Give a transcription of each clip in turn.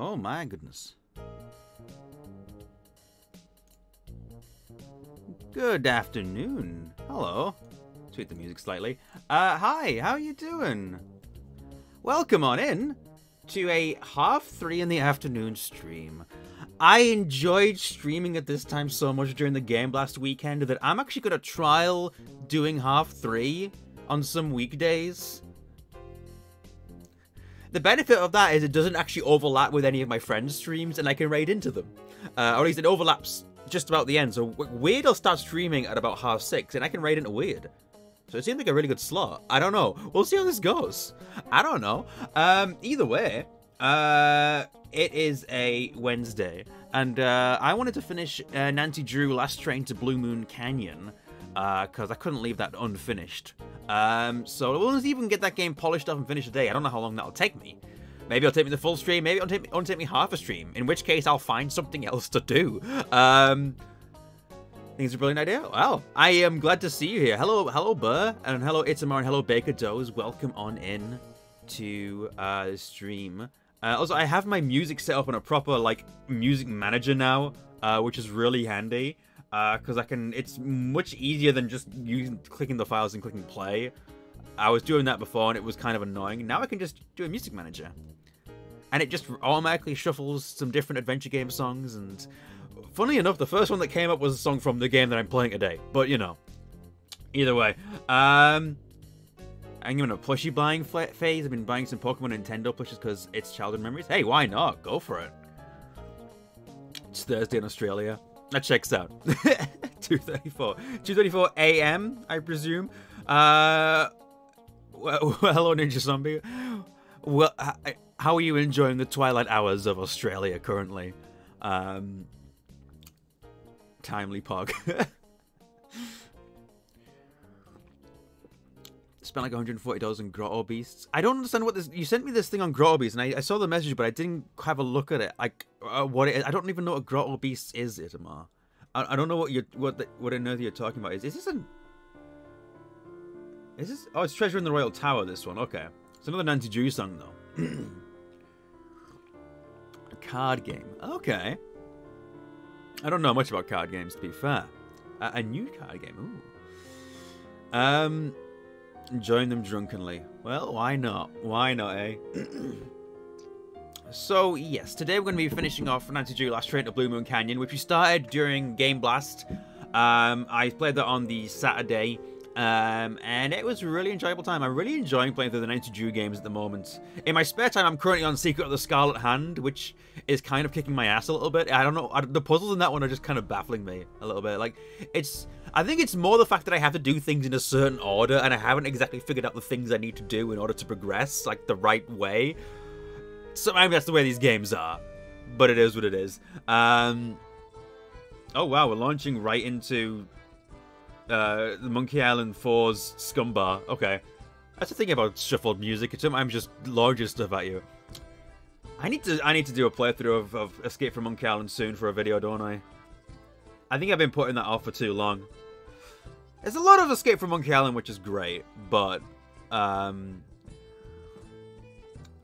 Oh my goodness. Good afternoon. Hello. Tweet the music slightly. Uh, hi, how are you doing? Welcome on in to a half three in the afternoon stream. I enjoyed streaming at this time so much during the Game Blast weekend that I'm actually going to trial doing half three on some weekdays. The benefit of that is it doesn't actually overlap with any of my friends' streams and I can raid into them. Uh, or at least it overlaps just about the end. So Weird will start streaming at about half six and I can raid into Weird. So it seems like a really good slot. I don't know. We'll see how this goes. I don't know. Um, either way, uh, it is a Wednesday, and uh, I wanted to finish uh, Nancy Drew Last Train to Blue Moon Canyon because uh, I couldn't leave that unfinished. Um, so we'll even get that game polished up and finished today. I don't know how long that'll take me. Maybe it'll take me the full stream. Maybe it'll take me, it'll take me half a stream. In which case, I'll find something else to do. Um, think it's a brilliant idea. Wow. I am glad to see you here. Hello, hello, Burr, and hello, Itamar, and hello, Baker Doze. Welcome on in to uh, the stream. Uh, also, I have my music set up on a proper, like, music manager now, uh, which is really handy. Because uh, I can, it's much easier than just using, clicking the files and clicking play. I was doing that before and it was kind of annoying. Now I can just do a music manager. And it just automatically shuffles some different adventure game songs and Funny enough, the first one that came up was a song from the game that I'm playing today. But, you know. Either way. Um... I'm in a plushie buying phase. I've been buying some Pokemon Nintendo plushies because it's childhood memories. Hey, why not? Go for it. It's Thursday in Australia. That checks out. 2.34. 2.34 a.m., I presume. Uh... Well, hello, Ninja Zombie. Well, how are you enjoying the twilight hours of Australia currently? Um, timely pog. Spent like $140 on Grotto Beasts. I don't understand what this... You sent me this thing on Grotto Beasts, and I, I saw the message, but I didn't have a look at it. Like, uh, what it is. I don't even know what Grotto Beasts is, Itamar. I, I don't know what you what the, what on earth you're talking about. Is, is this an... Is this... Oh, it's Treasure in the Royal Tower, this one. Okay. It's another Nancy Drew song, though. a card game. Okay. I don't know much about card games, to be fair. Uh, a new card game, ooh. Um, enjoying them drunkenly. Well, why not? Why not, eh? so, yes, today we're going to be finishing off Nancy Drew Last Train to Blue Moon Canyon, which we started during Game Blast. Um, I played that on the Saturday. Um, and it was a really enjoyable time. I'm really enjoying playing through the Nancy Drew games at the moment. In my spare time, I'm currently on Secret of the Scarlet Hand, which is kind of kicking my ass a little bit. I don't know. I, the puzzles in that one are just kind of baffling me a little bit. Like, it's... I think it's more the fact that I have to do things in a certain order, and I haven't exactly figured out the things I need to do in order to progress, like, the right way. So, maybe that's the way these games are. But it is what it is. Um... Oh, wow, we're launching right into uh, the Monkey Island 4's Scumm Bar. Okay. That's the thing about shuffled music. It's sometimes just launches stuff at you. I need to I need to do a playthrough of, of Escape from Monkey Island soon for a video, don't I? I think I've been putting that off for too long. There's a lot of Escape from Monkey Island, which is great, but um,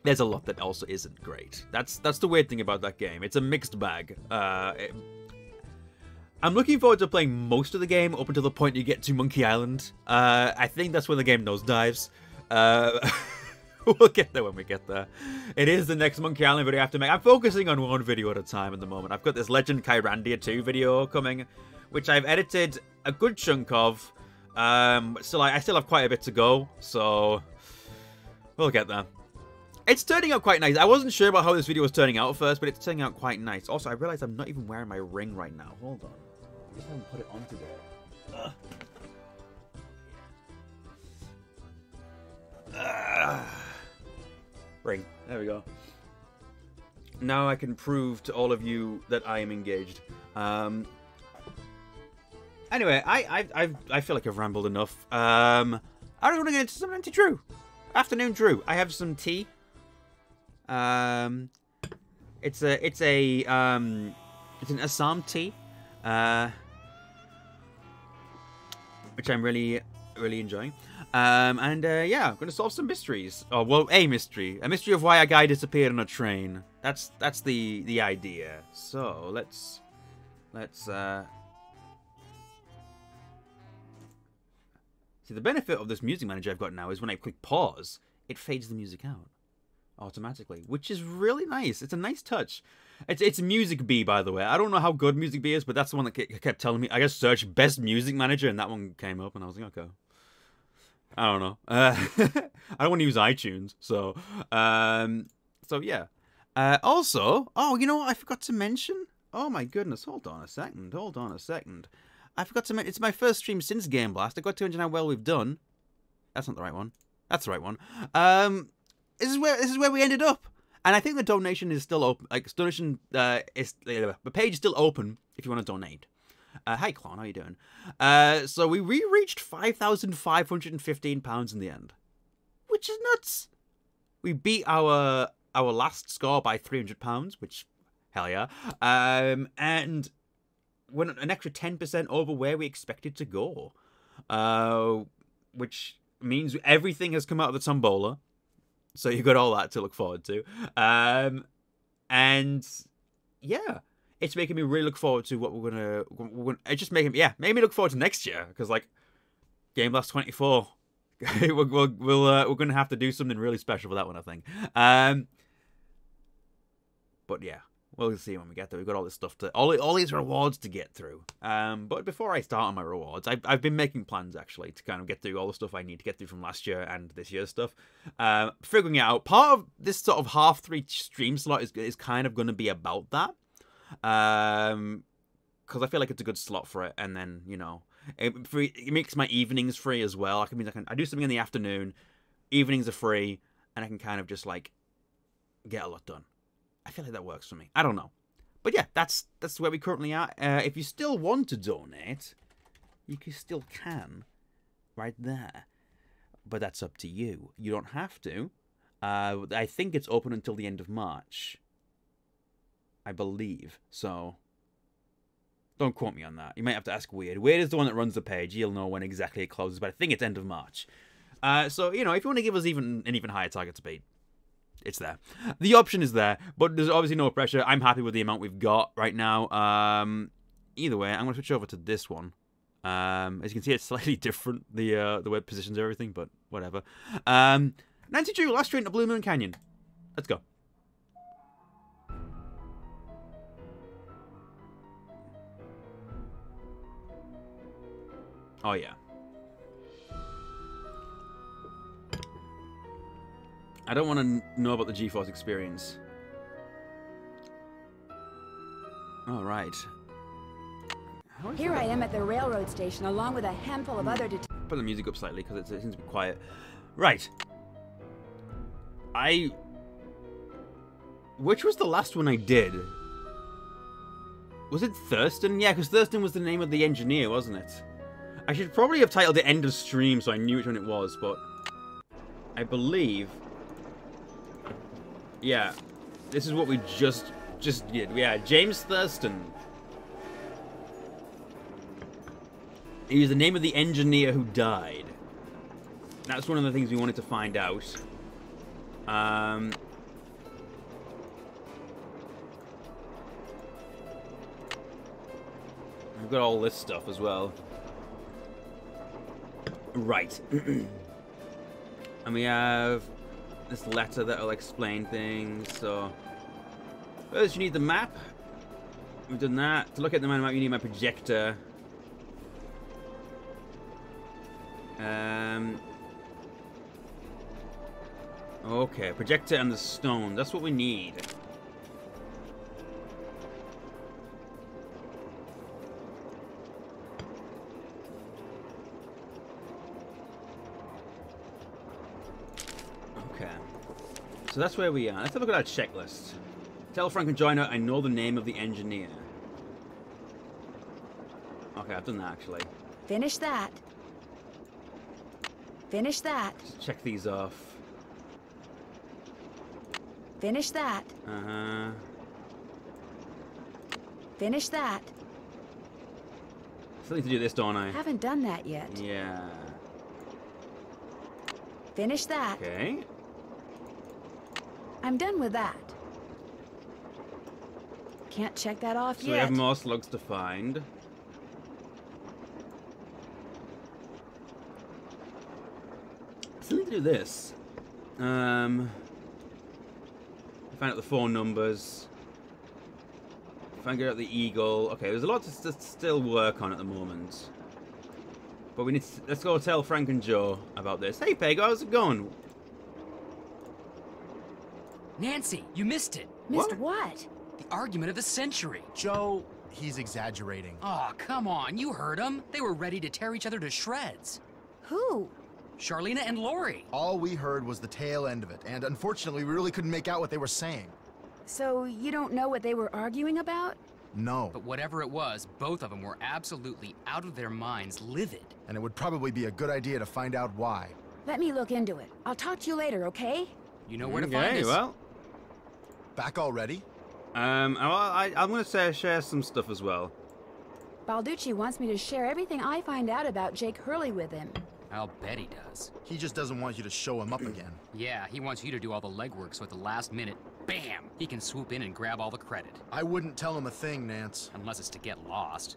there's a lot that also isn't great. That's that's the weird thing about that game. It's a mixed bag. Uh, it, I'm looking forward to playing most of the game up until the point you get to Monkey Island. Uh, I think that's when the game nosedives. Uh, we'll get there when we get there. It is the next Monkey Island video I have to make. I'm focusing on one video at a time at the moment. I've got this Legend Kyrandia 2 video coming, which I've edited a good chunk of. Um, still, I, I still have quite a bit to go, so we'll get there. It's turning out quite nice. I wasn't sure about how this video was turning out at first, but it's turning out quite nice. Also, I realized I'm not even wearing my ring right now. Hold on. I haven't put it on today. Ugh. Ugh. Ring. There we go. Now I can prove to all of you that I am engaged. Um, anyway, I, I, I, I feel like I've rambled enough. Um, I don't want to get into something to Drew. Afternoon Drew. I have some tea. Um, it's a, it's a, um, it's an Assam tea. Uh, which I'm really, really enjoying. Um, and uh, yeah, I'm to solve some mysteries. Oh, well, a mystery. A mystery of why a guy disappeared on a train. That's that's the the idea. So let's let's uh See the benefit of this music manager I've got now is when I click pause, it fades the music out automatically, which is really nice. It's a nice touch. It's it's Music Bee, by the way. I don't know how good Music Bee is, but that's the one that kept telling me. I just searched best music manager, and that one came up, and I was like, okay. I don't know. Uh, I don't want to use iTunes, so um, so yeah. Uh, also, oh, you know what? I forgot to mention. Oh my goodness! Hold on a second. Hold on a second. I forgot to mention. It's my first stream since Game Blast. I got to mention how well we've done. That's not the right one. That's the right one. Um, this is where this is where we ended up. And I think the donation is still open. Like donation uh, is the page is still open if you want to donate. Uh, hi, Clon. How you doing? Uh, so we re reached five thousand five hundred and fifteen pounds in the end, which is nuts. We beat our our last score by three hundred pounds, which hell yeah. Um, and went an extra ten percent over where we expected to go, uh, which means everything has come out of the tombola. So you've got all that to look forward to. Um, and yeah, it's making me really look forward to what we're gonna. We're gonna it's just making yeah, made me look forward to next year because like Game Blast 24. we're we're we'll, uh, we're gonna have to do something really special for that one, I think. Um, but yeah, we'll see when we get there. We've got all this stuff to all all these rewards to get through. Um, but before I start on my rewards, I've I've been making plans actually to kind of get through all the stuff I need to get through from last year and this year's stuff. Um, figuring it out part of this sort of half three stream slot is is kind of going to be about that. Um, because I feel like it's a good slot for it, and then you know, it, free, it makes my evenings free as well. I can mean I can I do something in the afternoon, evenings are free, and I can kind of just like get a lot done. I feel like that works for me. I don't know. But yeah, that's that's where we currently are. Uh, if you still want to donate, you can still can, right there. But that's up to you. You don't have to. Uh, I think it's open until the end of March. I believe. So don't quote me on that. You might have to ask Weird. Weird is the one that runs the page. He'll know when exactly it closes, but I think it's end of March. Uh, so you know, if you want to give us even an even higher target speed, it's there. The option is there, but there's obviously no pressure. I'm happy with the amount we've got right now. Um, either way, I'm going to switch over to this one. Um, as you can see, it's slightly different, the uh, the web positions everything, but whatever. Um, 92, last train to Blue Moon Canyon. Let's go. Oh, yeah. I don't want to know about the GeForce experience. All right. Here I am at the railroad station along with a handful of hmm. other detectives. Put the music up slightly because it seems to be quiet. Right. I... Which was the last one I did? Was it Thurston? Yeah, because Thurston was the name of the engineer, wasn't it? I should probably have titled it End of Stream so I knew which one it was, but... I believe yeah. This is what we just just did. Yeah, James Thurston. He was the name of the engineer who died. That's one of the things we wanted to find out. Um, We've got all this stuff as well. Right. and we have this letter that'll explain things. So first you need the map. We've done that. To look at the map, you need my projector. Um. Okay, projector and the stone. That's what we need. So that's where we are. Let's have a look at our checklist. Tell Frank and Joyner I know the name of the engineer. Okay, I've done that actually. Finish that. Finish that. Just check these off. Finish that. Uh-huh. Finish that. Still need to do this, don't I? Haven't done that yet. Yeah. Finish that. Okay. I'm done with that. Can't check that off So we have more slugs to find. Still need to do this. Um, find out the phone numbers. Find out the eagle. Okay, there's a lot to st still work on at the moment. But we need to, let's go tell Frank and Joe about this. Hey, Peg, how's it going? Nancy, you missed it. Missed What? what? The argument of the century. Joe, he's exaggerating. Aw, come on, you heard them. They were ready to tear each other to shreds. Who? Charleena and Lori. All we heard was the tail end of it, and unfortunately, we really couldn't make out what they were saying. So you don't know what they were arguing about? No. But whatever it was, both of them were absolutely out of their minds, livid. And it would probably be a good idea to find out why. Let me look into it. I'll talk to you later, okay? You know where to find okay, us. well. Back already? Um, well, I, I'm going to say share some stuff as well. Balducci wants me to share everything I find out about Jake Hurley with him. I'll bet he does. He just doesn't want you to show him up again. Yeah, he wants you to do all the legwork so at the last minute, bam, he can swoop in and grab all the credit. I wouldn't tell him a thing, Nance. Unless it's to get lost.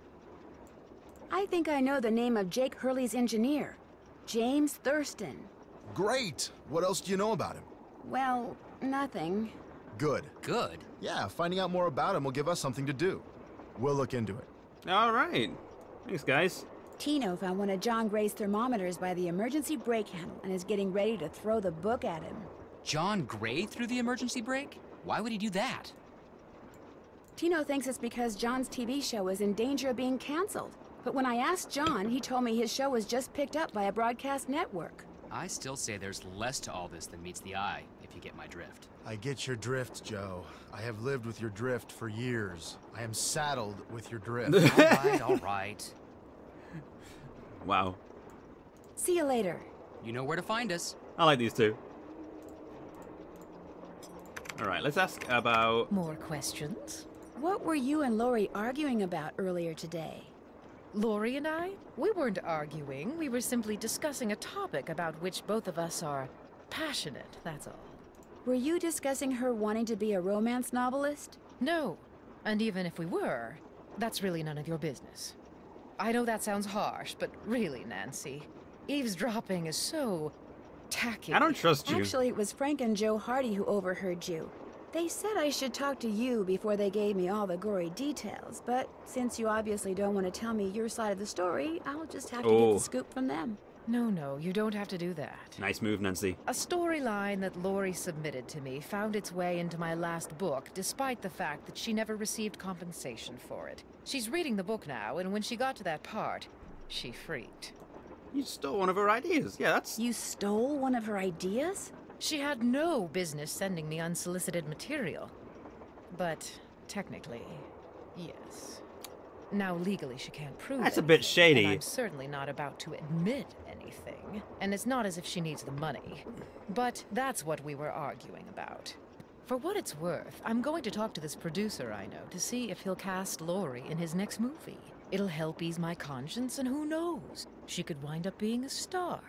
I think I know the name of Jake Hurley's engineer. James Thurston. Great! What else do you know about him? Well, nothing. Good. Good. Yeah, finding out more about him will give us something to do. We'll look into it. All right. Thanks, guys. Tino found one of John Gray's thermometers by the emergency brake handle and is getting ready to throw the book at him. John Gray threw the emergency brake? Why would he do that? Tino thinks it's because John's TV show is in danger of being canceled. But when I asked John, he told me his show was just picked up by a broadcast network. I still say there's less to all this than meets the eye, if you get my drift. I get your drift, Joe. I have lived with your drift for years. I am saddled with your drift. all right, all right. Wow. See you later. You know where to find us. I like these two. All right, let's ask about. More questions? What were you and Lori arguing about earlier today? Lori and I? We weren't arguing. We were simply discussing a topic about which both of us are passionate, that's all. Were you discussing her wanting to be a romance novelist? No. And even if we were, that's really none of your business. I know that sounds harsh, but really, Nancy, eavesdropping is so tacky. I don't trust you. Actually, it was Frank and Joe Hardy who overheard you. They said I should talk to you before they gave me all the gory details, but since you obviously don't want to tell me your side of the story, I'll just have to get Oh. the scoop from them. No, no, you don't have to do that. Nice move, Nancy. A storyline that Lori submitted to me found its way into my last book, despite the fact that she never received compensation for it. She's reading the book now, and when she got to that part, she freaked. You stole one of her ideas. Yeah, that's. You stole one of her ideas? She had no business sending me unsolicited material. But technically, yes. Now legally she can't prove That's a bit shady. And I'm certainly not about to admit anything. And it's not as if she needs the money. But that's what we were arguing about. For what it's worth, I'm going to talk to this producer I know to see if he'll cast Lori in his next movie. It'll help ease my conscience, and who knows? She could wind up being a star.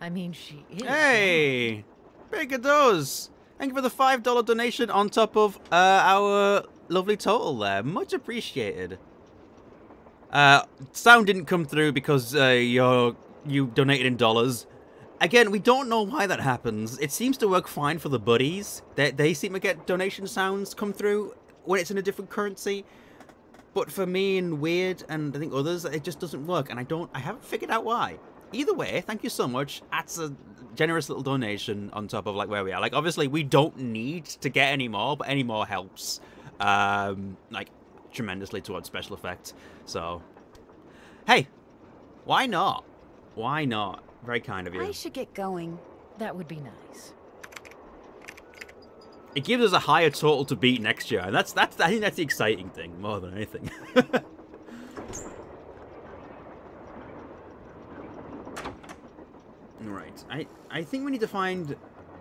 I mean, she is. Hey! Big it does! Thank you for the $5 donation on top of uh, our lovely total there. Much appreciated. Uh, sound didn't come through because uh, you're, you donated in dollars. Again, we don't know why that happens. It seems to work fine for the buddies. They, they seem to get donation sounds come through when it's in a different currency. But for me and Weird and I think others, it just doesn't work. And I don't, I haven't figured out why. Either way, thank you so much. That's a generous little donation on top of like where we are. Like obviously we don't need to get any more, but any more helps. Um, like tremendously towards special effects. So, hey, why not? Why not? Very kind of you. I should get going. That would be nice. It gives us a higher total to beat next year, and that's that's I think that's the exciting thing more than anything. right, I I think we need to find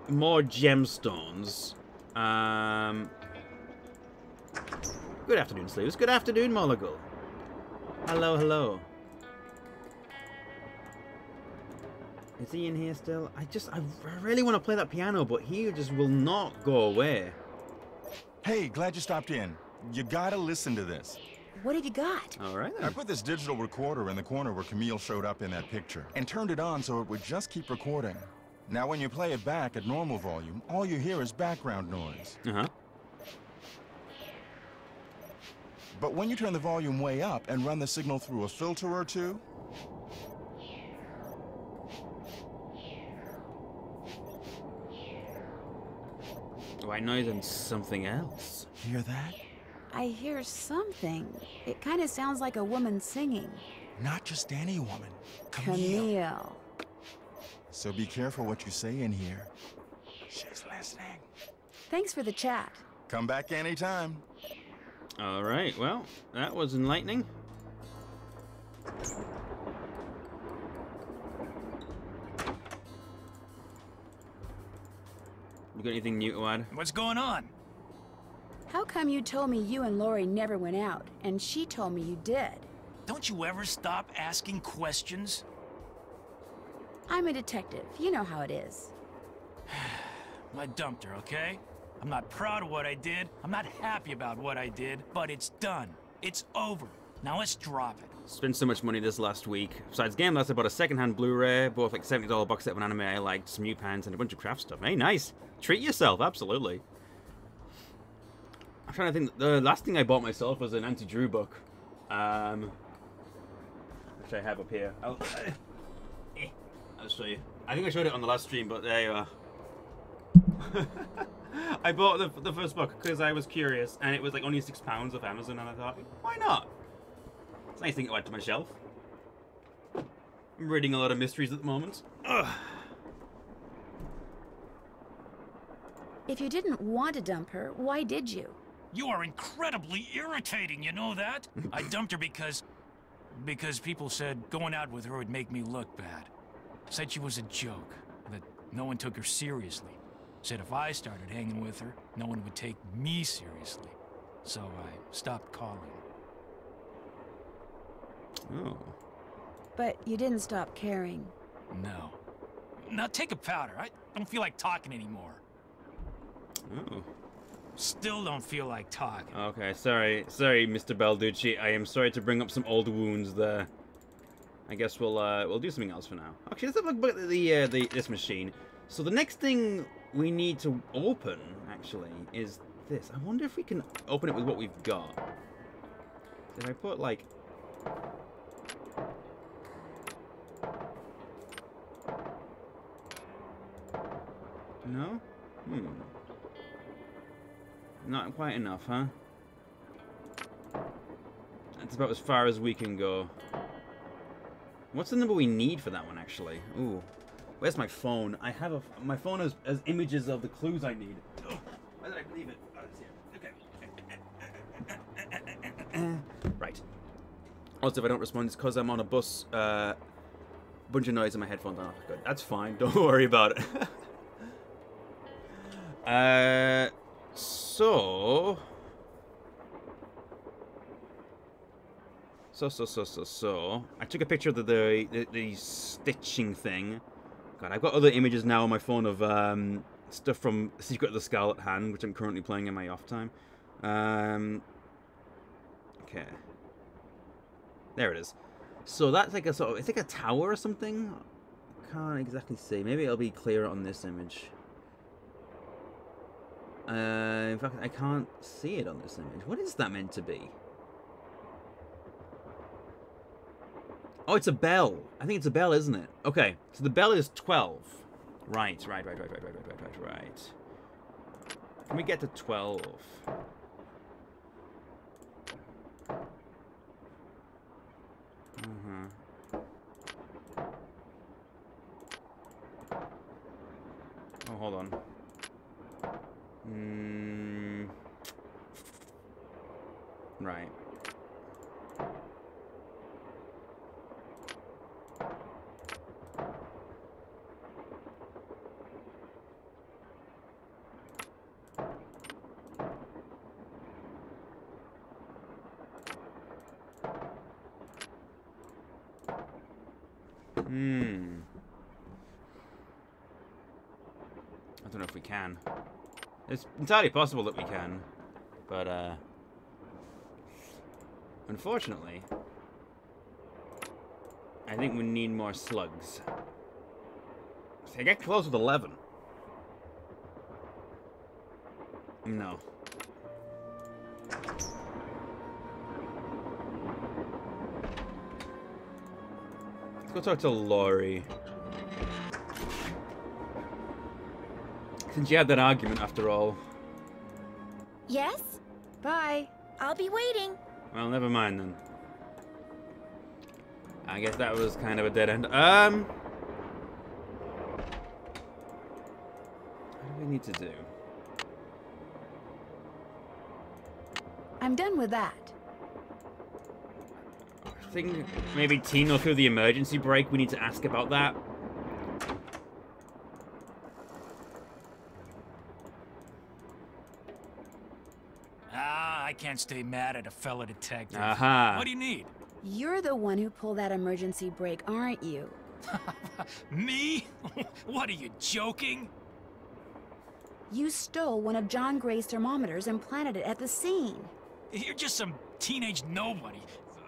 more gemstones. Um. Good afternoon, slaves. Good afternoon, Molagal. Hello, hello. Is he in here still? I just, I really want to play that piano, but he just will not go away. Hey, glad you stopped in. You gotta listen to this. What have you got? All right I put this digital recorder in the corner where Camille showed up in that picture, and turned it on so it would just keep recording. Now when you play it back at normal volume, all you hear is background noise. Uh huh. But when you turn the volume way up and run the signal through a filter or two, White noise and something else. hear that? I hear something. It kind of sounds like a woman singing. Not just any woman. Camille. Camille. So be careful what you say in here. She's listening. Thanks for the chat. Come back anytime. All right. Well, that was enlightening. You got anything new to add? What's going on? How come you told me you and Lori never went out, and she told me you did? Don't you ever stop asking questions? I'm a detective. You know how it is. I dumped her, okay? I'm not proud of what I did. I'm not happy about what I did, but it's done. It's over. Now let's drop it. Spent so much money this last week. Besides game last, I bought a second-hand Blu-ray, both like $70 box set of an anime I liked, some new pants, and a bunch of craft stuff. Hey, nice. Treat yourself, absolutely. I'm trying to think. The last thing I bought myself was an Nancy Drew book, um, which I have up here. I'll, eh, I'll show you. I think I showed it on the last stream, but there you are. I bought the, the first book because I was curious, and it was like only six pounds off Amazon, and I thought, why not? It's a nice thing to add to my shelf. I'm reading a lot of mysteries at the moment. Ugh. If you didn't want to dump her, why did you? You are incredibly irritating, you know that? I dumped her because... because people said going out with her would make me look bad. Said she was a joke, that no one took her seriously. Said if I started hanging with her, no one would take me seriously. So I stopped calling. Oh. But you didn't stop caring. No. Now take a powder. I don't feel like talking anymore. Oh. Still don't feel like talking. Okay, sorry, sorry, Mr. Balducci. I am sorry to bring up some old wounds there. I guess we'll uh, we'll do something else for now. Actually, let's have a look at the uh, the this machine. So the next thing we need to open actually is this. I wonder if we can open it with what we've got. If I put like No? Hmm. Not quite enough, huh? That's about as far as we can go. What's the number we need for that one, actually? Ooh. Where's my phone? I have a... My phone has, has images of the clues I need. Where did I leave it? Oh, it's here. Okay. right. Also, if I don't respond, it's because I'm on a bus. Uh, bunch of noise in my headphones are good. That's fine. Don't worry about it. Uh, so, so, so, so, so, so. I took a picture of the the, the, the stitching thing. God, I've got other images now on my phone of um, stuff from Secret of the Scarlet Hand, which I'm currently playing in my off time. Um, okay, there it is. So that's like a sort of, it's like a tower or something. Can't exactly see. Maybe it'll be clearer on this image. Uh, in fact, I can't see it on this image. What is that meant to be? Oh, it's a bell. I think it's a bell, isn't it? Okay, so the bell is 12. Right, right, right, right, right, right, right, right, right, right. Can we get to 12? Uh-huh. Oh, hold on. Mm. Right. I don't know if we can. It's entirely possible that we can, but uh, unfortunately, I think we need more slugs. See, I get close with 11. No. Let's go talk to Lori. Since you had that argument after all. Yes? Bye. I'll be waiting. Well, never mind then. I guess that was kind of a dead end. Um... What do we need to do? I'm done with that. I think maybe Tino threw the emergency brake, we need to ask about that. Ah, I can't stay mad at a fellow detective. Aha. What do you need? You're the one who pulled that emergency brake, aren't you? Me? what are you joking? You stole one of John Gray's thermometers and planted it at the scene. You're just some teenage nobody.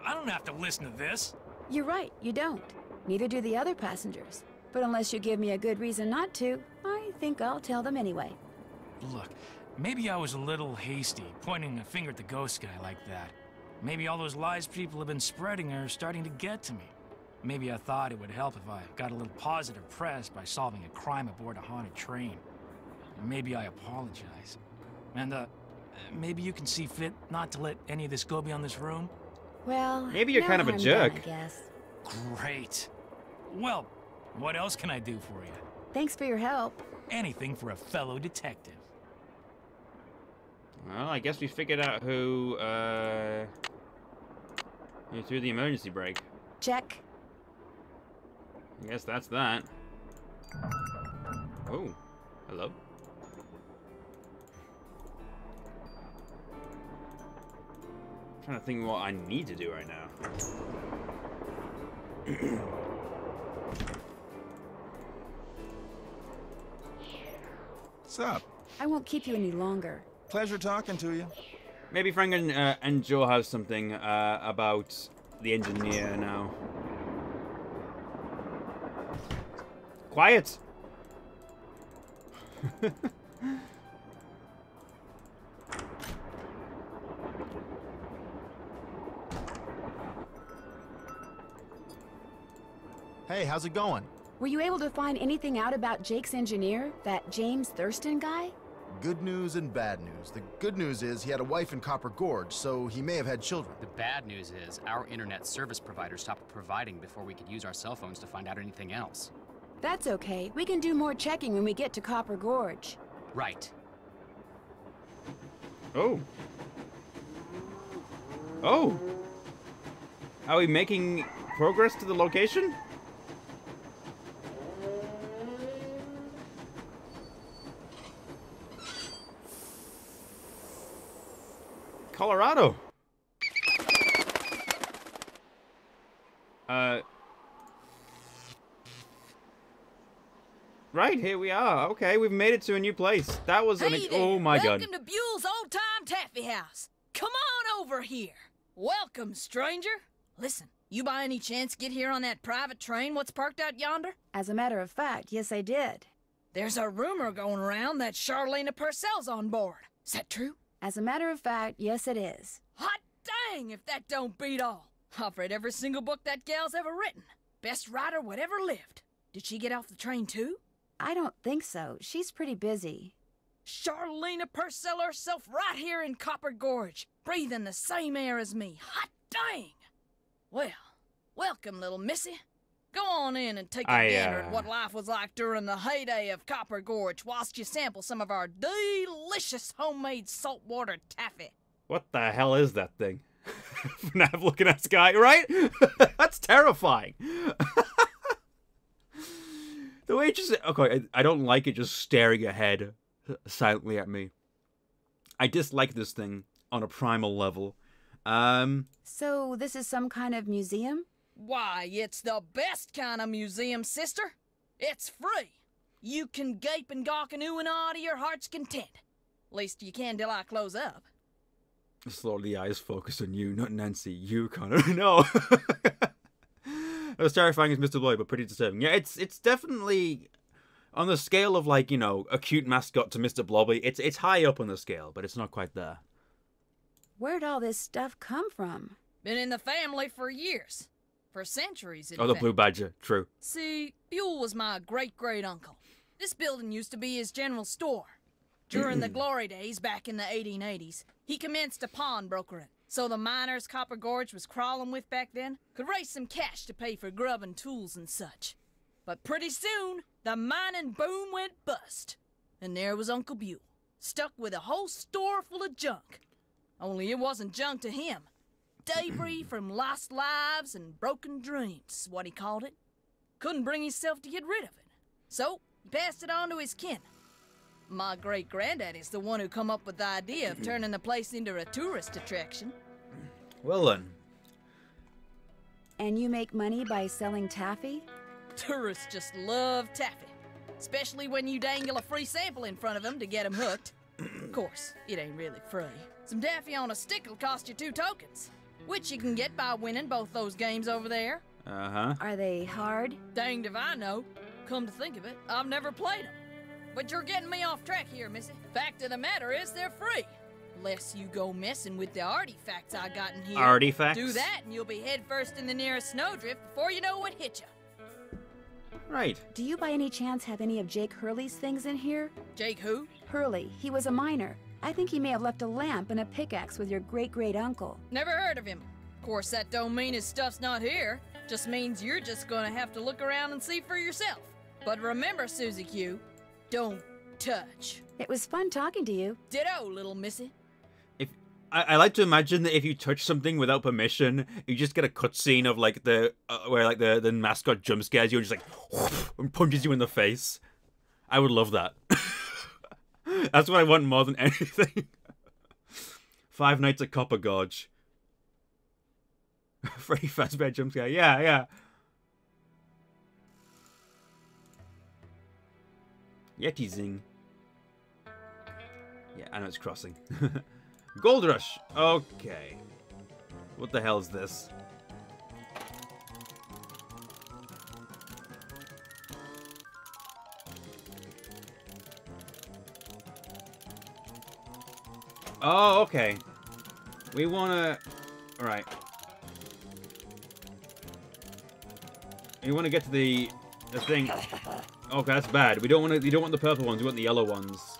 I don't have to listen to this. You're right, you don't. Neither do the other passengers. But unless you give me a good reason not to, I think I'll tell them anyway. Look, maybe I was a little hasty, pointing a finger at the ghost guy like that. Maybe all those lies people have been spreading are starting to get to me. Maybe I thought it would help if I got a little positive press by solving a crime aboard a haunted train. Maybe I apologize. And, uh, maybe you can see fit not to let any of this go beyond this room? Well, Maybe you're no kind of a harm done, jerk. I guess. Great. Well, what else can I do for you? Thanks for your help. Anything for a fellow detective. Well, I guess we figured out who, uh... Who threw the emergency brake. Check. I guess that's that. Oh, hello. I'm trying to think what I need to do right now. What's up? I won't keep you any longer. Pleasure talking to you. Maybe Frank and, uh, and Joe have something uh, about the engineer now. Quiet! Hey, how's it going? Were you able to find anything out about Jake's engineer, that James Thurston guy? Good news and bad news. The good news is he had a wife in Copper Gorge, so he may have had children. The bad news is our internet service provider stopped providing before we could use our cell phones to find out anything else. That's okay. We can do more checking when we get to Copper Gorge. Right. Oh. Oh. Are we making progress to the location? Colorado. Uh. Right, here we are. Okay, we've made it to a new place. That was an... Hey ex- there. Oh my god. Welcome to Buell's Old Time Taffy House. Come on over here. Welcome, stranger. Listen, you by any chance get here on that private train what's parked out yonder? As a matter of fact, yes, I did. There's a rumor going around that Charleena Purcell's on board. Is that true? As a matter of fact, yes, it is. Hot dang if that don't beat all. I've read every single book that gal's ever written. Best writer whatever lived. Did she get off the train too? I don't think so. She's pretty busy. Charleena Purcell herself right here in Copper Gorge, breathing the same air as me. Hot dang! Well, welcome, little missy. Go on in and take a I, gander uh, at what life was like during the heyday of Copper Gorge whilst you sample some of our delicious homemade saltwater taffy. What the hell is that thing? Nav looking at Sky, right? That's terrifying. the way it just okay, I, I don't like it just staring ahead silently at me. I dislike this thing on a primal level. Um, So, this is some kind of museum? Why, it's the best kind of museum, sister. It's free. You can gape and gawk and ooh and ah to your heart's content. Least you can till I close up. Slowly, eyes focus on you, not Nancy. You, Connor. no. as terrifying as Mr. Bloy, but pretty disturbing. Yeah, it's it's definitely on the scale of like you know a cute mascot to Mr. Blobby. It's it's high up on the scale, but it's not quite there. Where'd all this stuff come from? Been in the family for years. For centuries, Oh, the fact. blue badger. True. See, Buell was my great great uncle. This building used to be his general store. During the glory days back in the 1880s, he commenced a pawnbrokering. So the miners Copper Gorge was crawling with back then could raise some cash to pay for grub and tools and such. But pretty soon, the mining boom went bust. And there was Uncle Buell, stuck with a whole store full of junk. Only it wasn't junk to him. Debris from lost lives and broken dreams, is what he called it. Couldn't bring himself to get rid of it. So, he passed it on to his kin. My great granddaddy's the one who come up with the idea of turning the place into a tourist attraction. Well then. And you make money by selling taffy? Tourists just love taffy, especially when you dangle a free sample in front of them to get them hooked. of course, it ain't really free. Some taffy on a stick'll cost you two tokens, which you can get by winning both those games over there. Uh huh. Are they hard? Danged if I know. Come to think of it, I've never played them. But you're getting me off track here, Missy. Fact of the matter is, they're free. Unless you go messing with the artifacts I got in here. Artifacts? Do that, and you'll be headfirst in the nearest snowdrift before you know what hit you. Right. Do you by any chance have any of Jake Hurley's things in here? Jake who? Hurley, he was a miner. I think he may have left a lamp and a pickaxe with your great great uncle. Never heard of him. Of course, that don't mean his stuff's not here. Just means you're just gonna have to look around and see for yourself. But remember, Susie Q, don't touch. It was fun talking to you. Ditto, little missy. If I, I like to imagine that if you touch something without permission, you just get a cutscene of like the uh, where like the the mascot jump scares you and just like and punches you in the face. I would love that. That's what I want more than anything. Five Nights at Copper Gorge. Freddy Fazbear jump scare. Yeah, yeah. Yeti Zing. Yeah, I know it's crossing. Gold Rush. Okay. What the hell is this? Oh, okay. We wanna... Alright. We wanna get to the... The thing... Okay, that's bad. We don't want to. You don't want the purple ones. We want the yellow ones.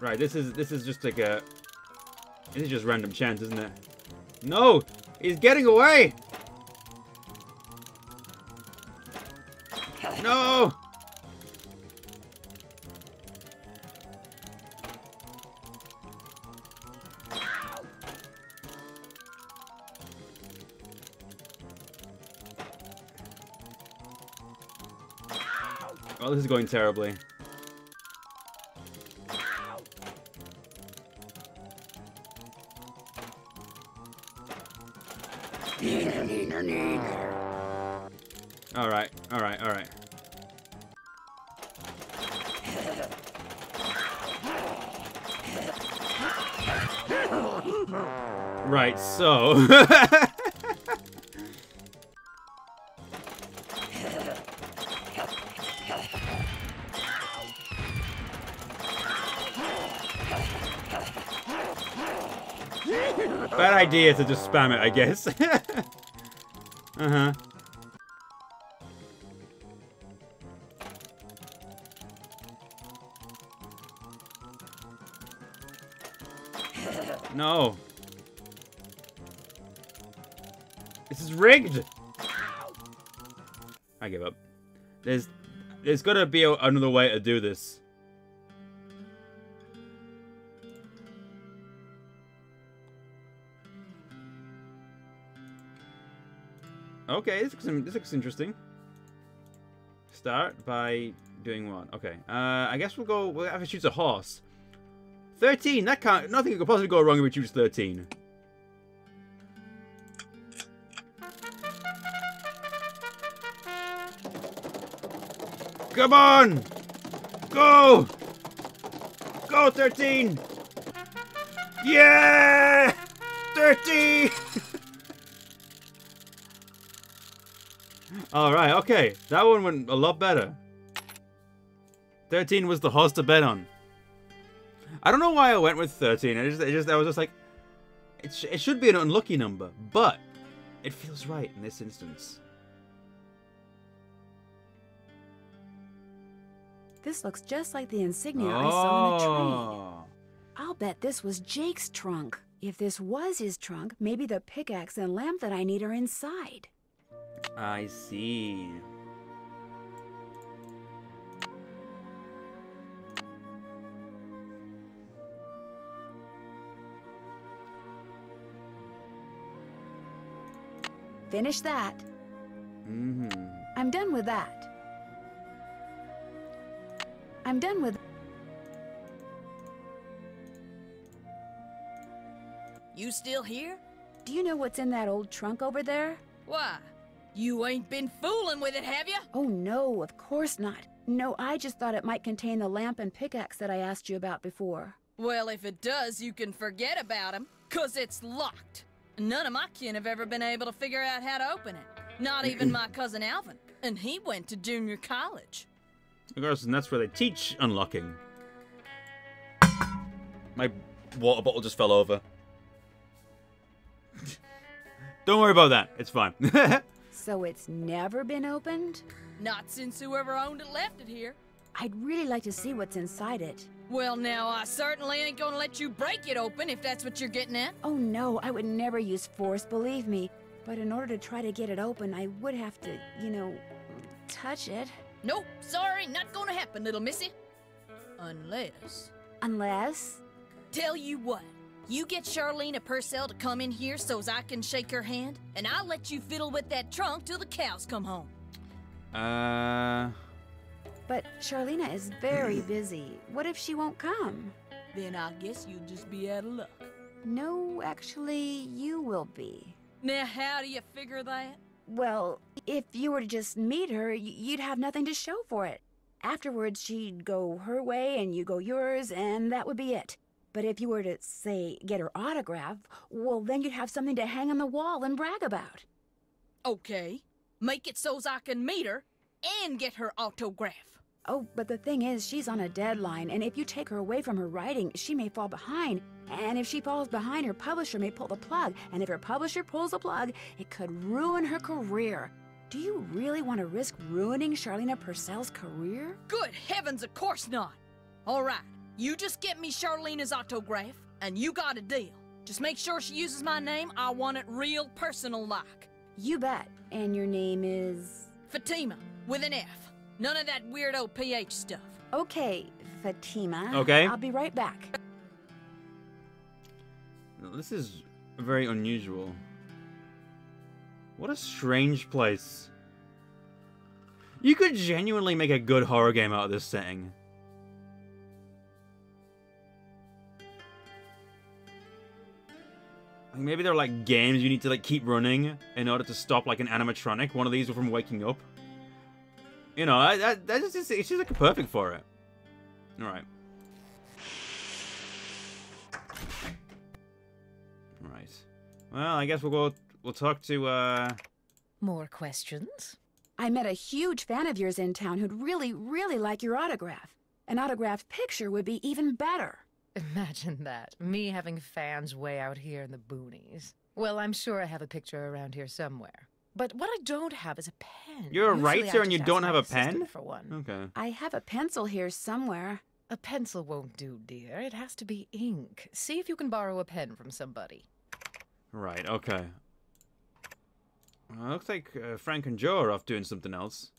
Right. This is this is just like a. This is just random chance, isn't it? No, he's getting away. Going terribly. Alright, alright, alright. Right, so... Bad idea to just spam it, I guess. uh-huh. No. This is rigged. I give up. There's there's got to be a, another way to do this. Okay, this looks, this looks interesting. Start by doing what? Okay, uh, I guess we'll go. We'll have to choose a horse. Thirteen. That can't. Nothing could possibly go wrong if we choose thirteen. Come on! Go! Go, 13! Yeah! 13! Alright, okay. That one went a lot better. 13 was the horse to bet on. I don't know why I went with 13. I just, I just, I was just like, it, sh it should be an unlucky number, but it feels right in this instance. This looks just like the insignia I saw in the tree. Oh. I'll bet this was Jake's trunk. If this was his trunk, maybe the pickaxe and lamp that I need are inside. I see. Finish that. hmm I'm done with that. I'm done with. You still here? Do you know what's in that old trunk over there? Why? You ain't been fooling with it, have you? Oh no, of course not. No, I just thought it might contain the lamp and pickaxe that I asked you about before. Well, if it does, you can forget about him, cause it's locked. None of my kin have ever been able to figure out how to open it. Not even my cousin Alvin, and he went to junior college. Of course, and that's where they teach unlocking. My water bottle just fell over. Don't worry about that. It's fine. So it's never been opened? Not since whoever owned it left it here. I'd really like to see what's inside it. Well, now, I certainly ain't gonna let you break it open if that's what you're getting at. Oh no, I would never use force, believe me. But in order to try to get it open, I would have to, you know, touch it. Nope, sorry, not gonna happen, little missy. Unless. Unless. Tell you what, you get Charleena Purcell to come in here so's I can shake her hand, and I'll let you fiddle with that trunk till the cows come home. uh, But Charleena is very busy. What if she won't come? Then I guess you'll just be out of luck. No, actually, you will be. Now, how do you figure that? Well, if you were to just meet her, you'd have nothing to show for it. Afterwards, she'd go her way and you go yours, and that would be it. But if you were to, say, get her autograph, well, then you'd have something to hang on the wall and brag about. Okay, make it so's I can meet her and get her autograph. Oh, but the thing is, she's on a deadline, and if you take her away from her writing, she may fall behind. And if she falls behind, her publisher may pull the plug. And if her publisher pulls the plug, it could ruin her career. Do you really want to risk ruining Charleena Purcell's career? Good heavens, of course not. All right, you just get me Charleena's autograph, and you got a deal. Just make sure she uses my name. I want it real personal like. You bet. And your name is. Fatima, with an F. None of that weirdo PH stuff. Okay, Fatima. Okay. I'll be right back. this is very unusual. What a strange place. You could genuinely make a good horror game out of this setting. Like maybe they're like games you need to like keep running in order to stop like an animatronic, one of these from waking up. You know, I, that that just it's just like perfect for it. All right. Right. Well, I guess we'll go. We'll talk to. uh... More questions? I met a huge fan of yours in town who'd really, really like your autograph. An autographed picture would be even better. Imagine that. Me having fans way out here in the boonies. Well, I'm sure I have a picture around here somewhere. But what I don't have is a pen. You're a Usually writer and you don't have a pen? For one. Okay. I have a pencil here somewhere. A pencil won't do, dear. It has to be ink. See if you can borrow a pen from somebody. Right. Okay. Well, looks like uh, Frank and Joe are off doing something else.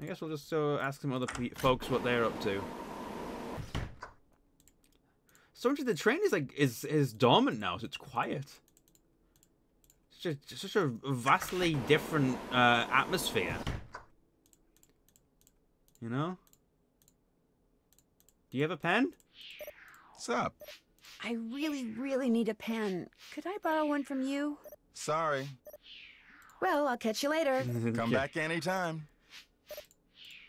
I guess we'll just uh, ask some other pe- folks what they're up to. Strangely, the train is like is is dormant now, so it's quiet. Such a such a vastly different uh, atmosphere. You know. Do you have a pen? What's up? I really, really need a pen. Could I borrow one from you? Sorry. Well, I'll catch you later. Come Yeah. back anytime.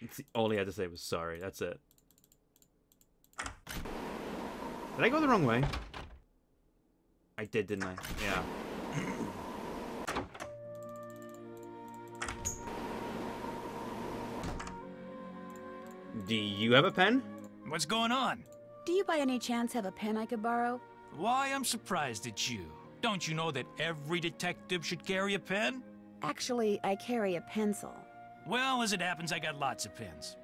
It's- All he had to say was sorry. That's it. Did I go the wrong way? I did, didn't I? Yeah. Do you have a pen? What's going on? Do you by any chance have a pen I could borrow? Why, I'm surprised at you. Don't you know that every detective should carry a pen? Actually, I carry a pencil. Well, as it happens, I got lots of pens.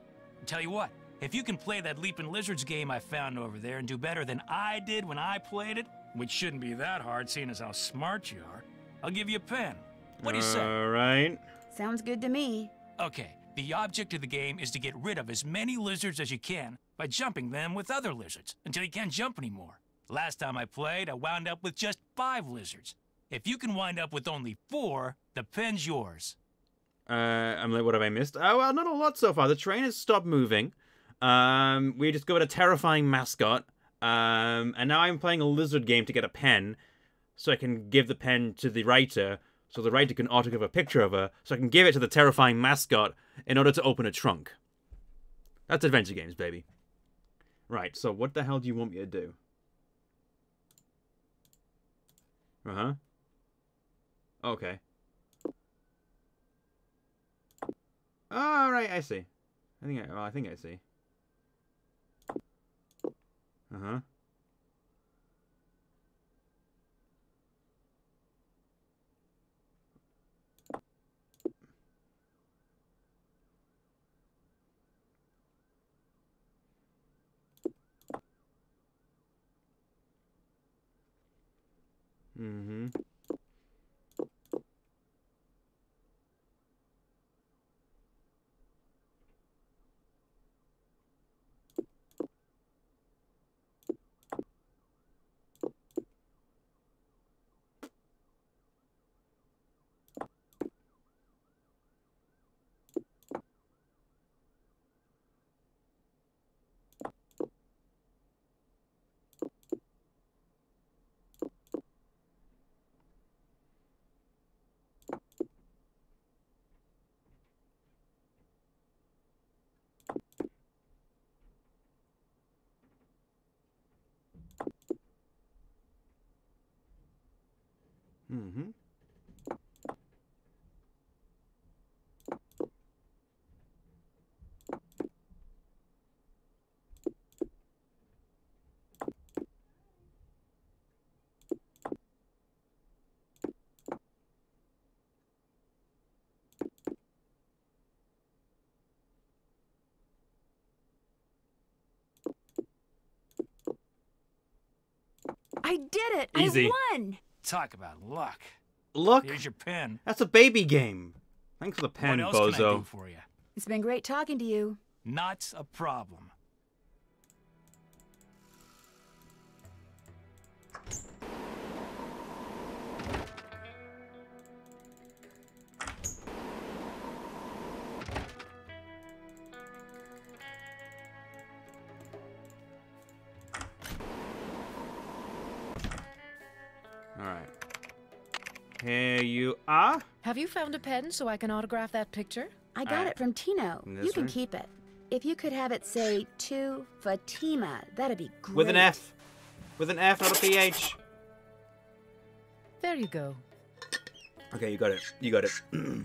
Tell you what, if you can play that Leaping Lizards game I found over there and do better than I did when I played it, which shouldn't be that hard seeing as how smart you are, I'll give you a pen. What do you say? All right. Sounds good to me. Okay, the object of the game is to get rid of as many lizards as you can by jumping them with other lizards until you can't jump anymore. Last time I played, I wound up with just five lizards. If you can wind up with only four, the pen's yours. Uh, I'm like, what have I missed? Oh, well, not a lot so far. The train has stopped moving. Um, we discovered a terrifying mascot. Um, and now I'm playing a lizard game to get a pen, so I can give the pen to the writer, so the writer can autograph a picture of her, so I can give it to the terrifying mascot in order to open a trunk. That's adventure games, baby. Right, so what the hell do you want me to do? Uh-huh. Okay. All right, I see. I think I, well, I think I see. Uh-huh. Mm-hmm. Mm-hmm. I did it! Easy. I won! Talk about luck. Look, Here's your pen. that's a baby game. Thanks for the pen, what else can I do bozo. for you? It's been great talking to you. Not a problem. Have you found a pen so I can autograph that picture? I got Alright. it from Tino. And You can one? keep it. If you could have it say to Fatima, that'd be great. With an F. With an F, not a PH. There you go. Okay, you got it. You got it.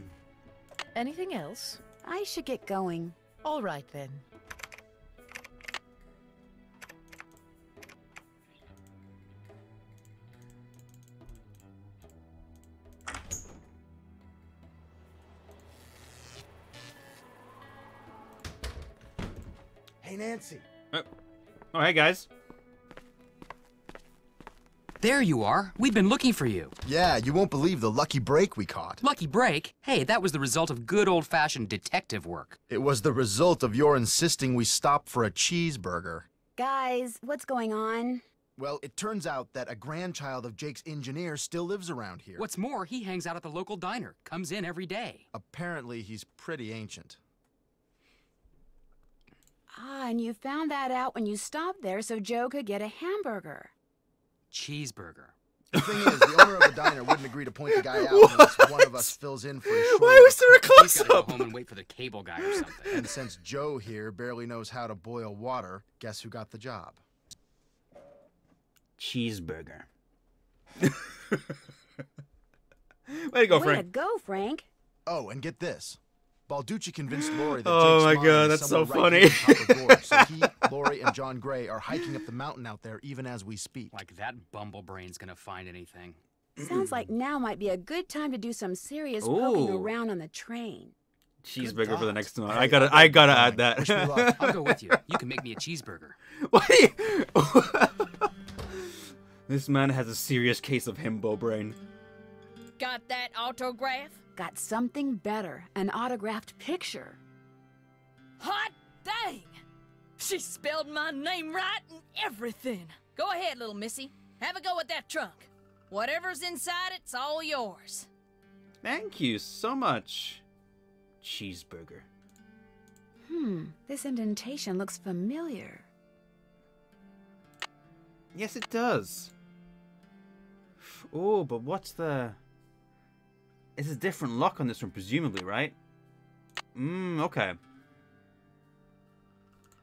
Anything else? I should get going. All right then. Hey, Nancy. Oh. oh, hey guys. There you are. We've been looking for you. Yeah, you won't believe the lucky break we caught. Lucky break? Hey, that was the result of good old-fashioned detective work. It was the result of your insisting we stop for a cheeseburger. Guys, what's going on? Well, it turns out that a grandchild of Jake's engineer still lives around here. What's more, he hangs out at the local diner. Comes in every day. Apparently, he's pretty ancient. Ah, and you found that out when you stopped there so Joe could get a hamburger. Cheeseburger. The thing is, the owner of the diner wouldn't agree to point the guy out unless one of us fills in for his shoulder. Why was there a He's close gotta go up? home and wait for the cable guy or something. And since Joe here barely knows how to boil water, guess who got the job? cheeseburger. Way to go, Way Frank. to go, Frank. Oh, and get this. Balducci convinced Lori that Oh Jake's my mine God, is that's so somewhere right funny. here in Copper Gorge, so he, Lori, and John Gray are hiking up the mountain out there even as we speak. Like that bumblebrain's gonna find anything. Sounds like now might be a good time to do some serious poking around on the train. Cheeseburger for the next one. Hey, I gotta, I'll I get gotta add that. Wish me luck. I'll go with you. You can make me a cheeseburger. What this man has a serious case of himbo brain. Got that autograph? Got something better an autographed picture. Hot dang! She spelled my name right and everything. Go ahead, little missy. Have a go at that trunk. Whatever's inside, it's all yours. Thank you so much, cheeseburger. Hmm, this indentation looks familiar. Yes, it does. Oh, but what's the? It's a different lock on this one, presumably, right? Hmm. Okay.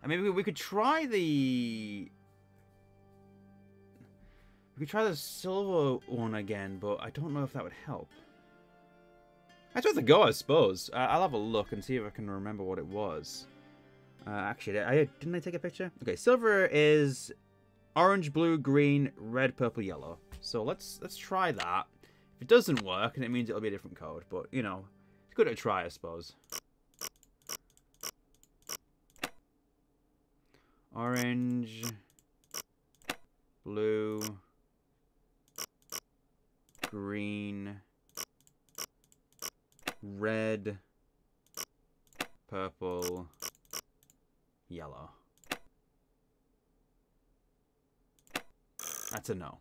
I mean, we could try the. We could try the silver one again, but I don't know if that would help. That's worth a go, I suppose. Uh, I'll have a look and see if I can remember what it was. Uh, actually, I didn't I take a picture? Okay, silver is orange, blue, green, red, purple, yellow. So let's let's try that. If it doesn't work, then it means it'll be a different code. But you know, it's good to try, I suppose. Orange, blue, green, red, purple, yellow. That's a no.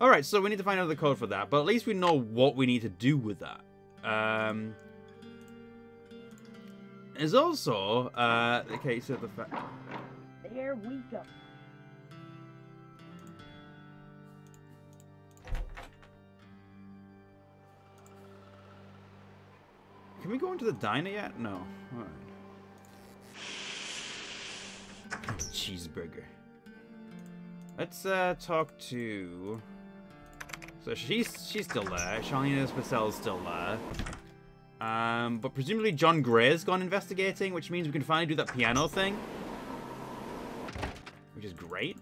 Alright, so we need to find out the code for that, but at least we know what we need to do with that. Um, there's also uh, the case of the fact. There we go. Can we go into the diner yet? No. Alright. Cheeseburger. Let's uh, talk to. So she's she's still there. Charleena Purcell's still there. Um, but presumably John Gray's gone investigating, which means we can finally do that piano thing, which is great.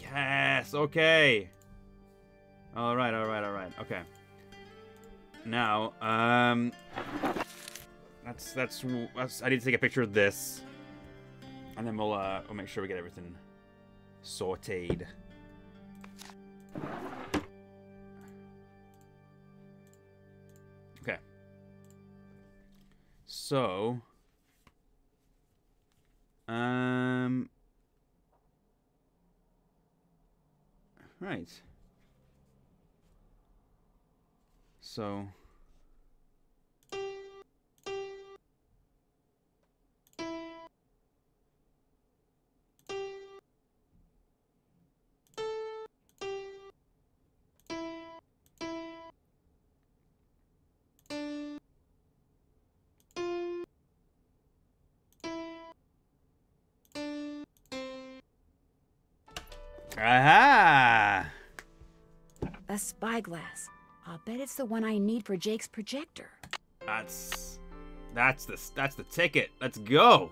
Yes. Okay. All right. All right. All right. Okay. Now, um, that's that's, that's I need to take a picture of this, and then we'll uh we'll make sure we get everything sautéed. Okay. So, um, right. So. Aha! A spyglass. I'll bet it's the one I need for Jake's projector. That's that's the that's the ticket. Let's go.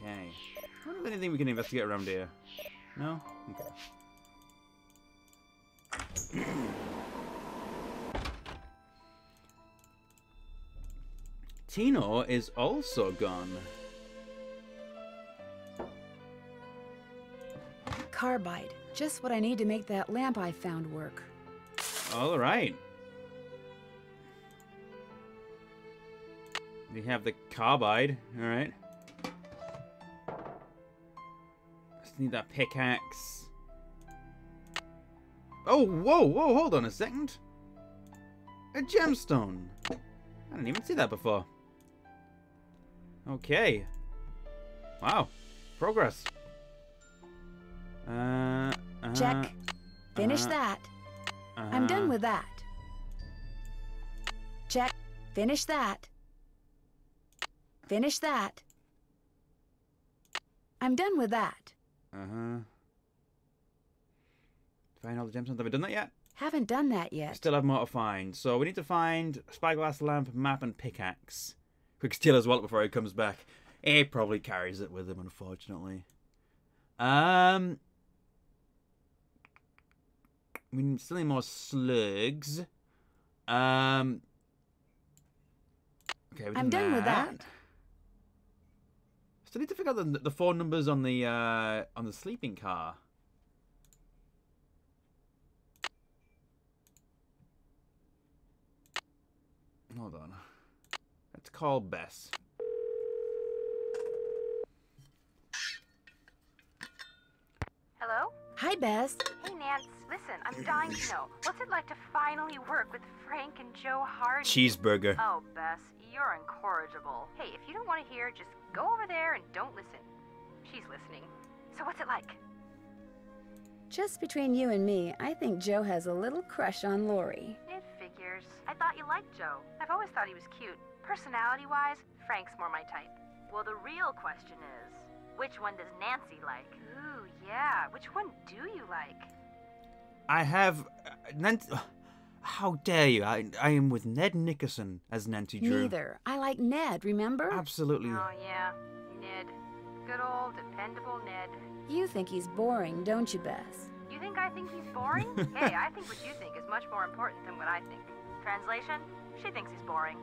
Okay. I wonder if anything we can investigate around here. No? Okay. Tino is also gone. Carbide. Just what I need to make that lamp I found work. All right. We have the carbide. All right. Just need that pickaxe. Oh, whoa, whoa, hold on a second. A gemstone. I didn't even see that before. Okay. Wow. Progress. Uh, uh, Check. Finish uh, that. I'm done uh, with that. Check. Finish that. Finish that. I'm done with that. Uh-huh. Find all the gemstones. Have we done that yet? Haven't done that yet. still have more to find. So we need to find spyglass lamp, map, and pickaxe. Quick steal as well before he comes back. He probably carries it with him, unfortunately. Um, we need- still need more slugs. Um, okay, we've I'm done with that. Still need to figure out the, the phone numbers on the uh, on the sleeping car. Hold on. Let's call Bess. Hello? Hi, Bess. Hey, Nance. Listen, I'm dying to know. What's it like to finally work with Frank and Joe Hardy? Cheeseburger. Oh, Bess, you're incorrigible. Hey, if you don't want to hear, just go over there and don't listen. She's listening. So what's it like? Just between you and me, I think Joe has a little crush on Lori. It figures. I thought you liked Joe. I've always thought he was cute. Personality-wise, Frank's more my type. Well, the real question is, which one does Nancy like? Ooh, yeah. Which one do you like? I have. Uh, Nant- How dare you? I, I am with Ned Nickerson as Nancy Drew. Neither. I like Ned, remember? Absolutely. Oh, yeah. Ned. Good old dependable Ned. You think he's boring, don't you, Bess? You think I think he's boring? hey, I think what you think is much more important than what I think. Translation? She thinks he's boring.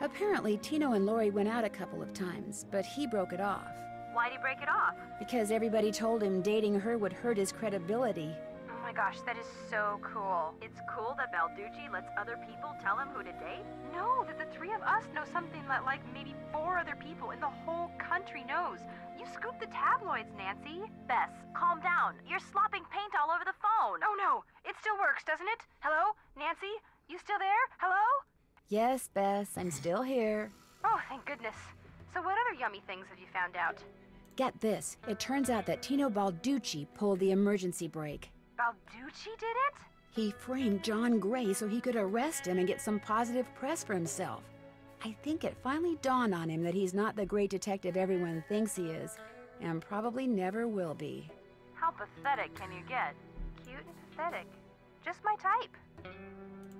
Apparently, Tino and Lori went out a couple of times, but he broke it off. Why'd he break it off? Because everybody told him dating her would hurt his credibility. Oh my gosh, that is so cool. It's cool that Balducci lets other people tell him who to date? No, that the three of us know something that like maybe four other people in the whole country knows. You scooped the tabloids, Nancy. Bess, calm down. You're slopping paint all over the phone. Oh no, it still works, doesn't it? Hello? Nancy? You still there? Hello? Yes, Bess, I'm still here. Oh, thank goodness. So what other yummy things have you found out? Get this. It turns out that Tino Balducci pulled the emergency brake. Balducci did it? He framed John Gray so he could arrest him and get some positive press for himself. I think it finally dawned on him that he's not the great detective everyone thinks he is, and probably never will be. How pathetic can you get? Cute and pathetic. Just my type.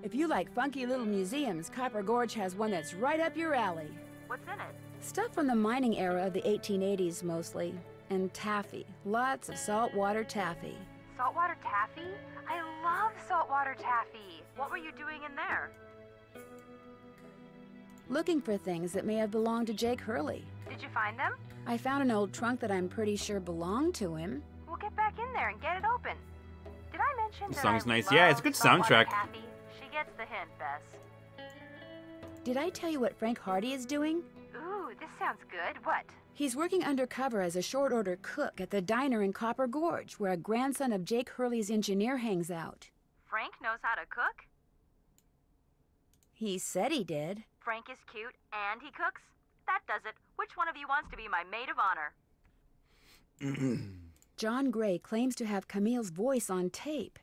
If you like funky little museums, Copper Gorge has one that's right up your alley. What's in it? Stuff from the mining era of the 1880s mostly. And taffy. Lots of saltwater taffy. Saltwater taffy? I love saltwater taffy. What were you doing in there? Looking for things that may have belonged to Jake Hurley. Did you find them? I found an old trunk that I'm pretty sure belonged to him. We'll get back in there and get it open. Did I mention The that song's I nice. Yeah, it's a good soundtrack. Taffy? She gets the hint, Bess. Did I tell you what Frank Hardy is doing? Ooh, this sounds good. What? He's working undercover as a short order cook at the diner in Copper Gorge, where a grandson of Jake Hurley's engineer hangs out. Frank knows how to cook? He said he did. Frank is cute and he cooks? That does it. Which one of you wants to be my maid of honor? John Gray claims to have Camille's voice on tape.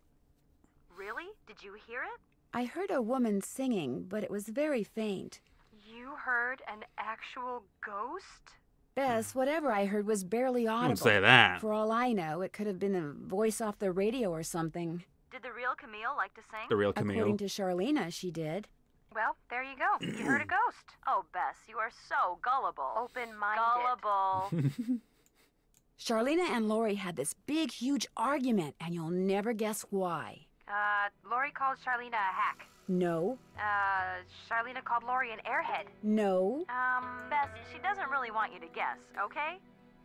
Really? Did you hear it? I heard a woman singing, but it was very faint. You heard an actual ghost? Bess, whatever I heard was barely audible. Don't say that. For all I know, it could have been a voice off the radio or something. Did the real Camille like to sing? The real Camille. According to Charleena, she did. Well, there you go. You heard a ghost. Oh, Bess, you are so gullible. Open-minded. Gullible. Charleena and Lori had this big, huge argument, and you'll never guess why. uh, Lori called Charleena a hack. No, Uh, Charleena called Lori an airhead. no. Um, Bess, she doesn't really want you to guess, okay?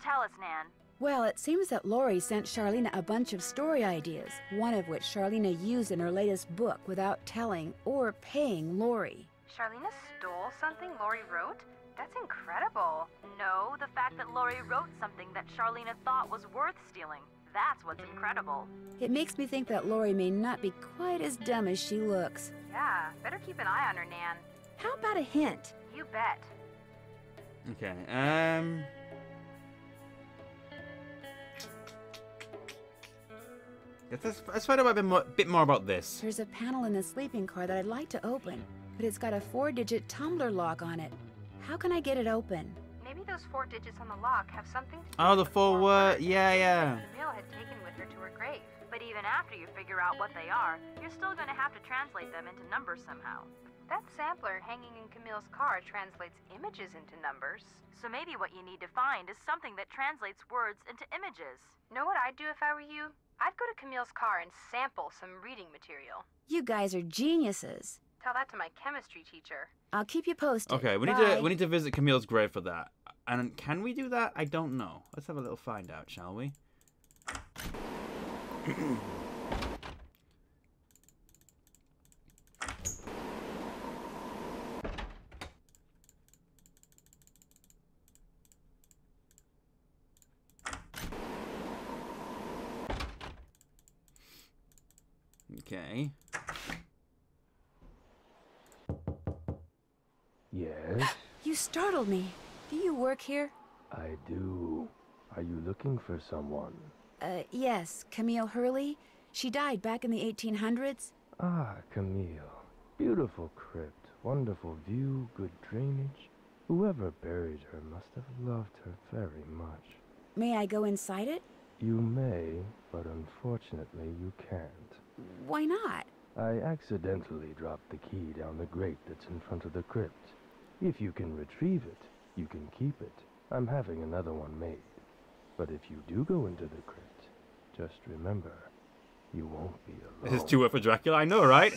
Tell us, Nan. Well, it seems that Lori sent Charleena a bunch of story ideas, one of which Charleena used in her latest book without telling or paying Lori. Charleena stole something Lori wrote? That's incredible. No, the fact that Lori wrote something that Charleena thought was worth stealing. That's what's incredible. It makes me think that Lori may not be quite as dumb as she looks. Yeah, better keep an eye on her, Nan. How about a hint? You bet. Okay. Um. Let's, let's find out a bit more, bit more about this. There's a panel in the sleeping car that I'd like to open, but it's got a four digit tumbler lock on it. How can I get it open? Maybe those four digits on the lock have something to do Oh, the four four word. Yeah, yeah. that Camille had taken with her to her grave. But even after you figure out what they are, you're still gonna have to translate them into numbers somehow. That sampler hanging in Camille's car translates images into numbers. So maybe what you need to find is something that translates words into images. Know what I'd do if I were you? I'd go to Camille's car and sample some reading material. You guys are geniuses. Tell that to my chemistry teacher. I'll keep you posted. Okay, we need to we need to visit Camille's grave for that. And can we do that? I don't know. Let's have a little find out, shall we? Okay. Yes, You startled me. Do you work here? I do. Are you looking for someone? Uh, yes, Camille Hurley. She died back in the 1800s. Ah, Camille. Beautiful crypt, wonderful view, good drainage. Whoever buried her must have loved her very much. May I go inside it? You may, but unfortunately you can't. Why not? I accidentally dropped the key down the grate that's in front of the crypt. If you can retrieve it, you can keep it. I'm having another one made. But if you do go into the crypt, just remember, you won't be alone. This is too word for Dracula, I know, right?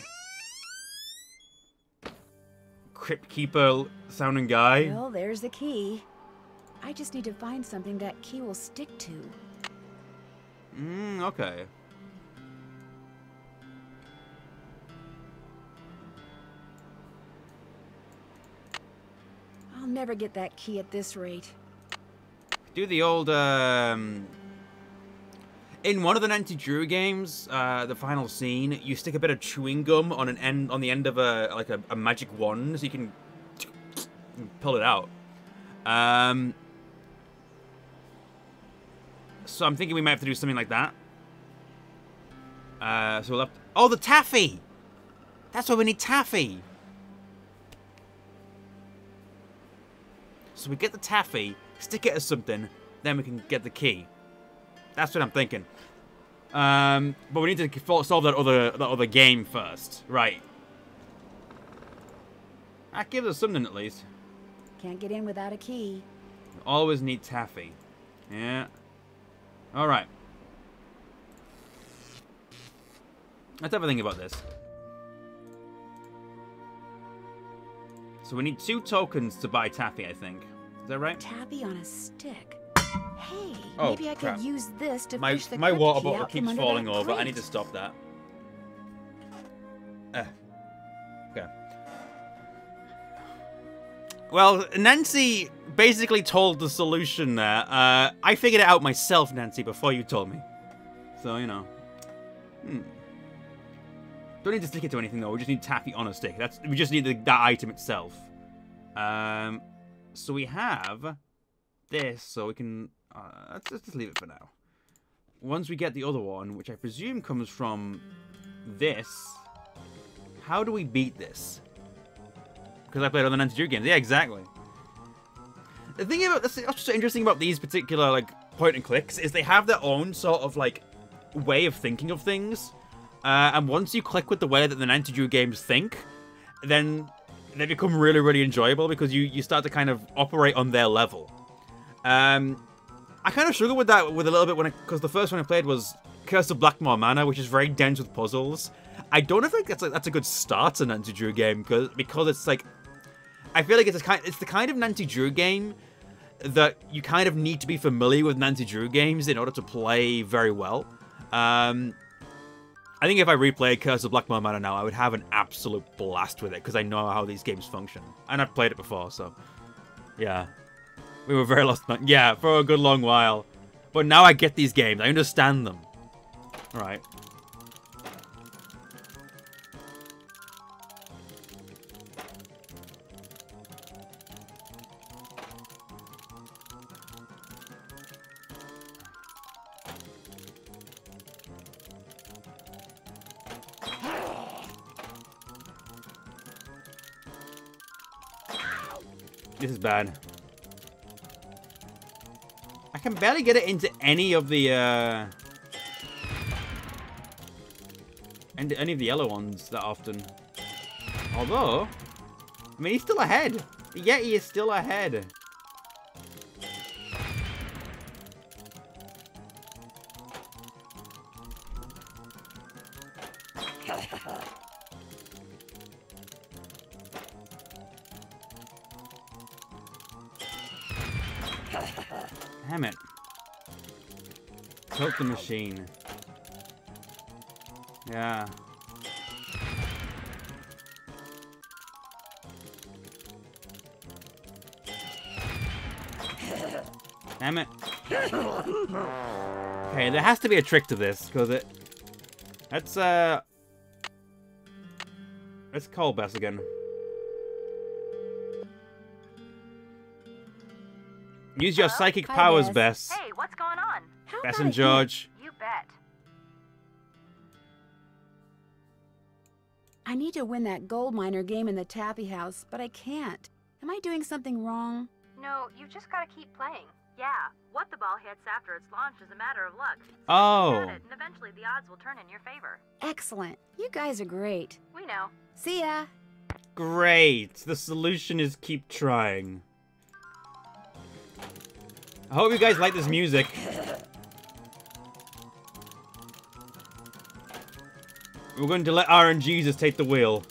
Crypt keeper sounding guy. Well, there's the key. I just need to find something that key will stick to. Mm, okay. I'll never get that key at this rate. Do the old um in one of the Nancy Drew games, uh, the final scene, you stick a bit of chewing gum on an end on the end of a like a, a magic wand, so you can pull it out. Um, so I'm thinking we might have to do something like that. Uh, so we'll have to, oh the taffy. That's why we need taffy. So we get the taffy, stick it as something, then we can get the key. That's what I'm thinking. Um, but we need to solve that other that other game first, right? That gives us something at least. Can't get in without a key. Always need taffy. Yeah. All right. Let's have a think about this. So we need two tokens to buy taffy, I think. Is that right? Taffy on a stick. Hey, Oh, maybe I crap. could use this to My fish the my water bottle keeps falling over. I need to stop that. Uh, okay. Well, Nancy basically told the solution there. Uh, I figured it out myself, Nancy, before you told me. So, you know. Hmm. Don't need to stick it to anything, though. We just need taffy on a stick. That's We just need the, that item itself. Um, so we have this, so we can... Uh, let's, let's just leave it for now. Once we get the other one, which I presume comes from this, how do we beat this? Because I played other Drew games. Yeah, exactly. The thing about that's so interesting about these particular like point and clicks is they have their own sort of like way of thinking of things. Uh, and once you click with the way that the Drew games think, then they become really, really enjoyable because you, you start to kind of operate on their level. Um, I kind of struggled with that with a little bit when because the first one I played was Curse of Blackmore Manor, which is very dense with puzzles. I don't like that's a, that's a good start to Nancy Drew game because because it's like I feel like it's a kind it's the kind of Nancy Drew game that you kind of need to be familiar with Nancy Drew games in order to play very well. Um, I think if I replayed Curse of Blackmore Manor now, I would have an absolute blast with it because I know how these games function and I've played it before, so yeah. We were very lost. Yeah, for a good long while. But now I get these games. I understand them. Alright. This is bad. I can barely get it into any of the, uh... And any of the yellow ones that often. Although, I mean, he's still ahead. Yeah, he is still ahead. The machine. Yeah. Damn it. Okay, there has to be a trick to this, because it... Let's, uh... Let's call Bess again. Use your psychic powers, Bess. Bess. Hey, Bess and you- George. You bet. I need to win that gold miner game in the Taffy House, but I can't. Am I doing something wrong? No, you just gotta keep playing. Yeah, what the ball hits after it's launched is a matter of luck. So Oh. it, and eventually the odds will turn in your favor. Excellent. You guys are great. We know. See ya. Great. The solution is keep trying. I hope you guys like this music. We're going to let RNGesus take the wheel.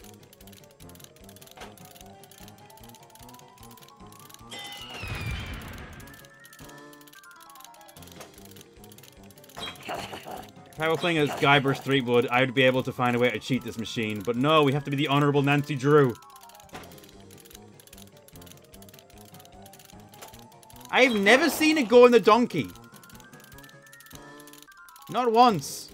If I were playing as Guybrush Threepwood, I would be able to find a way to cheat this machine. But no, we have to be the Honorable Nancy Drew. I've never seen it go in the donkey. Not once.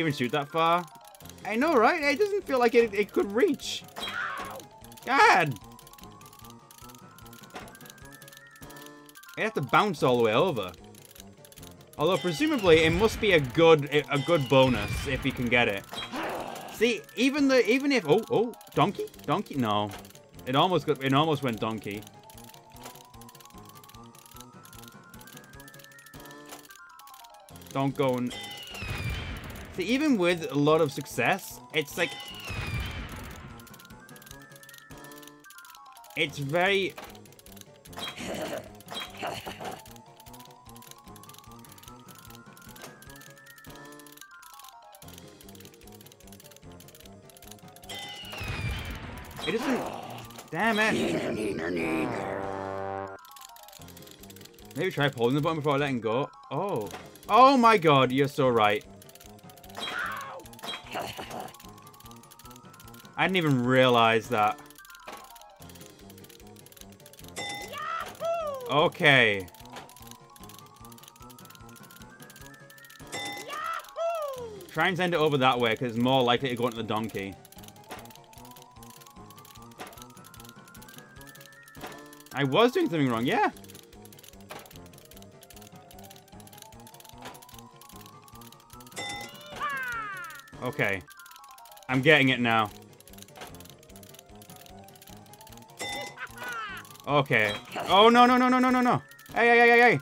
Even shoot that far? I know, right? It doesn't feel like it, it could reach. God! I have to bounce all the way over. Although presumably it must be a good a good bonus if you can get it. See, even the even if oh oh donkey donkey no, it almost got it almost went donkey. Don't go and See, even with a lot of success, it's like... It's very... It isn't... Damn it. Maybe try pulling the button before letting go. Oh. Oh my god, you're so right. I didn't even realize that. Okay. Try and send it over that way, because it's more likely to go into the donkey. I was doing something wrong, yeah. Okay. I'm getting it now. Okay. Oh, no, no, no, no, no, no, no. Hey, hey, hey, hey, hey.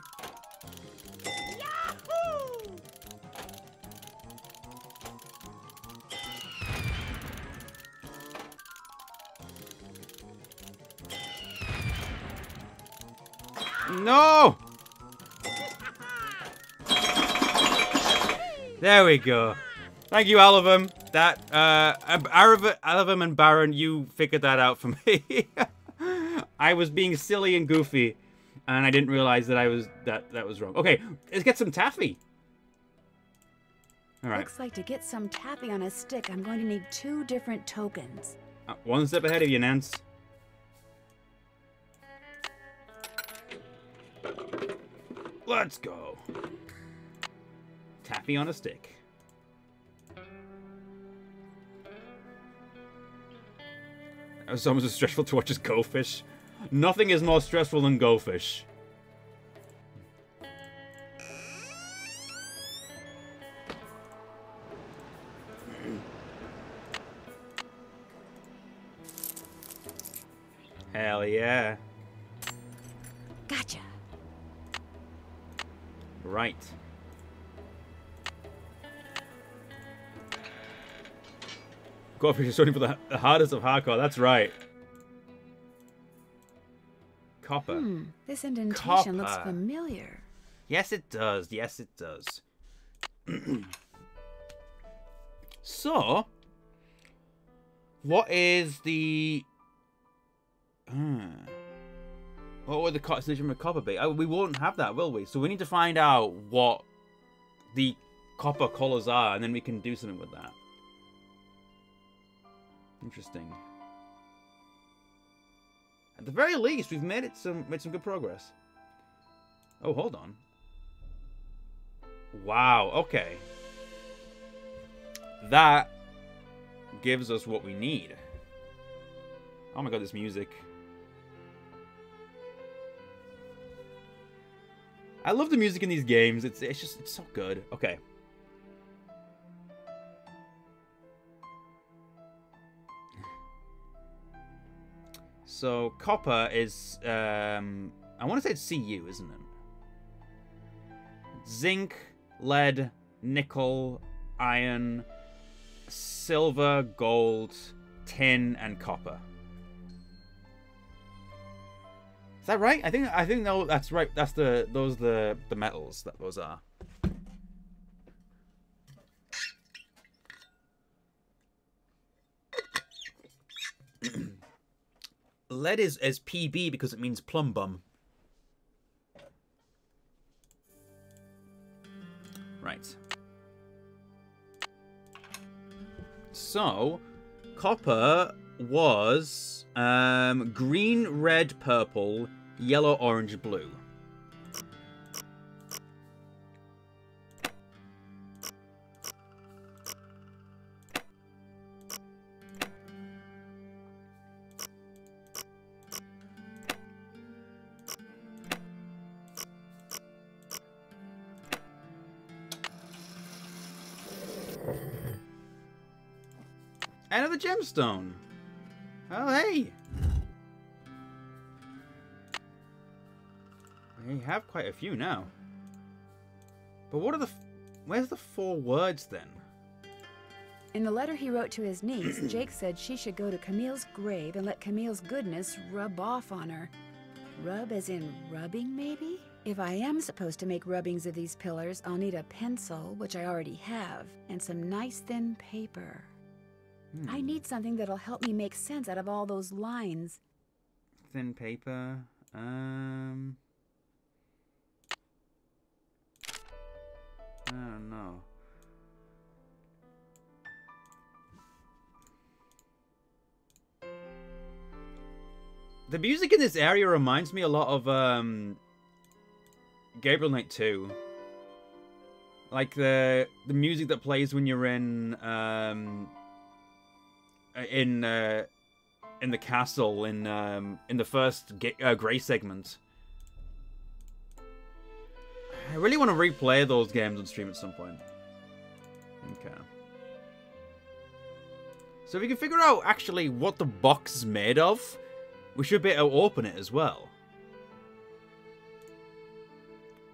No! There we go. Thank you, Alivum. That, uh, Alivum and Baron, you figured that out for me. I was being silly and goofy, and I didn't realize that I was, that, that was wrong. Okay, let's get some taffy. All right, Looks like to get some taffy on a stick, I'm going to need two different tokens. uh, one step ahead of you, Nance. Let's go. Taffy on a stick. It was almost as stressful to watch as Go Fish. Nothing is more stressful than Go Fish. Hell yeah. Gotcha. Right. Goldfish is only for the, the hardest of hardcore. That's right. Copper. Hmm, this indentation looks familiar. Yes, it does. Yes, it does. so, what is the? Hmm. What would the constitution of copper be? Uh, We won't have that, will we? So we need to find out what the copper colors are, and then we can do something with that. Interesting. At the very least, we've made it some made some good progress. Oh, hold on. Wow, okay. That gives us what we need. Oh my god, this music. I love the music in these games. It's it's just it's so good. Okay. So copper is um I want to say it's Cu, isn't it? Zinc, lead, nickel, iron, silver, gold, tin, and copper. Is that right? I think I think no, that's right. That's the those the the metals that those are. Lead is as PB because it means plumbum. Right. So, copper was um, green, red, purple, yellow, orange, blue. Another gemstone. Oh, hey. We have quite a few now. But what are the... f- Where's the four words then? In the letter he wrote to his niece, Jake said she should go to Camille's grave and let Camille's goodness rub off on her. Rub as in rubbing, maybe? If I am supposed to make rubbings of these pillars, I'll need a pencil, which I already have, and some nice thin paper. I need something that'll help me make sense out of all those lines. Thin paper. Um... I don't know. The music in this area reminds me a lot of um Gabriel Knight 2. Like the the music that plays when you're in um in uh in the castle in um in the first uh, Grace segment. I really want to replay those games on stream at some point. Okay. So if we can figure out actually what the box is made of, we should be able to open it as well.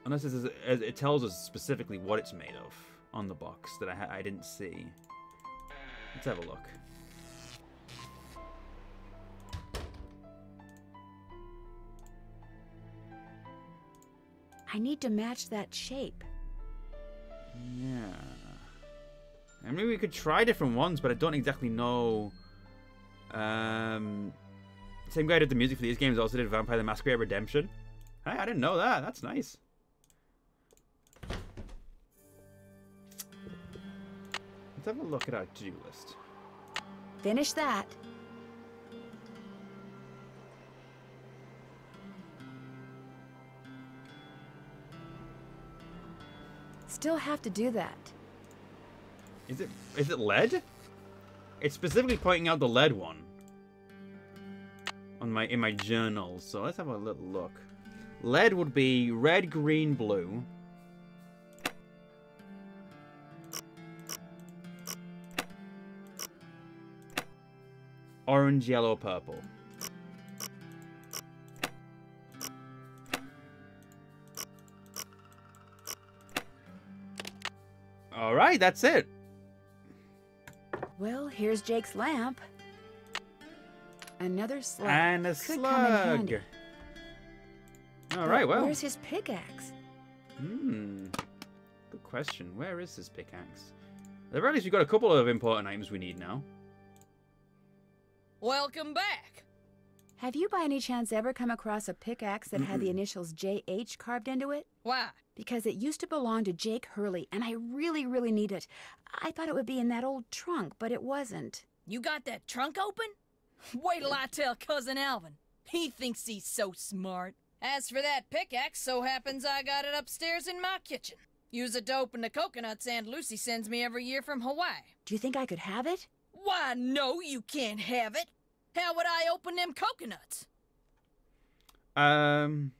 Unless says- it tells us specifically what it's made of on the box that I, I didn't see. Let's have a look. I need to match that shape. Yeah. I mean, we could try different ones, but I don't exactly know. Um, same guy did the music for these games also did Vampire the Masquerade Redemption. Hey, I didn't know that. That's nice. Let's have a look at our to-do list. Finish that. Still have to do that. Is it is it lead? It's specifically pointing out the lead one on my in my journal. So let's have a little look. Lead would be red, green, blue. Orange, yellow, purple. All right, that's it. Well, here's Jake's lamp. Another slug. And a Could come in handy. slug. All But right, well. Where's his pickaxe? Hmm. Good question. Where is his pickaxe? At the very least, we've got a couple of important items we need now. Welcome back. Have you by any chance ever come across a pickaxe that had the initials JH carved into it? Why? Because it used to belong to Jake Hurley, and I really, really need it. I thought it would be in that old trunk, but it wasn't. You got that trunk open? Wait till I tell Cousin Alvin. He thinks he's so smart. As for that pickaxe, so happens I got it upstairs in my kitchen. Use it to open the coconuts Aunt Lucy sends me every year from Hawaii. Do you think I could have it? Why, no, you can't have it. How would I open them coconuts? Um.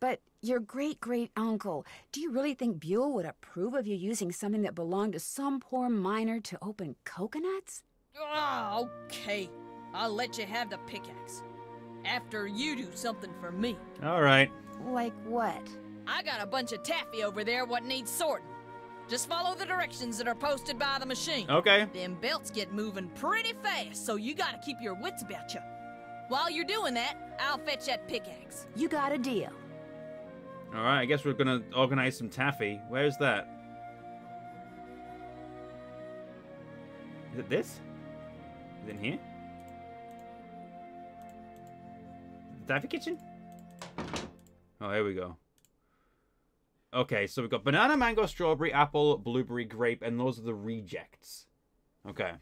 But your great great uncle, do you really think Buell would approve of you using something that belonged to some poor miner to open coconuts? Oh, okay. I'll let you have the pickaxe. After you do something for me. All right. Like what? I got a bunch of taffy over there what needs sorting. Just follow the directions that are posted by the machine. Okay. Them belts get moving pretty fast, so you gotta keep your wits about you. While you're doing that, I'll fetch that pickaxe. You got a deal. All right. I guess we're gonna organize some taffy. Where's that? Is it this? Is it in here? The taffy kitchen? Oh, here we go. Okay, so we've got banana, mango, strawberry, apple, blueberry, grape, and those are the rejects. Okay.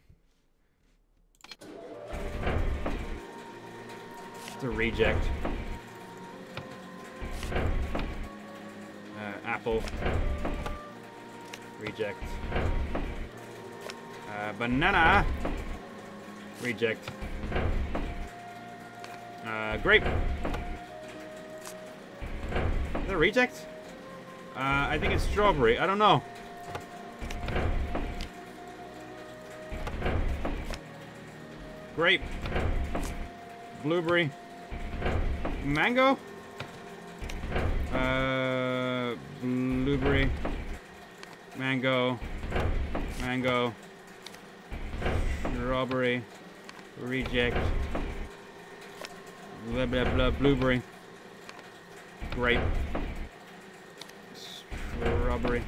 A reject. Uh, apple. Reject. Uh, banana. Reject. Uh, grape. Is that reject? Uh, I think it's strawberry. I don't know. Grape. Blueberry. Mango. Uh, blueberry. Mango. Mango. Strawberry. Reject. Blah blah blah. Blueberry. Grape. Strawberry.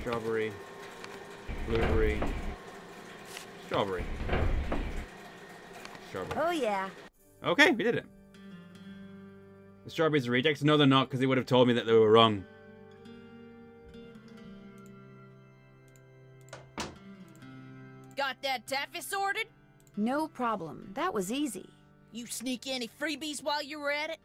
Strawberry. Blueberry. Strawberry. Strawberry. Oh, yeah. Okay, we did it. The strawberries are rejects? No, they're not, because they would have told me that they were wrong. Got that taffy sorted? No problem. That was easy. You sneak any freebies while you were at it?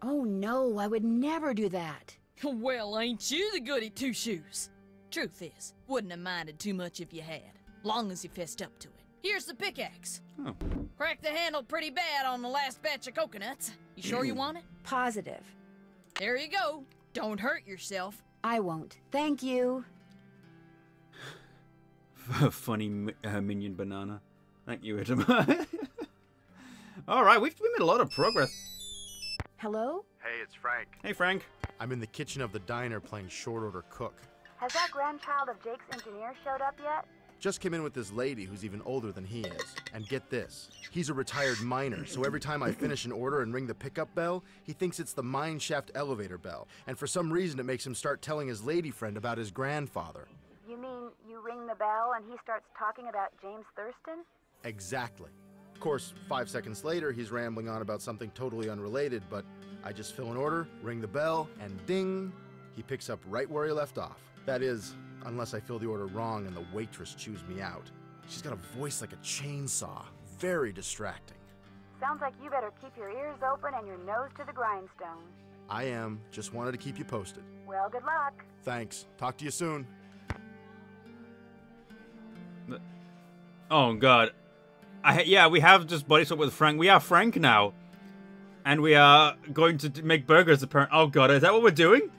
Oh, no, I would never do that. well, ain't you the goody two shoes? Truth is, wouldn't have minded too much if you had, long as you fessed up to it. Here's the pickaxe. Oh. Cracked the handle pretty bad on the last batch of coconuts. You sure you want it? Positive. There you go. Don't hurt yourself. I won't. Thank you. Funny uh, minion banana. Thank you, Itama. All right, we've we made a lot of progress. Hello? Hey, it's Frank. Hey, Frank. I'm in the kitchen of the diner playing short order cook. Has that grandchild of Jake's engineer showed up yet? Just came in with this lady who's even older than he is. And get this he's a retired miner, so every time I finish an order and ring the pickup bell, he thinks it's the mine shaft elevator bell. And for some reason, it makes him start telling his lady friend about his grandfather. You mean you ring the bell and he starts talking about James Thurston? Exactly. Of course, five seconds later, he's rambling on about something totally unrelated, but I just fill an order, ring the bell, and ding, he picks up right where he left off. That is, unless I fill the order wrong and the waitress chews me out. She's got a voice like a chainsaw. very distracting. Sounds like you better keep your ears open and your nose to the grindstone. I am. Just wanted to keep you posted. Well, good luck. Thanks. Talk to you soon. Oh god. I yeah, we have just body swap with Frank. We are Frank now. And we are going to make burgers apparent. Oh god, is that what we're doing?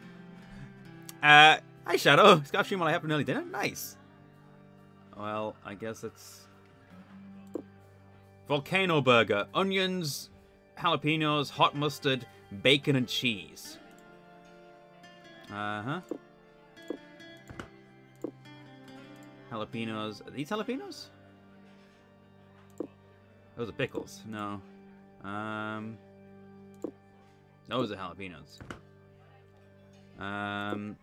Uh hi Shadow. Scarf stream while I have early dinner? Nice. Well, I guess it's Volcano burger. Onions, jalapenos, hot mustard, bacon and cheese. Uh-huh. Jalapenos. Are these jalapenos? Those are pickles. No. Um. Those are jalapenos. Um.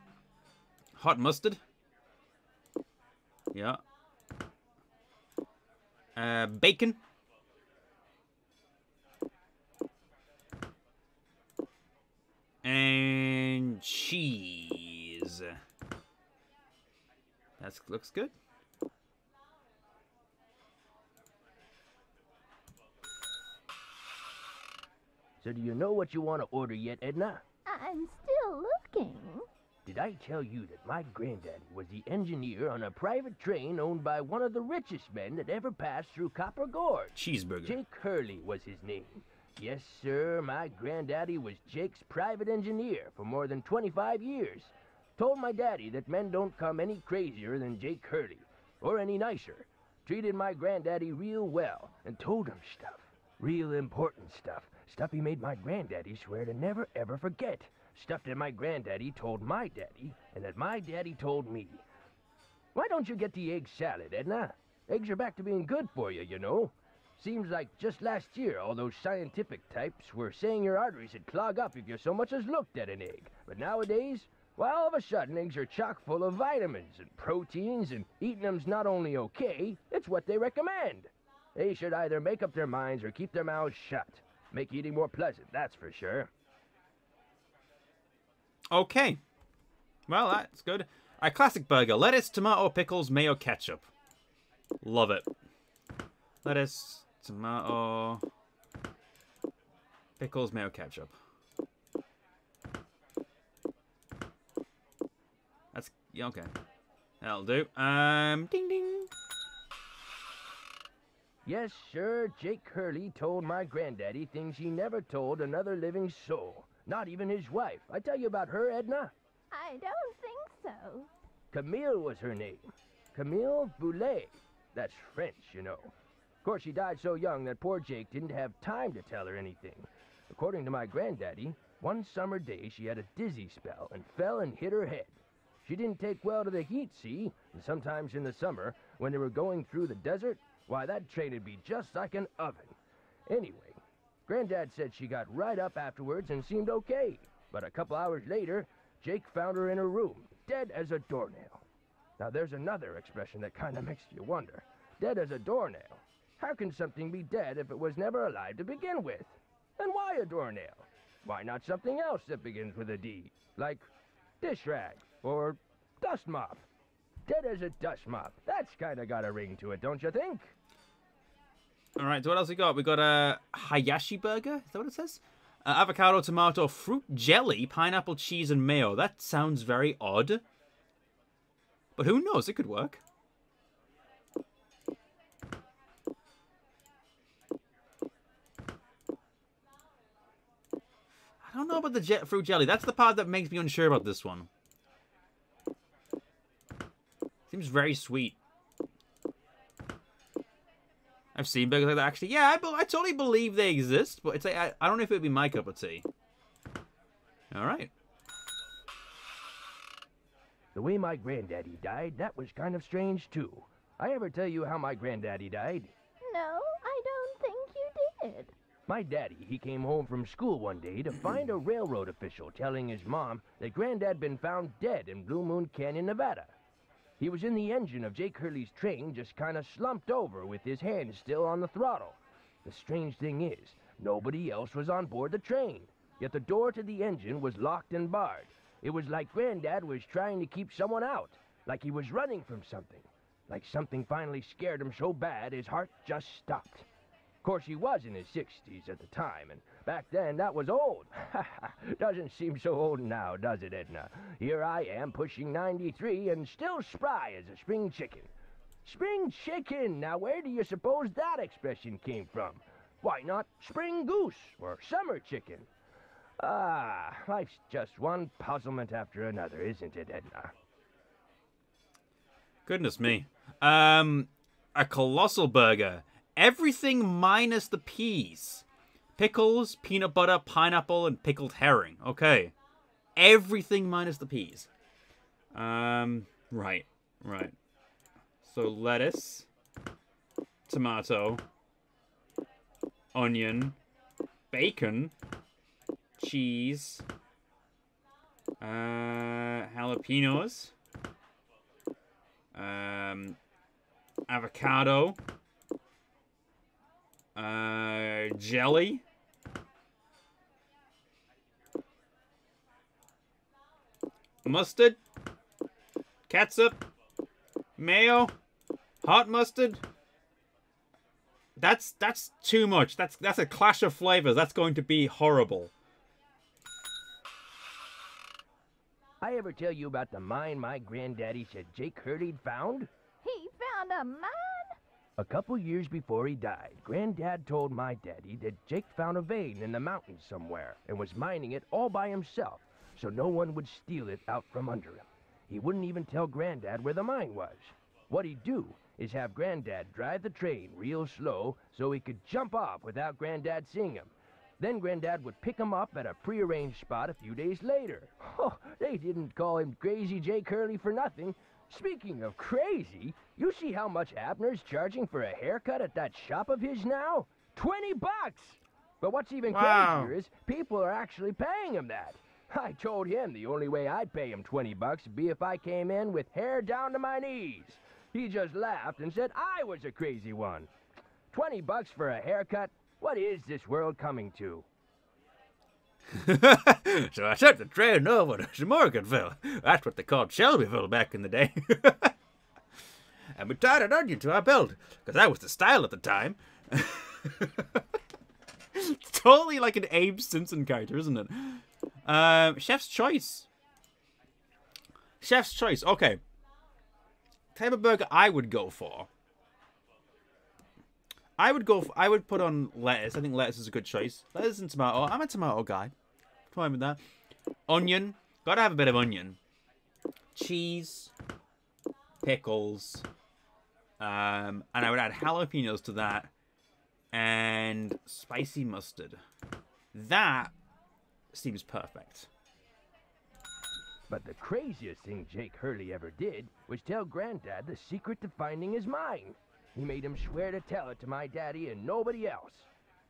Hot mustard. Yeah. Uh, bacon. And cheese. That looks good. So do you know what you want to order yet, Edna? I'm still looking. Did I tell you that my granddaddy was the engineer on a private train owned by one of the richest men that ever passed through Copper Gorge? Cheeseburger. Jake Hurley was his name. Yes, sir, my granddaddy was Jake's private engineer for more than 25 years. Told my daddy that men don't come any crazier than Jake Hurley, or any nicer. Treated my granddaddy real well, and told him stuff. Real important stuff. Stuff he made my granddaddy swear to never ever forget. Stuff that my granddaddy told my daddy, and that my daddy told me. Why don't you get the egg salad, Edna? Eggs are back to being good for you, you know. Seems like just last year all those scientific types were saying your arteries would clog up if you so much as looked at an egg. But nowadays, well, all of a sudden eggs are chock full of vitamins and proteins, and eating them's not only okay, it's what they recommend. They should either make up their minds or keep their mouths shut. Make eating more pleasant, that's for sure. Okay. Well, that's good. A classic burger. Lettuce, tomato, pickles, mayo, ketchup. Love it. Lettuce, tomato, pickles, mayo, ketchup. That's yeah, okay. That'll do. Um, ding ding. Yes, sir, Jake Hurley told my granddaddy things he never told another living soul. Not even his wife. I tell you about her, Edna. I don't think so. Camille was her name. Camille Boulet. That's French, you know. Of course, she died so young that poor Jake didn't have time to tell her anything. According to my granddaddy, one summer day she had a dizzy spell and fell and hit her head. She didn't take well to the heat, see? And sometimes in the summer, when they were going through the desert, why, that train'd be just like an oven. Anyway, Granddad said she got right up afterwards and seemed okay. But a couple hours later, Jake found her in her room, dead as a doornail. Now, there's another expression that kind of makes you wonder. Dead as a doornail. How can something be dead if it was never alive to begin with? And why a doornail? Why not something else that begins with a D? Like dish rag or dust mop? Dead as a dust mop. That's kind of got a ring to it, don't you think? All right, so what else we got? We got a Hayashi burger. Is that what it says? Uh, avocado, tomato, fruit jelly, pineapple, cheese, and mayo. That sounds very odd. But who knows? It could work. I don't know about the jet fruit jelly. That's the part that makes me unsure about this one. Seems very sweet. I've seen burgers like that actually. Yeah, I, be- I totally believe they exist, but it's like, I, I don't know if it would be my cup of tea. All right. The way my granddaddy died, that was kind of strange too. I ever tell you how my granddaddy died? No, I don't think you did. My daddy, he came home from school one day to find a railroad official telling his mom that Granddad been found dead in Blue Moon Canyon, Nevada. He was in the engine of Jake Hurley's train, just kind of slumped over with his hand still on the throttle. The strange thing is, nobody else was on board the train, yet the door to the engine was locked and barred. It was like Granddad was trying to keep someone out, like he was running from something, like something finally scared him so bad his heart just stopped. Of course, he was in his 60s at the time, and back then that was old. Doesn't seem so old now, does it, Edna? Here I am pushing 93 and still spry as a spring chicken. Spring chicken! Now, where do you suppose that expression came from? Why not spring goose or summer chicken? Ah, life's just one puzzlement after another, isn't it, Edna? Goodness me. Um, a colossal burger. Everything minus the peas. Pickles, peanut butter, pineapple, and pickled herring. Okay. Everything minus the peas. Um, right, right. So lettuce, tomato, onion, bacon, cheese, uh, jalapenos, um, avocado, uh, jelly, mustard, ketchup, mayo, hot mustard. That's that's too much. That's that's a clash of flavors. That's going to be horrible. I ever tell you about the mine my granddaddy said Jake Hurley'd found? He found a mine? A couple years before he died, Granddad told my daddy that Jake found a vein in the mountains somewhere and was mining it all by himself so no one would steal it out from under him. He wouldn't even tell Granddad where the mine was. What he'd do is have Granddad drive the train real slow so he could jump off without Granddad seeing him. Then Granddad would pick him up at a prearranged spot a few days later. Oh, they didn't call him Crazy Jake Hurley for nothing. Speaking of crazy, you see how much Abner's charging for a haircut at that shop of his now? 20 bucks! But what's even Wow. crazier is people are actually paying him that. I told him the only way I'd pay him 20 bucks would be if I came in with hair down to my knees. He just laughed and said I was a crazy one. 20 bucks for a haircut? What is this world coming to? so I took the train over to Morganville. That's what they called Shelbyville back in the day. and we tied an onion to our belt, because that was the style at the time. totally like an Abe Simpson character, isn't it? Um, Chef's Choice. Chef's Choice. Okay. Type of burger I would go for. I would go. For, I would put on lettuce. I think lettuce is a good choice. Lettuce and tomato. I'm a tomato guy. Fine with that. Onion. Gotta have a bit of onion. Cheese. Pickles. Um, and I would add jalapenos to that. And spicy mustard. That seems perfect. But the craziest thing Jake Hurley ever did was tell Granddad the secret to finding his mine. He made him swear to tell it to my daddy and nobody else.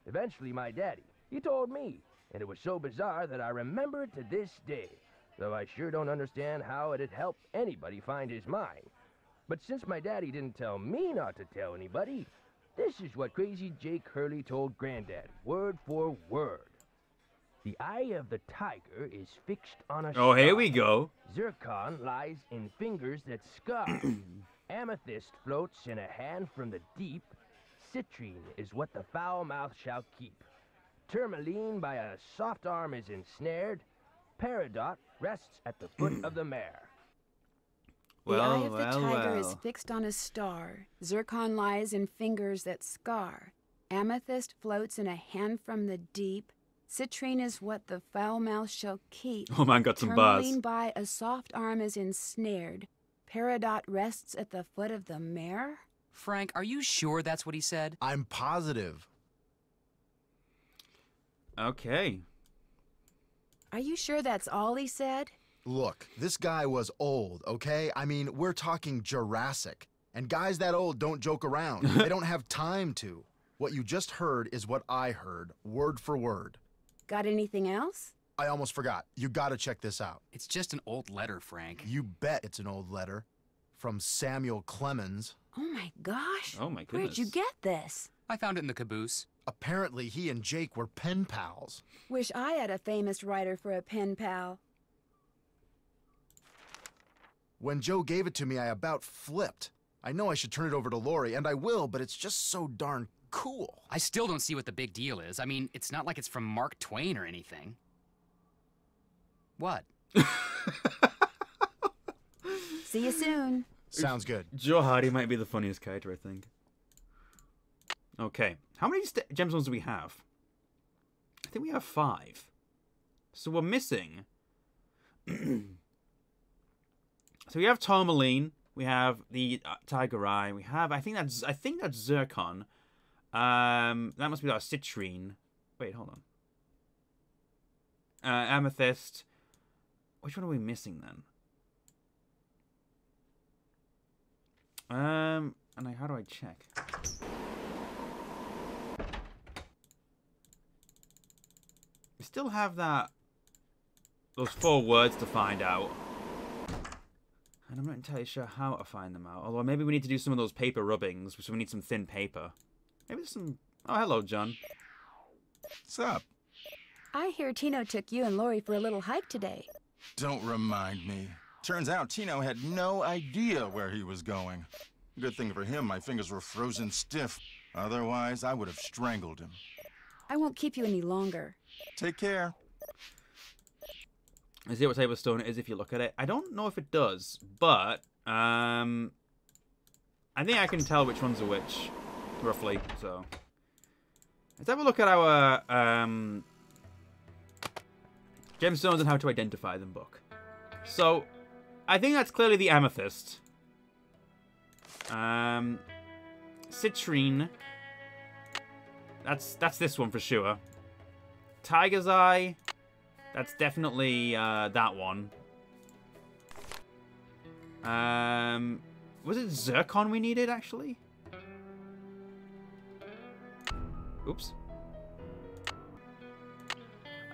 Eventually, my daddy, he told me, and it was so bizarre that I remember it to this day, though I sure don't understand how it'd help anybody find his mine. But since my daddy didn't tell me not to tell anybody, this is what Crazy Jake Hurley told Granddad, word for word. The eye of the tiger is fixed on a Oh, here we go. Zircon lies in fingers that scar. Amethyst floats in a hand from the deep. Citrine is what the foul mouth shall keep. Tourmaline by a soft arm is ensnared. Peridot rests at the foot of the mare. The eye Well, of the well, tiger is fixed on a star. Zircon lies in fingers that scar. Amethyst floats in a hand from the deep. Citrine is what the foul mouth shall keep. Oh man, got some bars. Tourmaline by a soft arm is ensnared. Peridot rests at the foot of the mare. Frank, are you sure that's what he said? I'm positive. Okay. Are you sure that's all he said? Look, this guy was old, okay? I mean, we're talking Jurassic. And guys that old don't joke around. they don't have time to. What you just heard is what I heard, word for word. Got anything else? I almost forgot. You gotta check this out. It's just an old letter, Frank. You bet it's an old letter. From Samuel Clemens. Oh my gosh. Oh my goodness. Where'd you get this? I found it in the caboose. Apparently, he and Jake were pen pals. Wish I had a famous writer for a pen pal. When Joe gave it to me, I about flipped. I know I should turn it over to Lori, and I will, but it's just so darn cool. I still don't see what the big deal is. I mean, it's not like it's from Mark Twain or anything. What? See you soon. Sounds good. Joe Hardy might be the funniest character, I think. Okay. How many st- gemstones do we have? I think we have five. So we're missing. so we have tourmaline. We have the uh, tiger eye. We have. I think that's. I think that's zircon. Um, that must be our citrine. Wait, hold on. Uh, amethyst. Which one are we missing then? Um, and I, how do I check? We still have that those four words to find out. And I'm not entirely sure how to find them out. Although maybe we need to do some of those paper rubbings, so we need some thin paper. Maybe there's some... Oh, hello, John. What's up? I hear Tino took you and Lori for a little hike today. Don't remind me. Turns out Tino had no idea where he was going. Good thing for him, my fingers were frozen stiff. Otherwise, I would have strangled him. I won't keep you any longer. Take care. I see what of stone it is if you look at it. I don't know if it does, but um, I think I can tell which ones are which, roughly. So let's have a look at our um, gemstones and how to identify them book. So I think that's clearly the amethyst. Um, citrine. That's that's this one for sure. Tiger's eye. That's definitely uh, that one. Um, was it zircon we needed actually? Oops.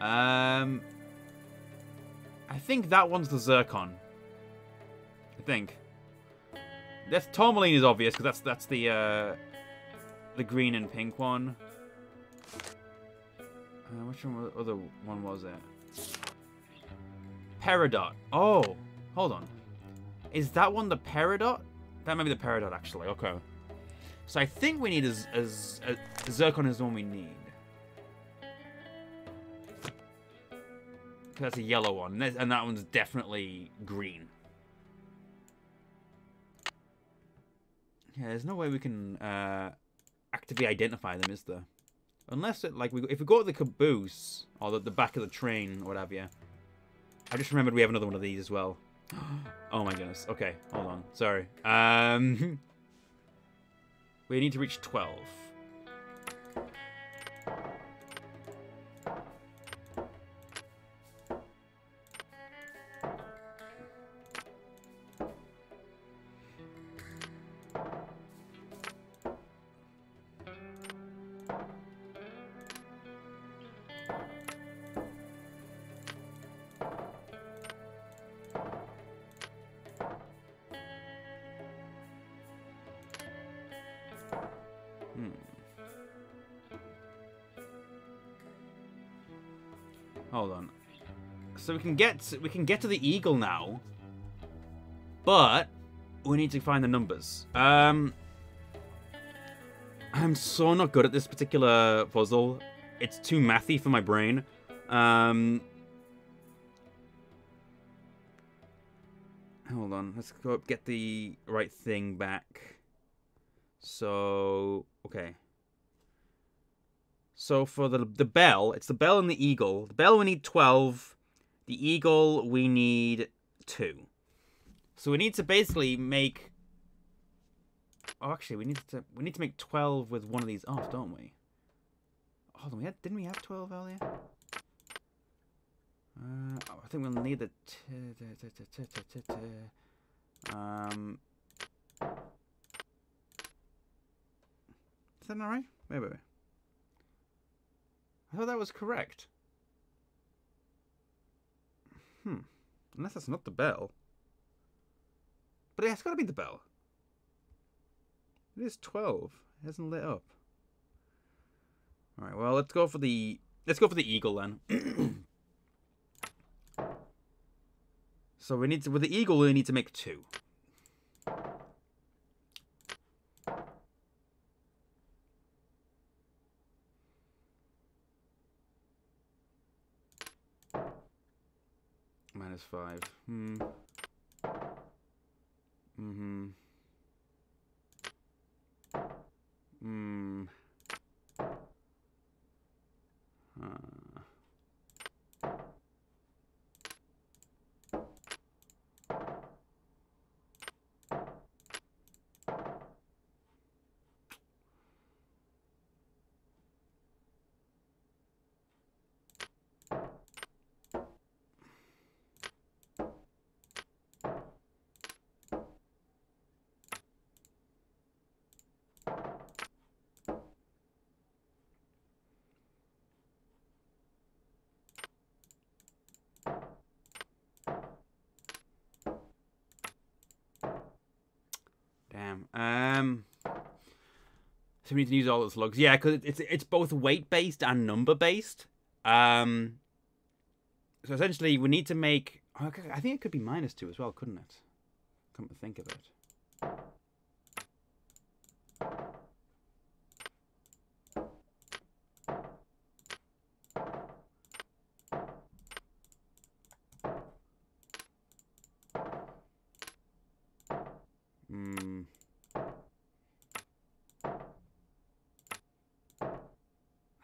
Um, I think that one's the zircon. I think. That's tourmaline is obvious because that's that's the uh, the green and pink one. Uh, which one other one was it? Peridot. Oh, hold on. Is that one the Peridot? That might be the Peridot, actually. Okay. So I think we need a, a, a Zircon is the one we need. That's a yellow one, and that one's definitely green. Yeah, there's no way we can uh, actively identify them, is there? Unless, it, like, we, if we go to the caboose, or the, the back of the train, or whatever, yeah. I just remembered we have another one of these as well. oh my goodness. Okay, hold on. Sorry. Um, we need to reach 12. So we can get we can get to the eagle now, but we need to find the numbers. Um, I'm so not good at this particular puzzle. It's too mathy for my brain. Um, hold on. Let's go up, get the right thing back. So, okay. So for the the bell, it's the bell and the eagle. The bell we need 12. The eagle we need 2. So we need to basically make Oh, actually, we need to we need to make 12 with one of these off, don't we? Hold on, we had didn't we have 12 earlier? Uh, oh, I think we'll need the um Is that not right? Wait, wait, wait. I thought that was correct. Hmm. Unless that's not the bell. But it's got to be the bell. It is 12. It hasn't lit up. Alright, well, let's go for the... Let's go for the eagle, then. so we need to... With the eagle, we need to make two. minus five. Hmm. Mm-hmm. Hmm. Uh. Damn. Um. So we need to use all the slugs. Yeah, because it's it's both weight based and number based. Um. So essentially, we need to make. okay, I think it could be minus two as well, couldn't it? Come to think of it. Hmm.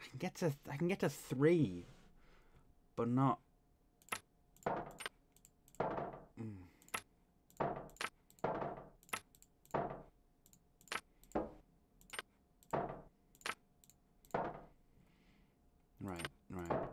I can get to I can get to three, but not. Hmm. Right, right.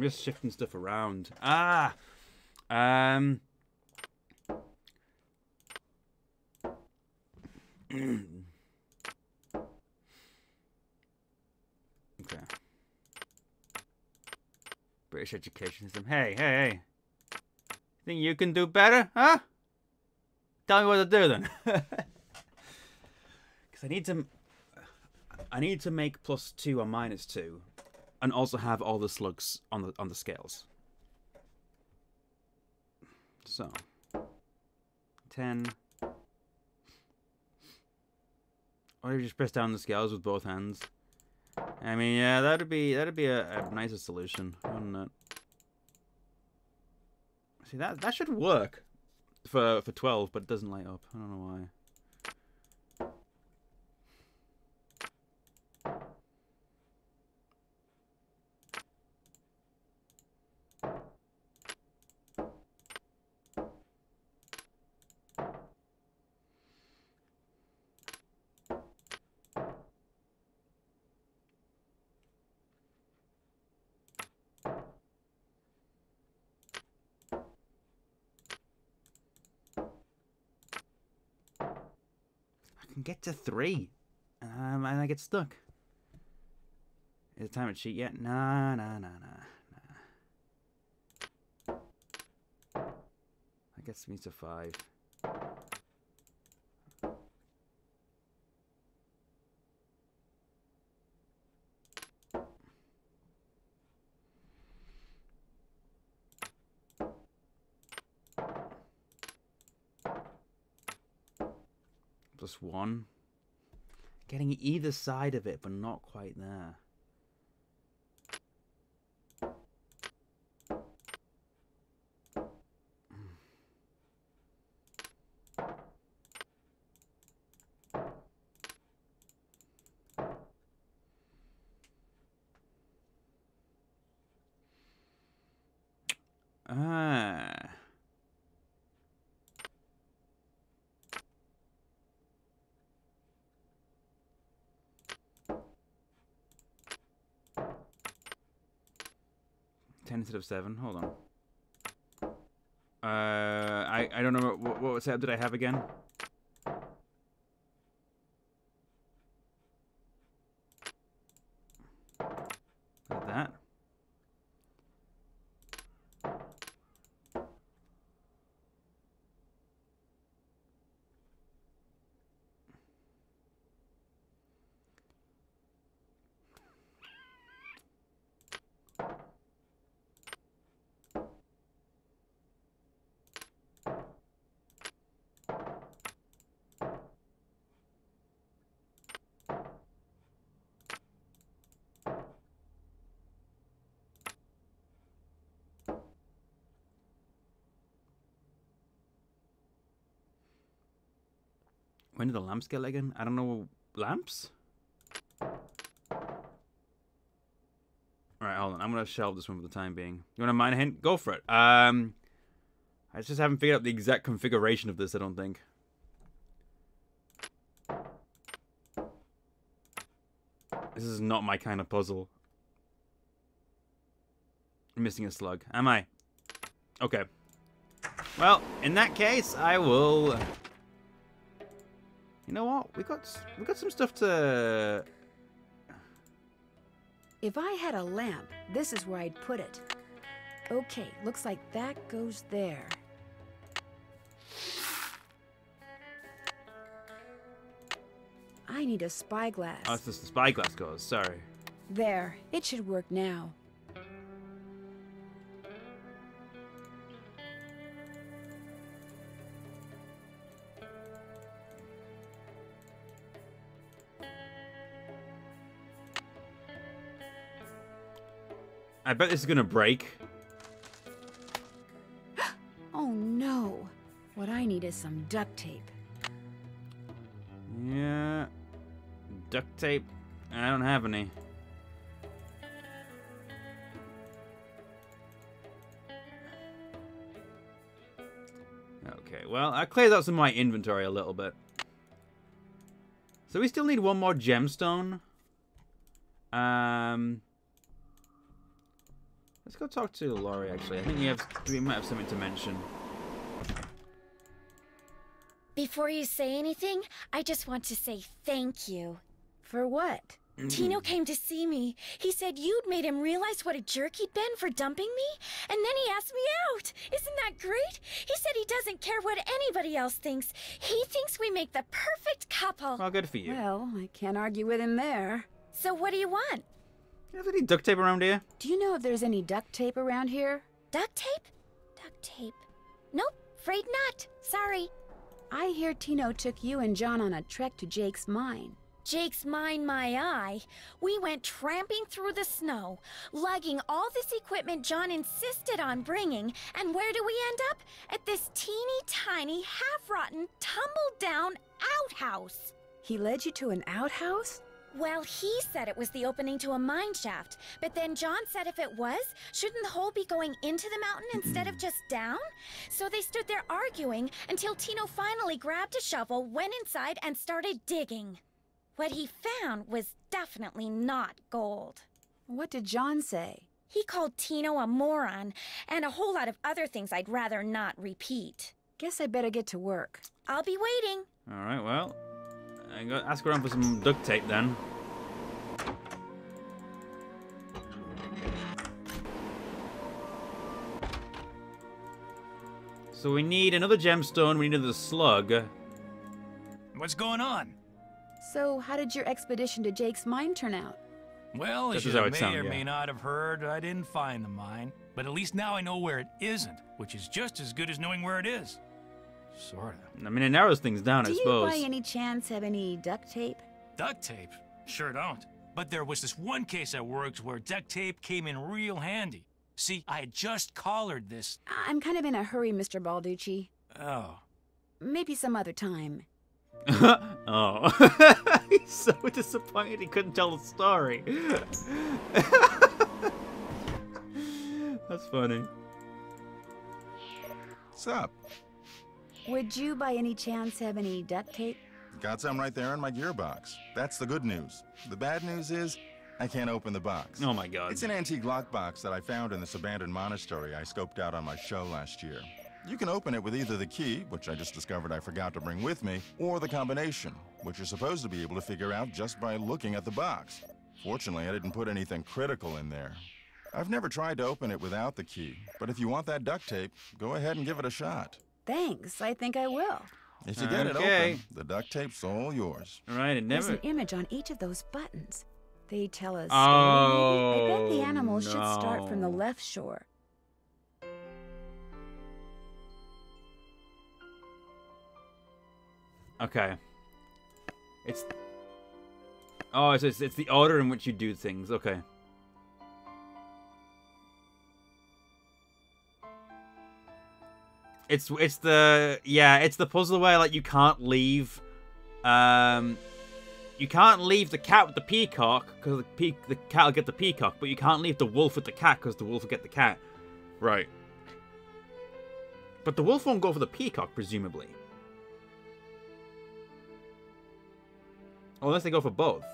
I'm just shifting stuff around. Ah, um. okay. British education system. Hey, hey, hey. Think you can do better, huh? Tell me what to do then. Because I need to. I need to make plus two or minus two, and also have all the slugs on the on the scales. So, ten. Or you just press down the scales with both hands. I mean, yeah, that'd be that'd be a, a nicer solution, wouldn't it? See that that should work for for twelve, but it doesn't light up. I don't know why. Get to three, um, and I get stuck. Is the timer cheat yet? Nah, nah, nah, nah, nah. That gets me to five. Plus one. Getting either side of it, but not quite there. Instead of seven. Hold on. Uh, I I don't know what what setup did I have again? Was it that? When did the lamps get let in? I don't know. Lamps? Alright, hold on. I'm going to shelve this one for the time being. You want a minor hint? Go for it. Um, I just haven't figured out the exact configuration of this, I don't think. This is not my kind of puzzle. I'm missing a slug. Am I? Okay. Well, in that case, I will... You know what? We got we got some stuff to... If I had a lamp, this is where I'd put it. Okay, looks like that goes there. I need a spyglass. Oh, it's just the spyglass goes. Sorry. There, it should work now. I bet this is gonna break. Oh no. What I need is some duct tape. Yeah. Duct tape. I don't have any. Okay, well, I cleared out some of my inventory a little bit. So we still need one more gemstone. Um, let's go talk to Lori. Actually, I think we have we might have something to mention. Before you say anything, I just want to say thank you. For what? Mm-hmm. Tino came to see me. He said you'd made him realize what a jerk he'd been for dumping me, and then he asked me out. Isn't that great? He said he doesn't care what anybody else thinks. He thinks we make the perfect couple. Well, good for you. Well, I can't argue with him there. So what do you want? You have any duct tape around here? Do you know if there's any duct tape around here? Duct tape? Duct tape. Nope, afraid not. Sorry. I hear Tino took you and John on a trek to Jake's mine. Jake's mine, my eye. We went tramping through the snow, lugging all this equipment John insisted on bringing, and where do we end up? At this teeny tiny, half rotten, tumble down outhouse. He led you to an outhouse? Well, he said it was the opening to a mine shaft, but then John said if it was, shouldn't the hole be going into the mountain instead of just down? So they stood there arguing until Tino finally grabbed a shovel, went inside, and started digging. What he found was definitely not gold. What did John say? He called Tino a moron, and a whole lot of other things I'd rather not repeat. Guess I better get to work. I'll be waiting. All right, well, I got ask around for some duct tape then. So we need another gemstone. We need another slug. What's going on? So, how did your expedition to Jake's mine turn out? Well, as This is you how may it sound, or yeah. may not have heard, I didn't find the mine. But at least now I know where it isn't, which is just as good as knowing where it is. Sorta. I mean, it narrows things down, Do I you suppose. by any chance have any duct tape? Duct tape? Sure don't. But there was this one case I worked where duct tape came in real handy. See, I had just collared this. I'm kind of in a hurry, Mr. Balducci. Oh. Maybe some other time. oh. He's so disappointed he couldn't tell the story. That's funny. What's up? Would you by any chance have any duct tape? Got some right there in my gearbox. That's the good news. The bad news is, I can't open the box. Oh my god. It's an antique lockbox that I found in this abandoned monastery I scoped out on my show last year. You can open it with either the key, which I just discovered I forgot to bring with me, or the combination, which you're supposed to be able to figure out just by looking at the box. Fortunately, I didn't put anything critical in there. I've never tried to open it without the key, but if you want that duct tape, go ahead and give it a shot. Thanks, I think I will. If you get it Okay. open, the duct tape's all yours. Right, it There's never. an image on each of those buttons. They tell us. Oh, I bet the oh, animals should start from the left shore. Okay. It's. Oh, it's, it's it's the order in which you do things. Okay. It's it's the yeah it's the puzzle where like you can't leave Um, you can't leave the cat with the peacock because the, pe- the cat will get the peacock, but you can't leave the wolf with the cat because the wolf will get the cat. Right. But the wolf won't go for the peacock, presumably. Unless they go for both.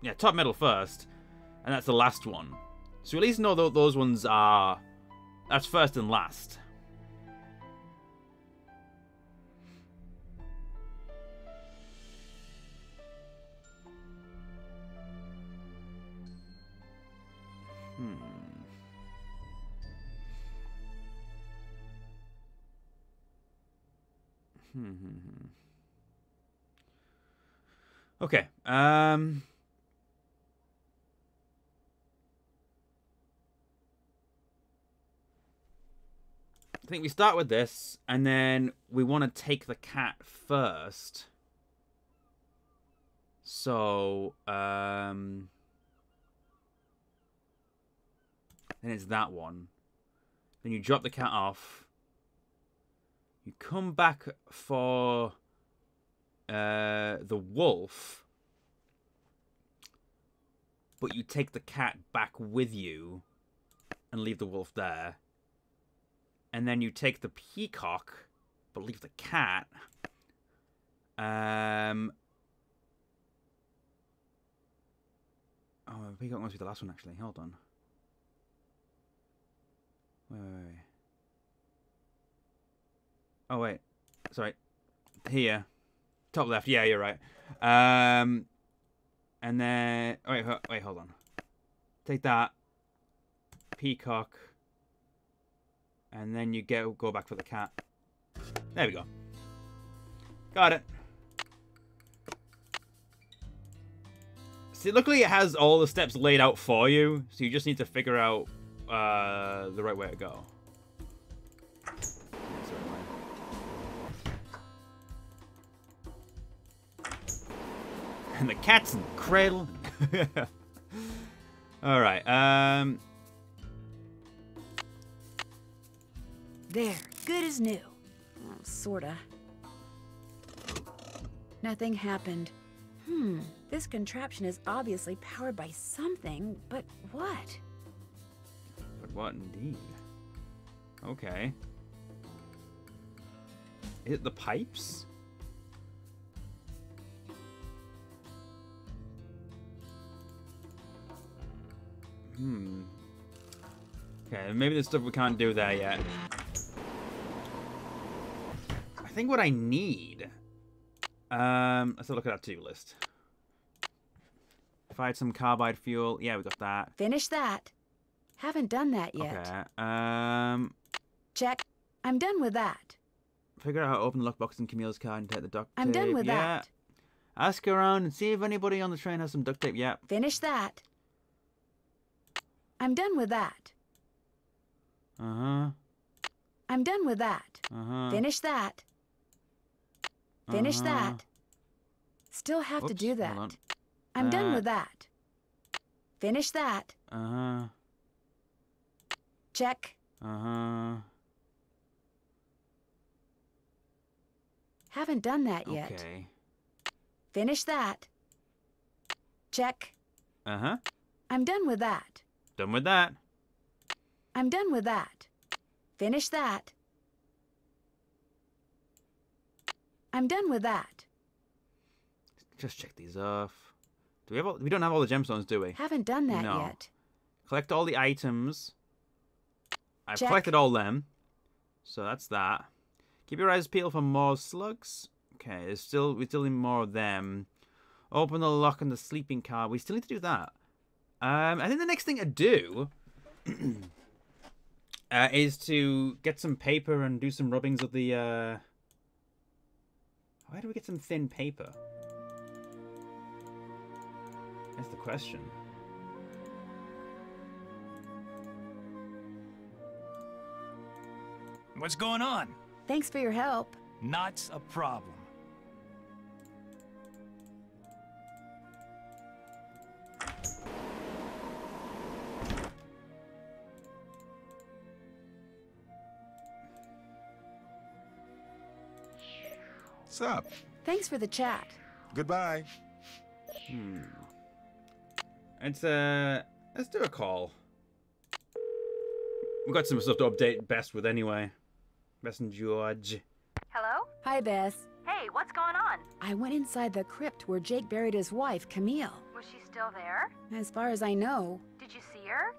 Yeah, top metal first. And that's the last one. So at least know that those ones are... That's first and last. Hmm. Hmm. hmm, hmm. Okay. Um. Think we start with this, and then we want to take the cat first. So, um, then it's that one. Then you drop the cat off. You come back for uh, the wolf, but you take the cat back with you and leave the wolf there. And then you take the peacock, but leave the cat. Um. Oh, the peacock must be the last one, actually. Hold on. Wait, wait, wait. Oh, wait. Sorry. Here. Top left. Yeah, you're right. Um, and then... oh, Wait, wait, hold on. Take that. Peacock. And then you go, go back for the cat. There we go. Got it. See, luckily it has all the steps laid out for you, so you just need to figure out uh, the right way to go. And the cat's in the cradle. all right. Um. There, good as new. Well, sorta. Nothing happened. Hmm, this contraption is obviously powered by something, but what? But what indeed? Okay. Is it the pipes? Hmm. Okay, maybe this stuff we can't do there yet. I think what I need... Um, let's have a look at our to-do list. Find some carbide fuel. Yeah, we got that. Finish that. Haven't done that yet. Okay. Um, Check. I'm done with that. figure out how to open the lockbox in Camille's car and take the duct tape. I'm done with yeah. that. Ask around and see if anybody on the train has some duct tape. Yeah. Finish that. I'm done with that. Uh huh. I'm done with that. Uh huh. Finish that. Finish Uh-huh. that. Still have to Whoops, do that. I'm done with that. Finish that. Uh huh. Check. Uh huh. Haven't done that yet. Okay. Finish that. Check. Uh huh. I'm done with that. Done with that. I'm done with that. Finish that. I'm done with that. Just check these off. Do we have? All, we don't have all the gemstones, do we? Haven't done that No. yet. Collect all the items. I've Check. collected all them. So that's that. Keep your eyes peeled for more slugs. Okay, there's still we still need more of them. Open the lock on the sleeping car. We still need to do that. Um, I think the next thing to do uh, is to get some paper and do some rubbings of the. Uh... Where do we get some thin paper? That's the question. What's going on? Thanks for your help. Not a problem. Sup? Thanks for the chat. Goodbye. Hmm. It's uh, let's do a call. We've got some stuff to update Bess with anyway. Bess and George. Hello? Hi, Bess. Hey, what's going on? I went inside the crypt where Jake buried his wife, Camille. Was she still there? As far as I know. Did you see her?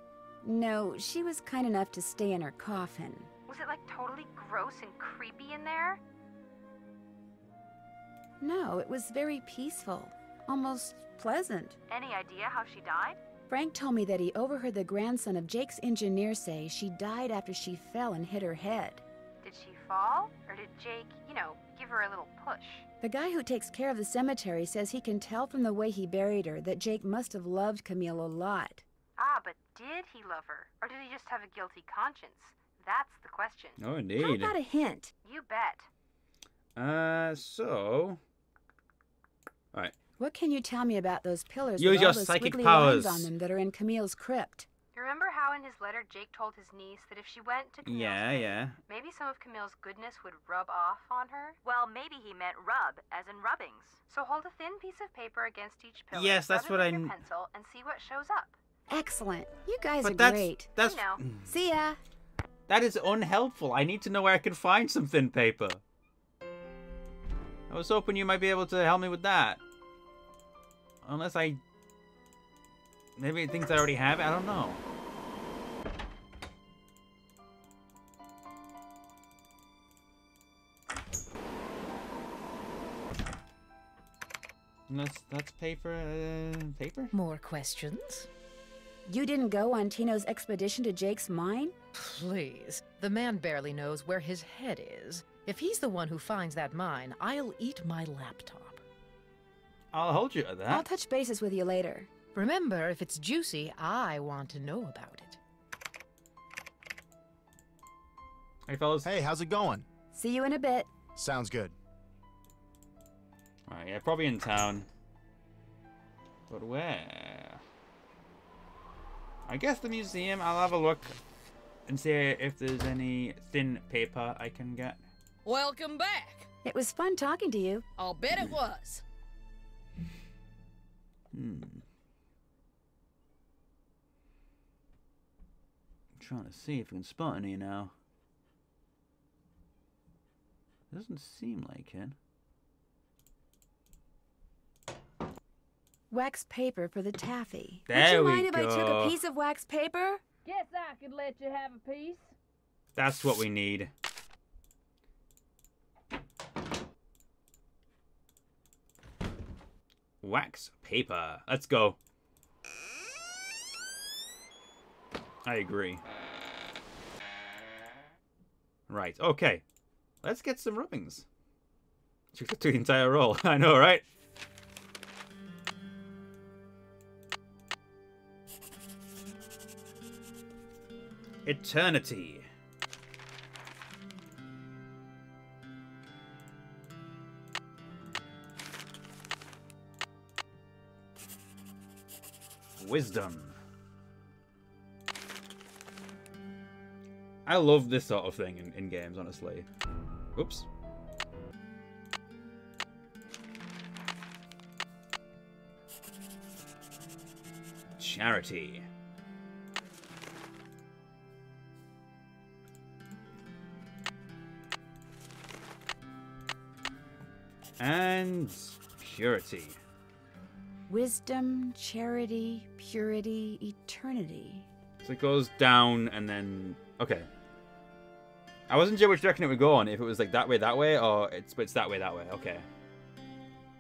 No, she was kind enough to stay in her coffin. Was it like totally gross and creepy in there? No, it was very peaceful. Almost pleasant. Any idea how she died? Frank told me that he overheard the grandson of Jake's engineer say she died after she fell and hit her head. Did she fall? Or did Jake, you know, give her a little push? The guy who takes care of the cemetery says he can tell from the way he buried her that Jake must have loved Camille a lot. Ah, but did he love her? Or did he just have a guilty conscience? That's the question. Oh, How indeed. about a hint? You bet. Uh, so. Alright. What can you tell me about those pillars Use with your all those psychic squiggly powers. lines on them that are in Camille's crypt? Remember how in his letter Jake told his niece that if she went to Camille's Yeah, grave, yeah. maybe some of Camille's goodness would rub off on her? Well, maybe he meant rub, as in rubbings. So hold a thin piece of paper against each pillar. Yes, that's what it I with your pencil and see what shows up. Excellent. You guys But are that's great. that's You know. See ya. that is unhelpful. I need to know where I can find some thin paper. I was hoping you might be able to help me with that. Unless I maybe it thinks I already have it. I don't know. That's that's paper. Uh, paper. More questions? You didn't go on Tino's expedition to Jake's mine? Please. The man barely knows where his head is. If he's the one who finds that mine, I'll eat my laptop. I'll hold you to that. I'll touch bases with you later. Remember, if it's juicy, I want to know about it. Hey, fellas. Hey, how's it going? See you in a bit. Sounds good. Alright, yeah, probably in town. But where? I guess the museum. I'll have a look and see if there's any thin paper I can get. Welcome back. It was fun talking to you. I'll bet it was. Hmm. I'm trying to see if we can spot any now. Doesn't seem like it. Wax paper for the taffy. There Would you mind if I took a piece of wax paper? Guess I could let you have a piece. That's what we need. Wax paper. Let's go. I agree. Right, okay. Let's get some rubbings. She Took the entire roll. I know, right? Eternity. Wisdom. I love this sort of thing in, in games, honestly. Oops. Charity. And purity. Wisdom, charity, purity, eternity. So it goes down and then okay. I wasn't sure which direction it would go on. If it was like that way, that way, or it's it's that way, that way. Okay.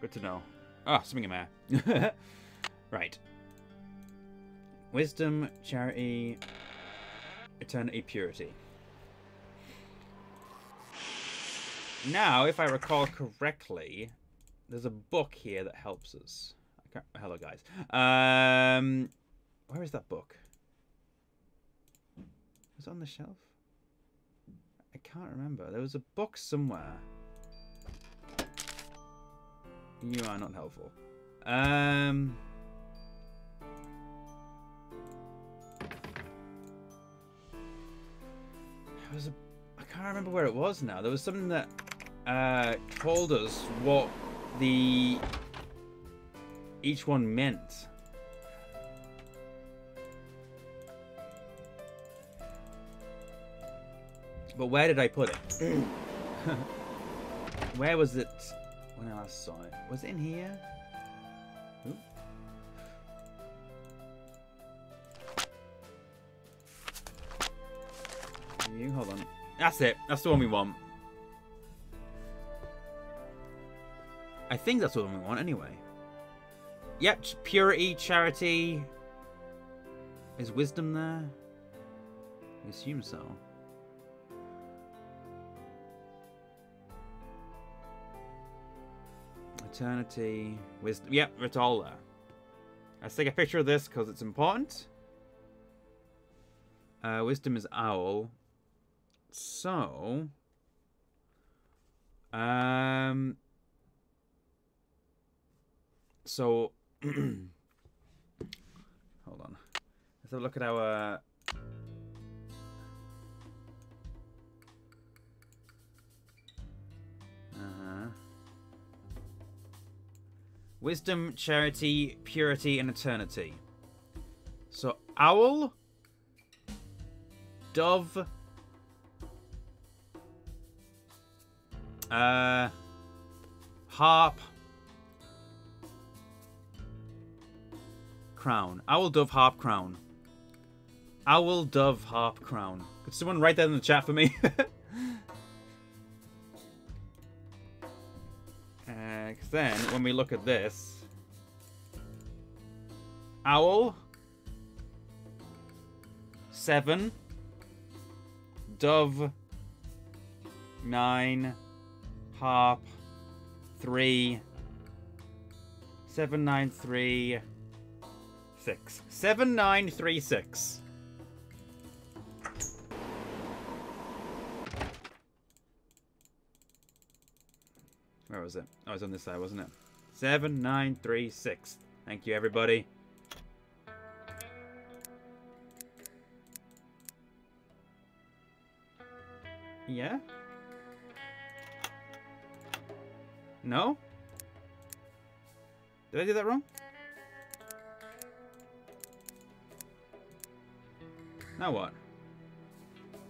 Good to know. Ah, something in my right. Wisdom, charity, eternity, purity. Now, if I recall correctly, there's a book here that helps us. Hello, guys. Um, where is that book? Was it on the shelf? I can't remember. There was a book somewhere. You are not helpful. Um. There was a. I can't remember where it was now. There was something that uh, told us what the each one meant. But where did I put it? where was it when I last saw it? Was it in here? Oop. You hold on. That's it. That's the one we want. I think that's the one we want anyway. Yep, purity, charity. Is wisdom there? I assume so. Eternity, wisdom. Yep, there. Let's take a picture of this because it's important. Uh, wisdom is owl. So, um, so hold on. Let's have a look at our. Uh-huh. Wisdom, charity, purity, and eternity. So, owl, dove, Uh, harp. Crown. Owl, dove, harp, crown. Owl, dove, harp, crown. Could someone write that in the chat for me? Uh, then, when we look at this... Owl. Seven. Dove. Nine harp, three, seven, nine, three, six. Seven, nine, three, six. Where was it? Oh, it was on this side, wasn't it? Seven, nine, three, six. Thank you, everybody. Yeah? No? Did I do that wrong? Now what?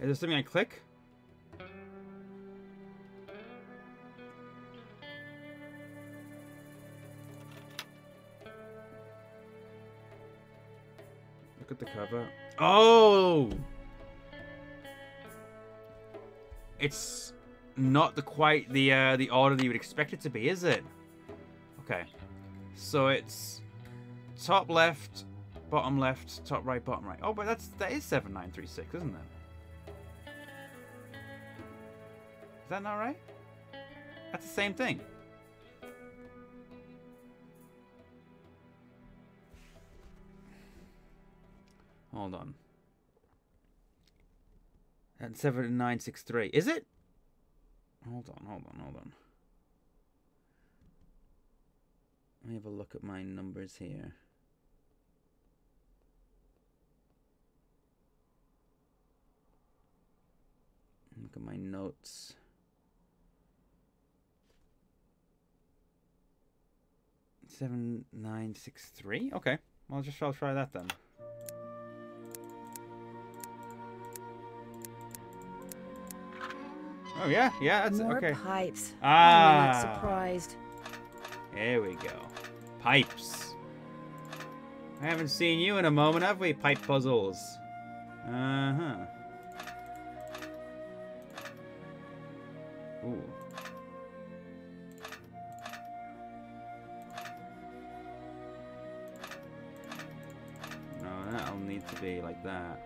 Is there something I click? Look at the cover. Oh! It's not the quite the uh, the order that you would expect it to be, is it? Okay, so it's top left, bottom left, top right, bottom right. Oh, but that's that is seven nine three six, isn't it? Is that not right? That's the same thing. Hold on. That's 7963. Is it? Hold on, hold on, hold on. Let me have a look at my numbers here. Look at my notes. Seven nine six three. Okay, well, I'll just I'll try that then. Oh yeah, yeah, that's More okay. pipes. Ah, I'm not surprised. There we go. Pipes. I haven't seen you in a moment, have we? Pipe puzzles. Uh huh. Need to be like that.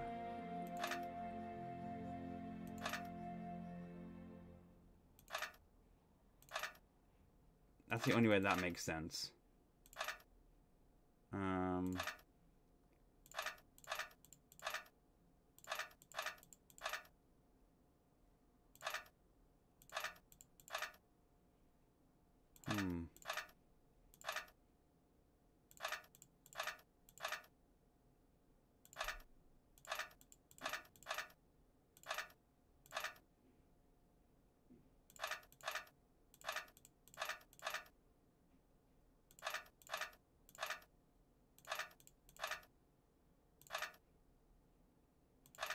That's the only way that makes sense. Um... Hmm.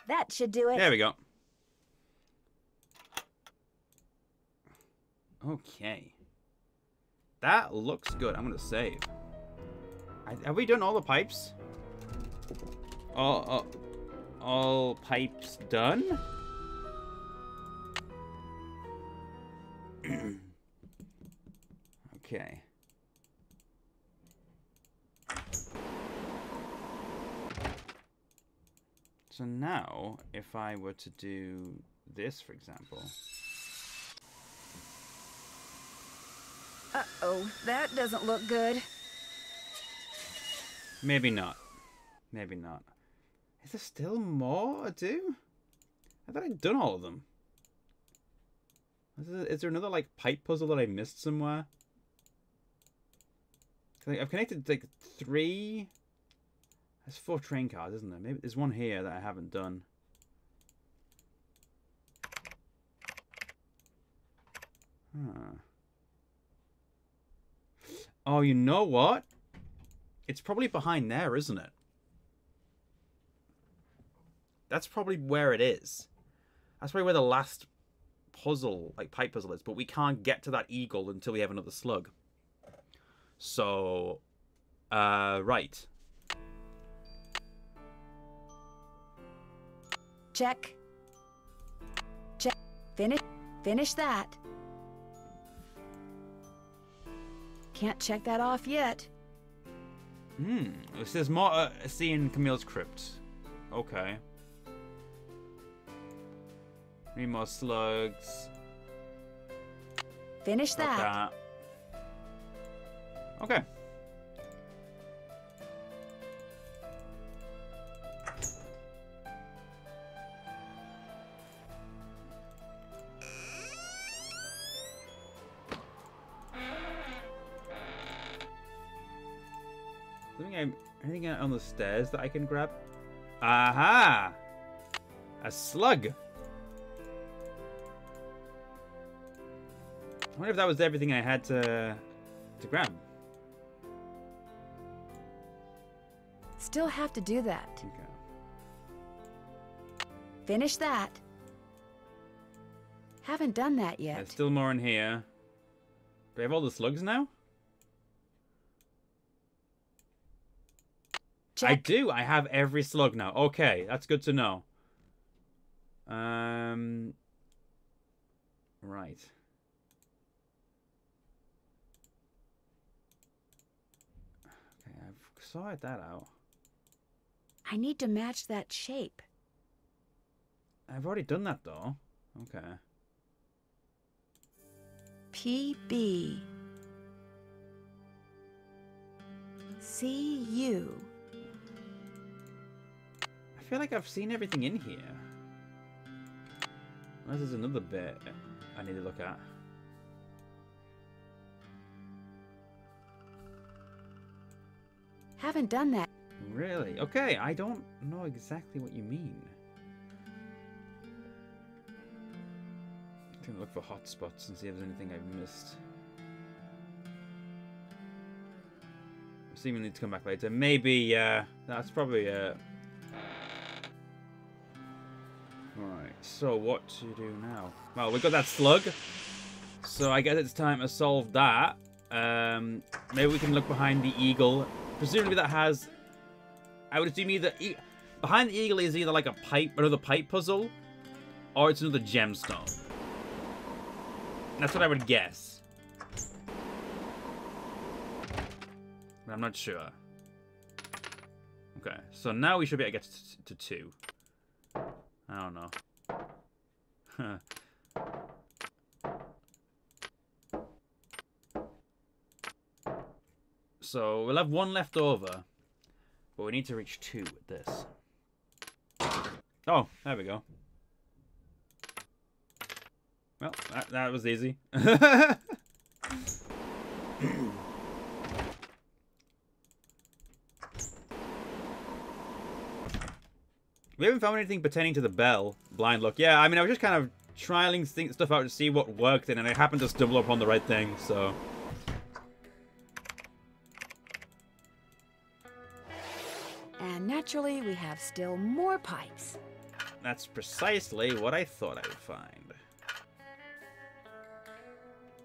That should do it. There we go. Okay. That looks good. I'm gonna save. I, have we done all the pipes? All, all pipes done? So now, if I were to do this, for example. Uh-oh, that doesn't look good. Maybe not. Maybe not. Is there still more to do? I thought I'd done all of them. Is there, is there another, like, pipe puzzle that I missed somewhere? I've connected, like, three... There's four train cars, isn't there? Maybe there's one here that I haven't done. Huh. Oh, you know what? It's probably behind there, isn't it? That's probably where it is. That's probably where the last puzzle, like pipe puzzle is, but we can't get to that eagle until we have another slug. So, uh, right. Check. Check. Finish. Finish that. Can't check that off yet. Hmm. It says more uh, seeing Camille's crypt. Okay. Need more slugs. Finish that. that. Okay. I anything on the stairs that I can grab? Aha! A slug. I wonder if that was everything I had to to grab. Still have to do that. Okay. Finish that. Haven't done that yet. There's still more in here. Do I have all the slugs now? I do. I have every slug now. Okay, that's good to know. Um. Right. Okay, I've sorted that out. I need to match that shape. I've already done that though. Okay. PB. CU. I feel like I've seen everything in here. Unless there's another bit I need to look at. Haven't done that. Really? Okay, I don't know exactly what you mean. I'm gonna look for hotspots and see if there's anything I've missed. Assuming we need to come back later. Maybe, uh, that's probably, uh... Alright, so what to do now? Well, we got that slug. So I guess it's time to solve that. Um, maybe we can look behind the eagle. Presumably that has... I would assume either... E behind the eagle is either like a pipe, another pipe puzzle, or it's another gemstone. That's what I would guess. But I'm not sure. Okay, so now we should be able to get to two. I don't know. so we'll have one left over, but we need to reach two with this. Oh, there we go. Well, that, that was easy. we haven't found anything pertaining to the bell. Blind look. Yeah, I mean, I was just kind of trialing stuff out to see what worked, and I happened to stumble upon the right thing, so... And naturally, we have still more pipes. That's precisely what I thought I would find.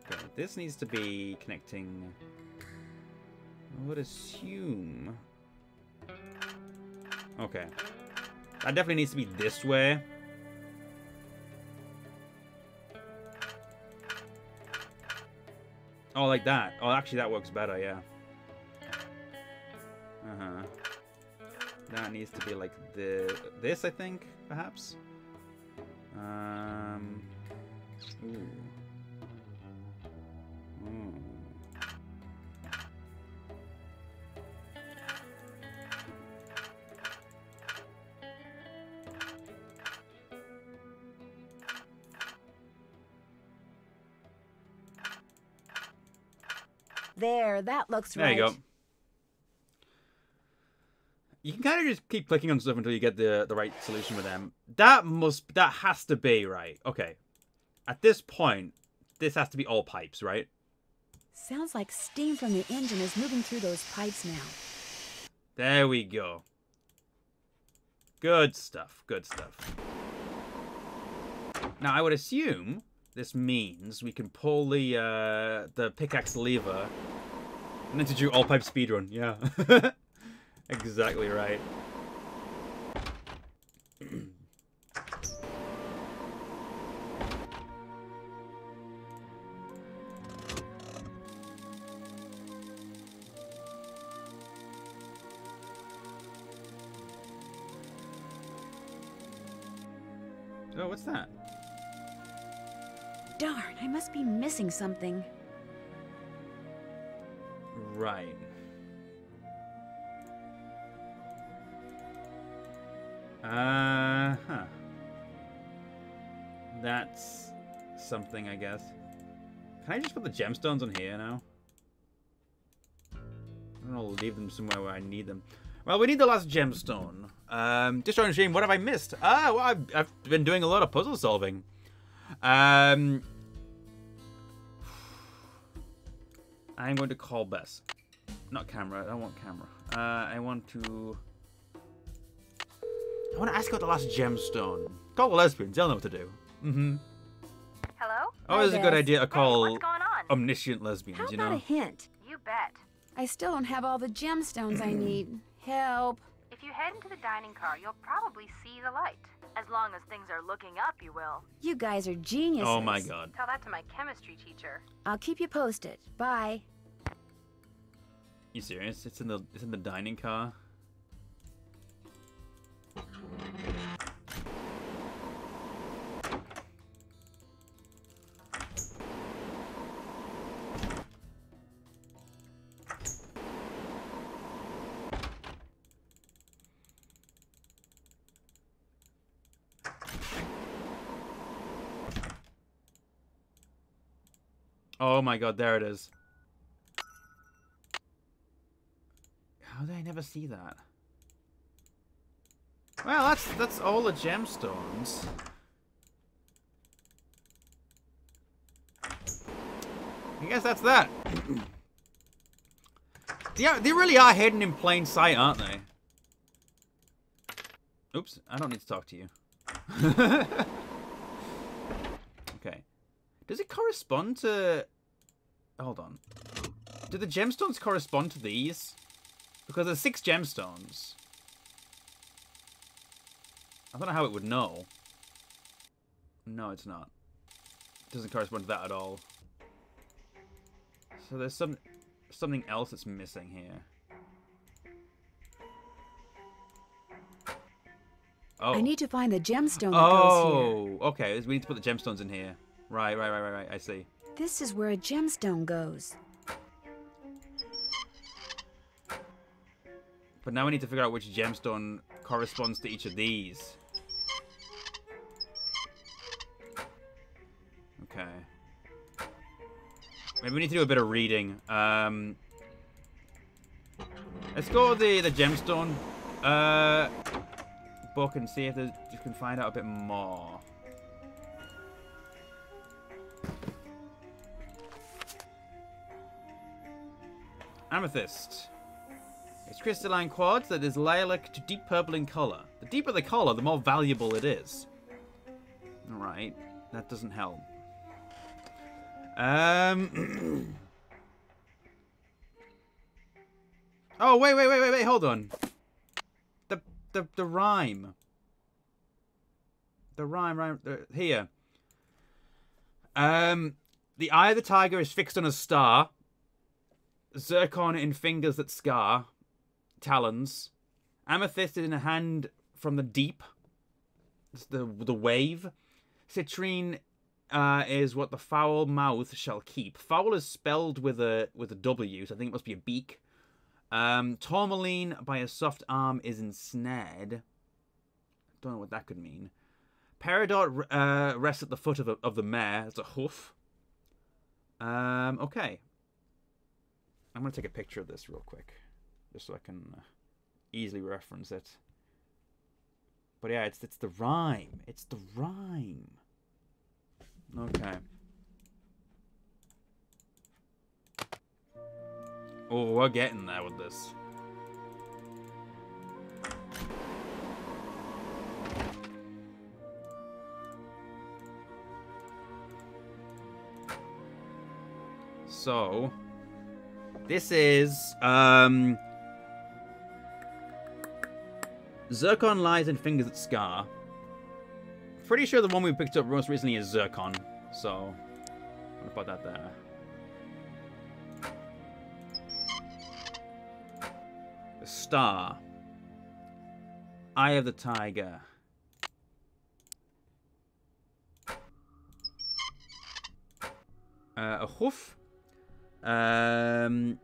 Okay, this needs to be connecting... I would assume... Okay. That definitely needs to be this way. Oh, like that. Oh, actually, that works better, yeah. Uh-huh. That needs to be like the this, I think, perhaps. Um. Ooh. There, that looks There right. There you go. You can kind of just keep clicking on stuff until you get the the right solution for them. That must that has to be right. Okay. At this point, this has to be all pipes, right? Sounds like steam from the engine is moving through those pipes now. There we go. Good stuff. Good stuff. Now, I would assume this means we can pull the uh, the pickaxe lever and then to do all pipe speedrun. Yeah. exactly right. Oh, what's that? Must be missing something. Right. Uh huh. That's something, I guess. Can I just put the gemstones on here now? I'll leave them somewhere where I need them. Well, we need the last gemstone. Um, trying stream. What have I missed? Ah, well, I've, I've been doing a lot of puzzle solving. Um, I'm going to call Bess. Not camera. I don't want camera. Uh, I want to. I want to ask about the last gemstone. Call the lesbians. They'll know what to do. Mm-hmm. Hello? Oh, it's a good idea to call what's going on? omniscient lesbians. How you about know. a hint? You bet. I still don't have all the gemstones I need. Help. If you head into the dining car, you'll probably see the light. As long as things are looking up, you will. You guys are geniuses. Oh my god. Tell that to my chemistry teacher. I'll keep you posted. Bye. You serious? It's in the it's in the dining car. Oh my god, there it is. How did I never see that? Well, that's that's all the gemstones. I guess that's that. yeah, they really are hidden in plain sight, aren't they? Oops, I don't need to talk to you. okay. Does it correspond to... Hold on. Do the gemstones correspond to these? Because there's six gemstones. I don't know how it would know. No, it's not. It doesn't correspond to that at all. So there's some something else that's missing here. Oh. I need to find the gemstone that goes here. Oh, okay. We need to put the gemstones in here. Right, right, right, right, right. I see. This is where a gemstone goes. But now we need to figure out which gemstone corresponds to each of these. Okay. Maybe we need to do a bit of reading. Um, let's go the, the gemstone uh, book and see if you can find out a bit more. Amethyst. It's crystalline quartz that is lilac to deep purple in color. The deeper the color, the more valuable it is. Alright, that doesn't help. Um. oh, wait, wait, wait, wait, wait, hold on. The, the, the rhyme. The rhyme, rhyme, uh, here. Um, the eye of the tiger is fixed on a star. Zircon in fingers that scar. Talons. Amethyst in a hand from the deep. It's the the wave. Citrine uh, is what the foul mouth shall keep. Foul is spelled with a with a W, so I think it must be a beak. Um, tourmaline by a soft arm is ensnared. Don't know what that could mean. Peridot uh, rests at the foot of, a, of the mare. It's a hoof. Um, okay. I'm going to take a picture of this real quick. Just so I can uh, easily reference it. But yeah, it's, it's the rhyme. It's the rhyme. Okay. Oh, we're getting there with this. So, this is um Zircon lies and fingers at Scar. Pretty sure the one we picked up most recently is Zircon, so I'm gonna put that there. The Star. Eye of the Tiger. Uh, a hoof. Um,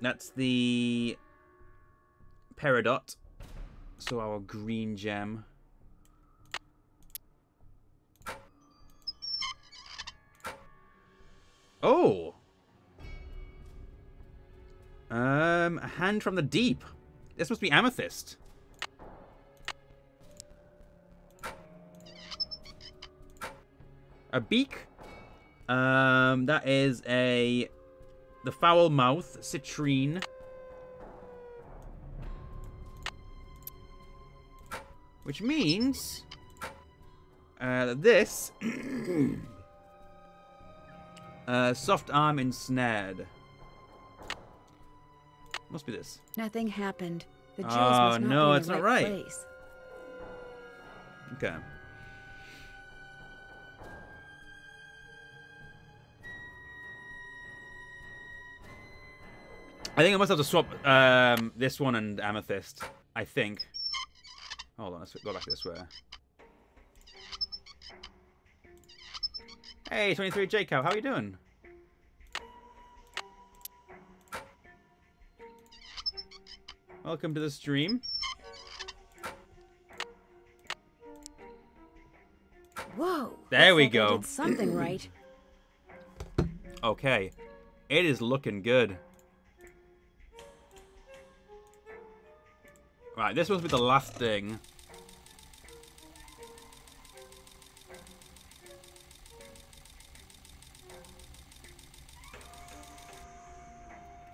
that's the Peridot. So our green gem. Oh! Um, a hand from the deep. This must be amethyst. A beak. Um, that is a the foul mouth, citrine. Which means uh, this uh, soft arm ensnared. Must be this. Nothing happened. The jewels Oh, must not no, be in it's the not right. right. Place. Okay. I think I must have to swap um, this one and Amethyst. I think. Hold on, let's go back this way. Hey, 23 J Cow, how are you doing? Welcome to the stream. Whoa. There we go. did something right. Okay. It is looking good. Right, this must be the last thing.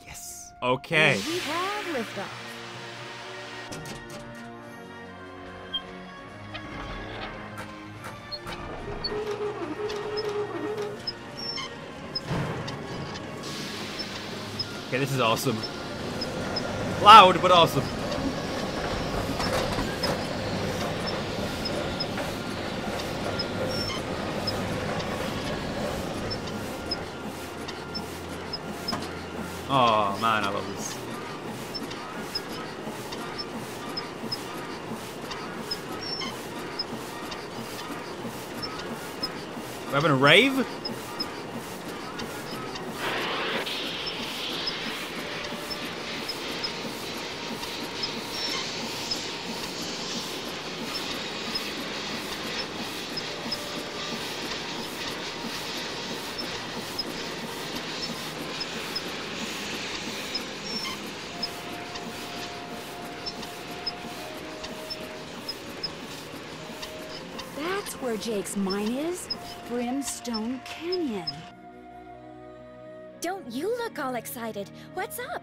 Yes. Okay. We have liftoff. Okay, this is awesome. Loud, but awesome. Rave? That's where Jake's mine is. Brimstone Canyon. Don't you look all excited? What's up?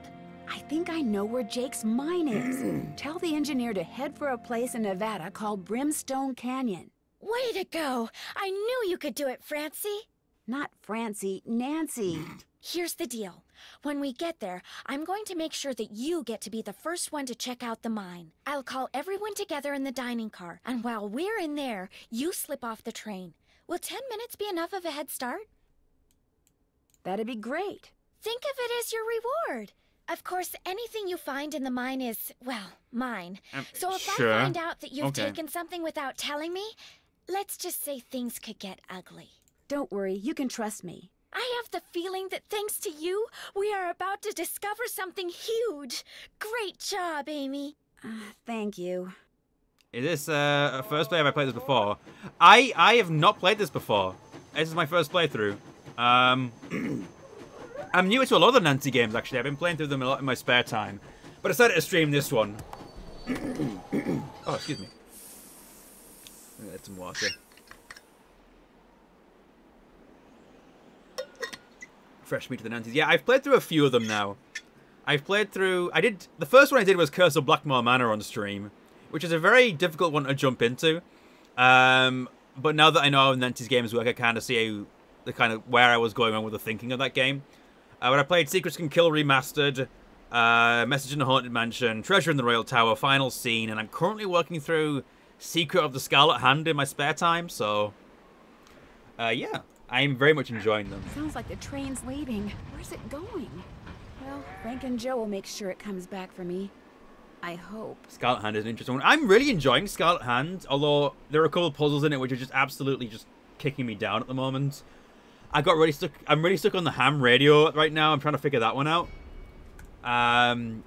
I think I know where Jake's mine is. Tell the engineer to head for a place in Nevada called Brimstone Canyon. Way to go! I knew you could do it, Francie. Not Francie, Nancy. Here's the deal. When we get there, I'm going to make sure that you get to be the first one to check out the mine. I'll call everyone together in the dining car, and while we're in there, you slip off the train. Will 10 minutes be enough of a head start? That'd be great. Think of it as your reward. Of course, anything you find in the mine is, well, mine. Um, so if sure. I find out that you've Okay. taken something without telling me, let's just say things could get ugly. Don't worry, you can trust me. I have the feeling that thanks to you, we are about to discover something huge. Great job, Amy. Thank you. Is this uh, a first play? Have I played this before? I I have not played this before. This is my first playthrough. Um, I'm new to a lot of the Nancy games actually. I've been playing through them a lot in my spare time, but I decided to stream this one. oh, excuse me. Get some water. Fresh meat to the Nancies. Yeah, I've played through a few of them now. I've played through. I did the first one I did was Curse of Blackmore Manor on stream, which is a very difficult one to jump into. Um, but now that I know how Nancy's games work, I kind of see how, the kind of where I was going on with the thinking of that game. Uh, when I played Secrets Can Kill Remastered, uh, Message in the Haunted Mansion, Treasure in the Royal Tower, Final Scene, and I'm currently working through Secret of the Scarlet Hand in my spare time. So, uh, yeah, I'm very much enjoying them. Sounds like the train's leaving. Where's it going? Well, Frank and Joe will make sure it comes back for me. I hope. Scarlet Hand is an interesting one. I'm really enjoying Scarlet Hand, although there are a couple of puzzles in it which are just absolutely just kicking me down at the moment. I got really stuck. I'm really stuck on the ham radio right now. I'm trying to figure that one out. Um,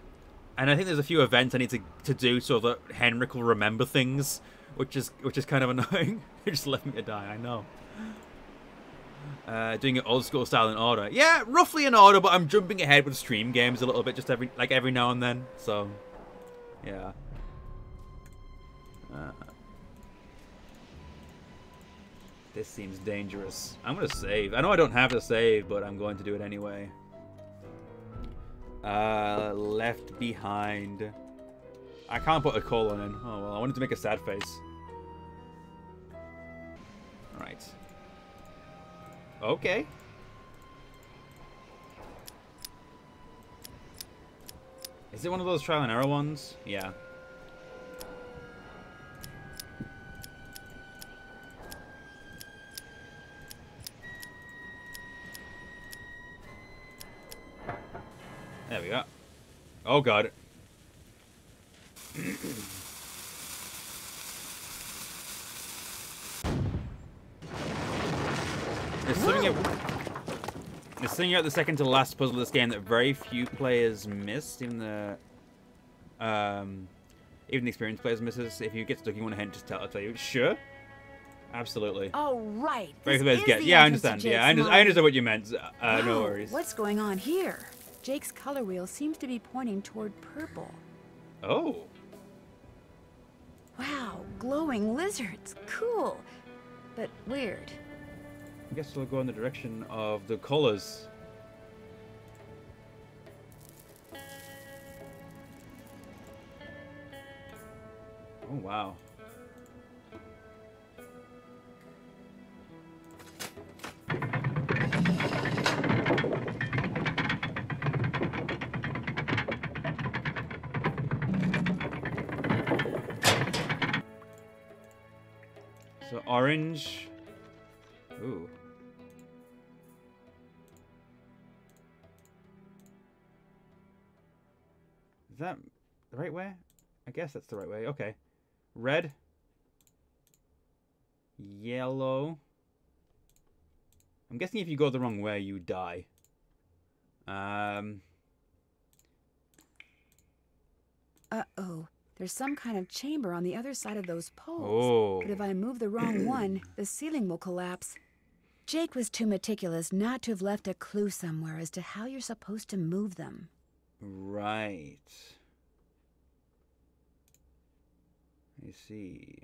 and I think there's a few events I need to, to do so that Henrik will remember things, which is which is kind of annoying. He just left me to die. I know. Uh, doing it old school style in order. Yeah, roughly in order, but I'm jumping ahead with stream games a little bit, just every like every now and then. So, yeah. Uh, this seems dangerous. I'm gonna save. I know I don't have to save, but I'm going to do it anyway. Uh, left behind. I can't put a colon in. Oh well, I wanted to make a sad face. Alright. Okay. Is it one of those trial and error ones? Yeah. There we go. Oh god. It's There's something, there's something about the second to last puzzle of this game that very few players missed. Even the, um, even the experienced players misses. If you get stuck, you want to hint, just tell, I'll tell you. Sure. Absolutely. Oh, right. Very This few players get. Yeah, I understand. Yeah, I, under- I understand what you meant. Uh, no worries. What's going on here? Jake's color wheel seems to be pointing toward purple. Oh. Wow, glowing lizards. Cool. But weird. I guess we'll go in the direction of the colors. Oh wow. So orange. Ooh. Is that the right way? I guess that's the right way. Okay. Red. Yellow. I'm guessing if you go the wrong way, you die. Um. Uh-oh. There's some kind of chamber on the other side of those poles. Oh. But if I move the wrong one, the ceiling will collapse. Jake was too meticulous not to have left a clue somewhere as to how you're supposed to move them. Right. I see.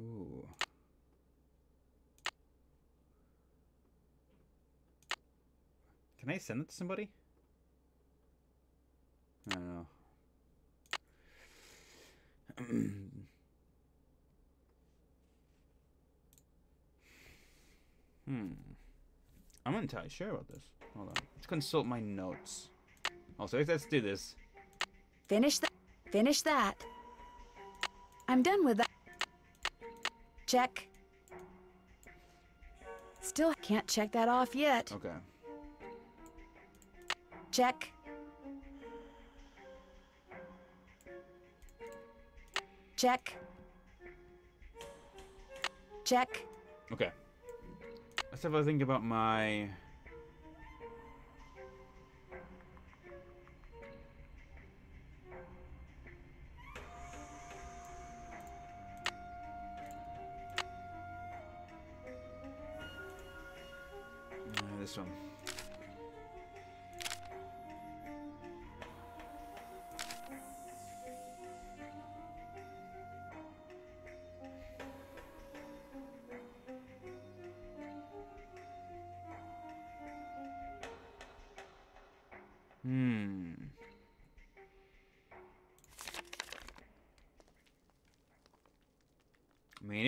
Ooh. Can I send it to somebody? I don't know. hmm. I'm not entirely sure about this. Hold on. Let's consult my notes. Also, let's do this. Finish that. Finish that. I'm done with that. Check. Still can't check that off yet. Okay. Check. Check. Check. Okay. Let's have a think about my. Uh, this one.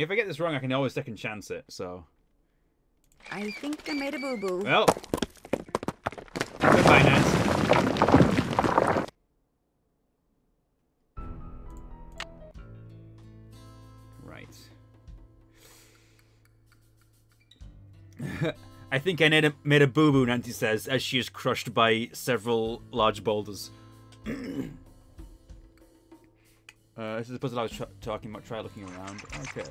If I get this wrong, I can always second chance it, so. I think I made a boo boo. Well. Goodbye, Nance. Right. I think I made a, made a boo boo, Nancy says, as she is crushed by several large boulders. uh, this is the puzzle I was talking about. Try looking around. Okay.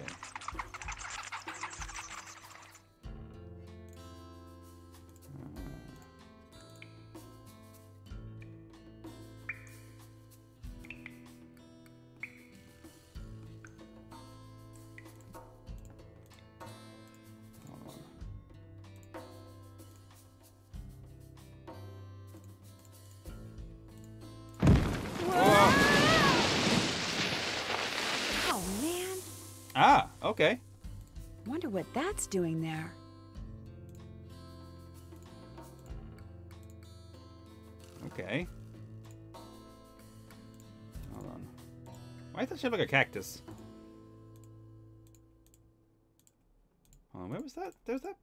Doing there. Okay. Hold on. Why does that look like a cactus? Hold on, where was that? There's that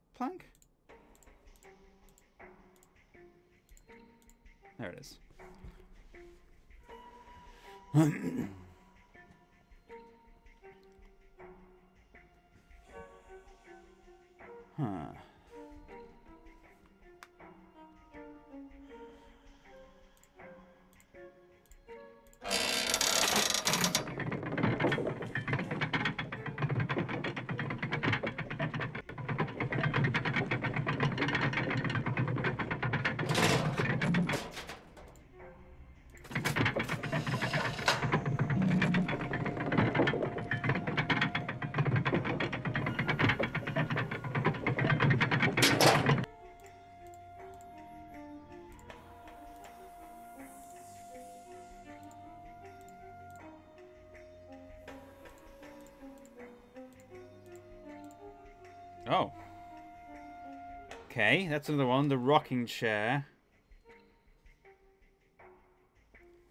Okay, that's another one. The rocking chair.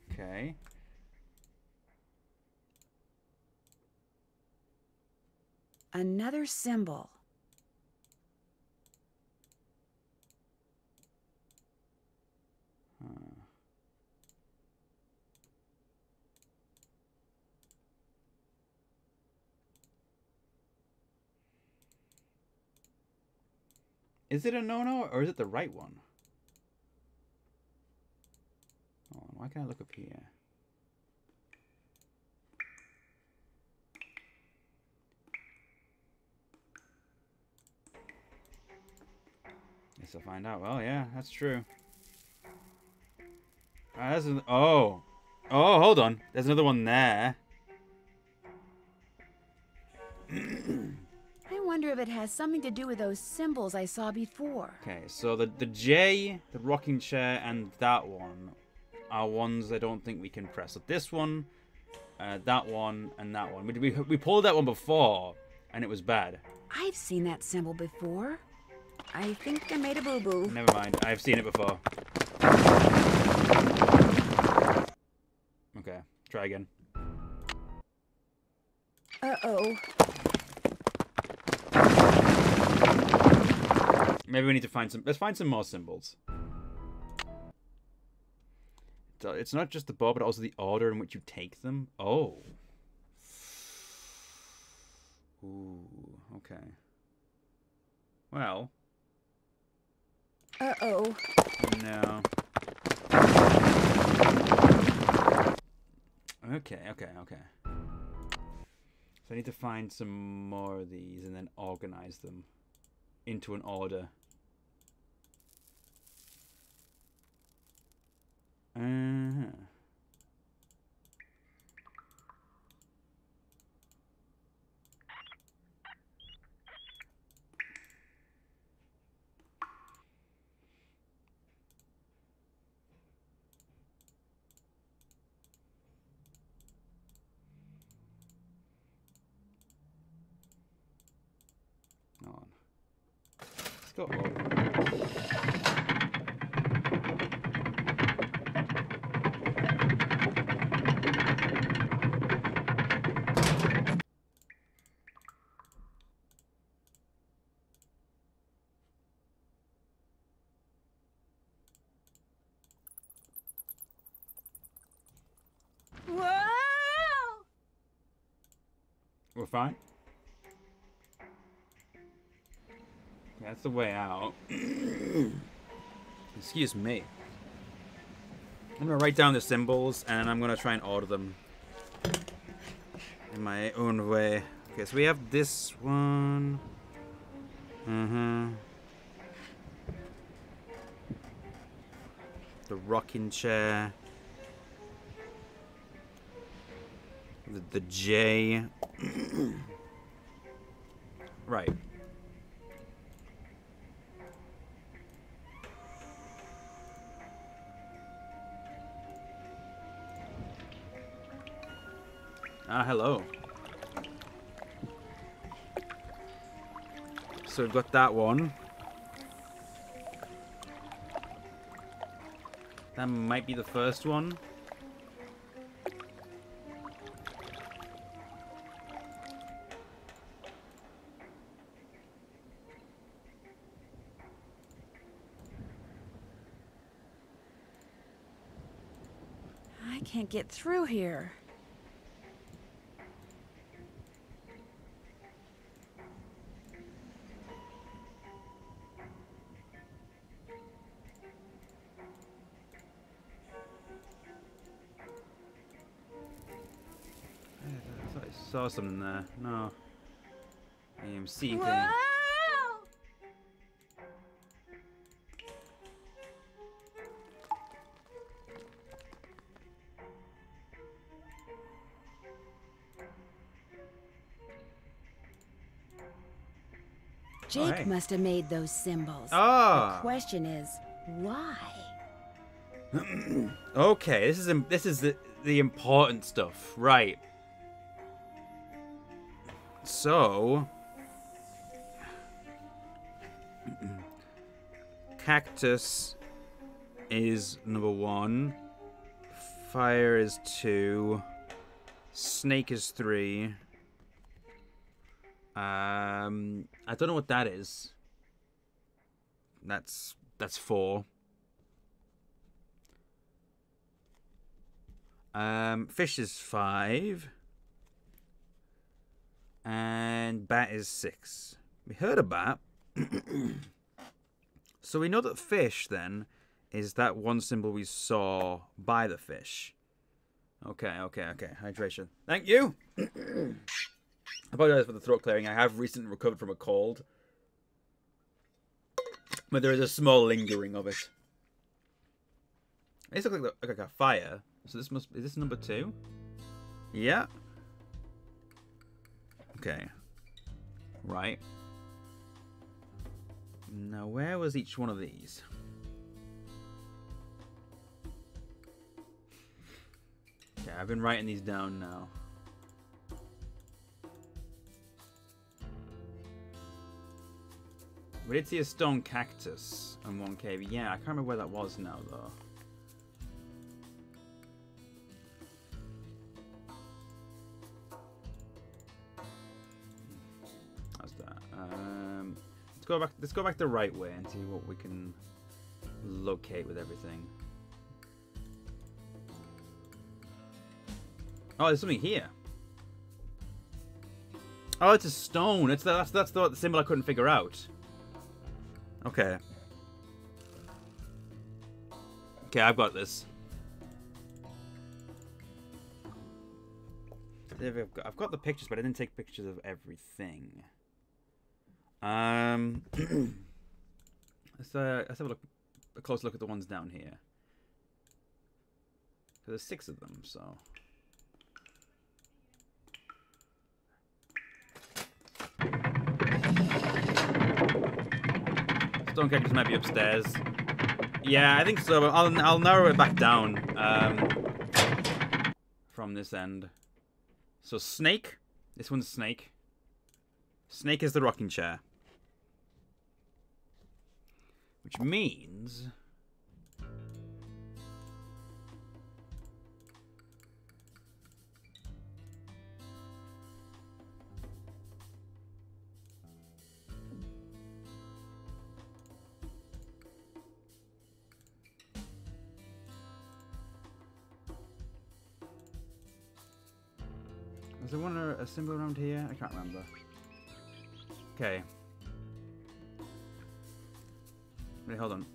Okay. Another symbol. Huh. Is it a no-no or is it the right one? Hold on, why can't I look up here? Guess I'll find out. Well, yeah, that's true. Ah, that's oh. Oh, hold on. There's another one there. It has something to do with those symbols I saw before. Okay, so the the J, the rocking chair, and that one are ones I don't think we can press. So this one, Uh, that one and that one. We, we, we pulled that one before, and it was bad. I've seen that symbol before. I think I made a boo-boo. Never mind. I've seen it before. Okay, try again. Uh-oh. Maybe we need to find some. Let's find some more symbols. It's not just the ball, but also the order in which you take them. Oh. Ooh. Okay. Well. Uh-oh. No. Okay, okay, okay. So I need to find some more of these and then organize them into an order. Uh-huh. on. Let's go over. Whoa! Fine. That's the way out. Excuse me. I'm gonna write down the symbols and I'm gonna try and order them in my own way. Okay, so we have this one. Mm-hmm. The rocking chair. The, the J. right. Ah, hello. So we've got that one. That might be the first one. Get through here. I thought I saw something there. No. I am seeing things. Must have made those symbols. Ah. The question is, why? okay, this is this is the the important stuff, right? So, cactus is number one. Fire is two. Snake is three. Um, I don't know what that is. That's that's four. Um, fish is five. And bat is six. We heard a bat. so we know that fish then is that one symbol we saw by the fish. Okay, okay, okay. Hydration. Thank you. I apologize for the throat clearing. I have recently recovered from a cold. But there is a small lingering of it. This looks like, like a fire. So this must is this number two? Yeah. Okay. Right. Now where was each one of these? Okay. I've been writing these down now. We did see a stone cactus on one cave. Yeah, I can't remember where that was now, though. How's that? Um, let's go back. Let's go back the right way and see what we can locate with everything. Oh, there's something here. Oh, it's a stone. It's the, that's that's the symbol I couldn't figure out. Okay. Okay, I've got this. I've got, the pictures, but I didn't take pictures of everything. Um, let's uh, let's have a look, a close look at the ones down here. There's six of them, so. Stone cactus might be upstairs. Yeah, I think so. I'll I'll narrow it back down um, from this end. So snake. This one's snake. Snake is the rocking chair. Which means there one a symbol around here? I can't remember. Okay. Wait, hold on.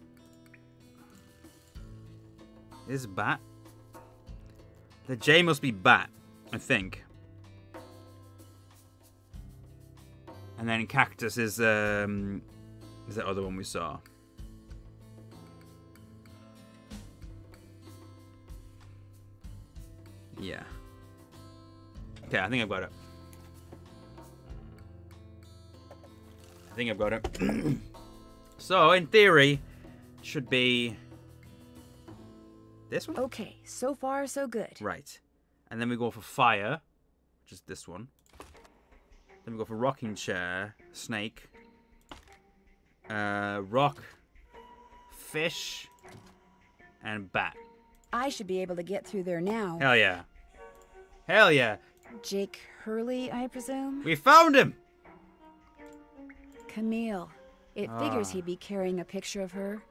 Is bat? The J must be bat, I think. And then cactus is um is that other one we saw. Yeah. Okay, I think I've got it. I think I've got it. so, in theory, should be this one? Okay, so far so good. Right. And then we go for fire, which is this one. Then we go for rocking chair, snake, uh, rock, fish, and bat. I should be able to get through there now. Hell yeah. Hell yeah. Jake Hurley, I presume? We found him! Camille. It figures Ah. he'd be carrying a picture of her.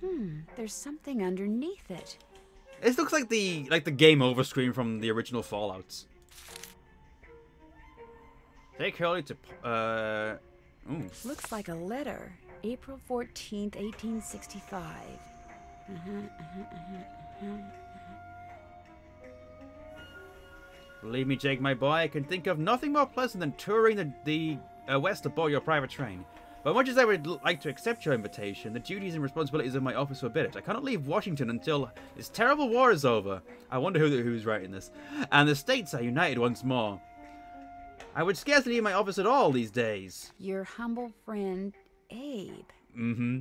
Hmm, there's something underneath it. This looks like the like the game over screen from the original Fallout's. Take Hurley to uh ooh. Looks like a letter. April 14th, 1865. Uh-huh, uh-huh, uh-huh, uh-huh. Believe me, Jake, my boy, I can think of nothing more pleasant than touring the, the uh, West aboard your private train. But much as I would like to accept your invitation, the duties and responsibilities of my office forbid it. I cannot leave Washington until this terrible war is over. I wonder who who's writing this. And the states are united once more. I would scarcely leave my office at all these days. Your humble friend, Abe. Mm-hmm.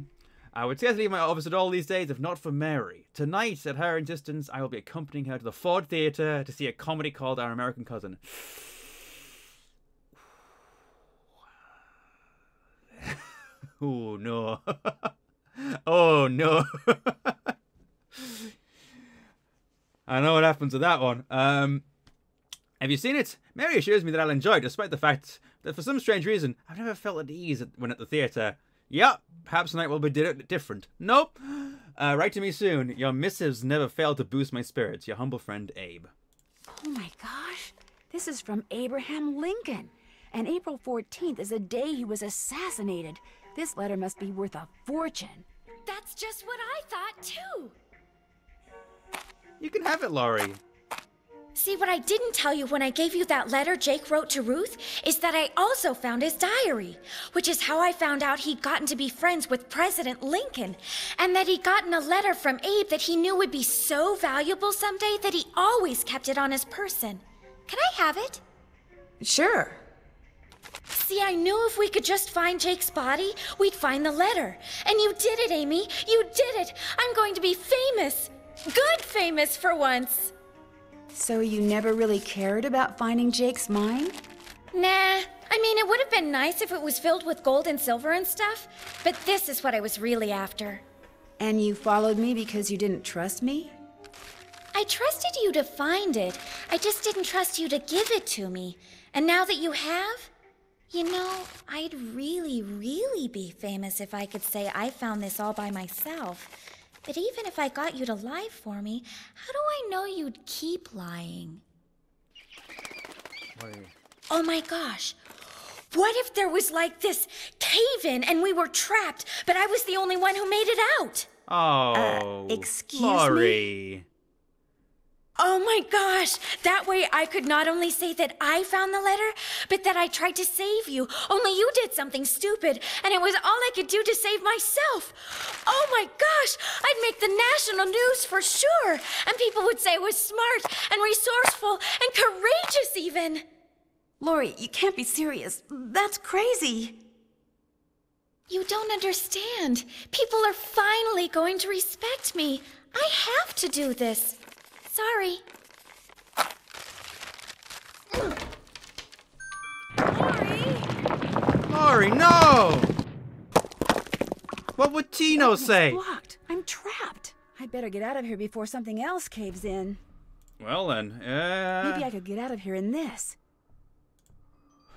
I would scarcely leave my office at all these days if not for Mary. Tonight, at her insistence, I will be accompanying her to the Ford Theatre to see a comedy called Our American Cousin. oh no. oh no. I know what happens with that one. Um, have you seen it? Mary assures me that I'll enjoy it, despite the fact that for some strange reason, I've never felt at ease when at the theatre. Yep, perhaps tonight will be di- different. Nope. Uh, write to me soon. Your missives never fail to boost my spirits. Your humble friend, Abe. Oh my gosh. This is from Abraham Lincoln. And April 14th is the day he was assassinated. This letter must be worth a fortune. That's just what I thought, too. You can have it, Lori. See, what I didn't tell you when I gave you that letter Jake wrote to Ruth is that I also found his diary, which is how I found out he'd gotten to be friends with President Lincoln, and that he'd gotten a letter from Abe that he knew would be so valuable someday that he always kept it on his person. Can I have it? Sure. See, I knew if we could just find Jake's body, we'd find the letter. And you did it, Amy. You did it. I'm going to be famous. Good famous for once. So you never really cared about finding Jake's mine? Nah. I mean, it would have been nice if it was filled with gold and silver and stuff, but this is what I was really after. And you followed me because you didn't trust me? I trusted you to find it. I just didn't trust you to give it to me. And now that you have, you know, I'd really, really be famous if I could say I found this all by myself. But even if I got you to lie for me, how do I know you'd keep lying? Oh my gosh. What if there was like this cave in and we were trapped, but I was the only one who made it out? Oh, uh, excuse me? Oh my gosh! That way I could not only say that I found the letter, but that I tried to save you. Only you did something stupid, and it was all I could do to save myself. Oh my gosh! I'd make the national news for sure, and people would say I was smart and resourceful and courageous, even. Lori, you can't be serious. That's crazy. You don't understand. People are finally going to respect me. I have to do this. Sorry. Lori, no! What would Tino say? Blocked. I'm trapped. I'd better get out of here before something else caves in. Well then, uh, Maybe I could get out of here in this.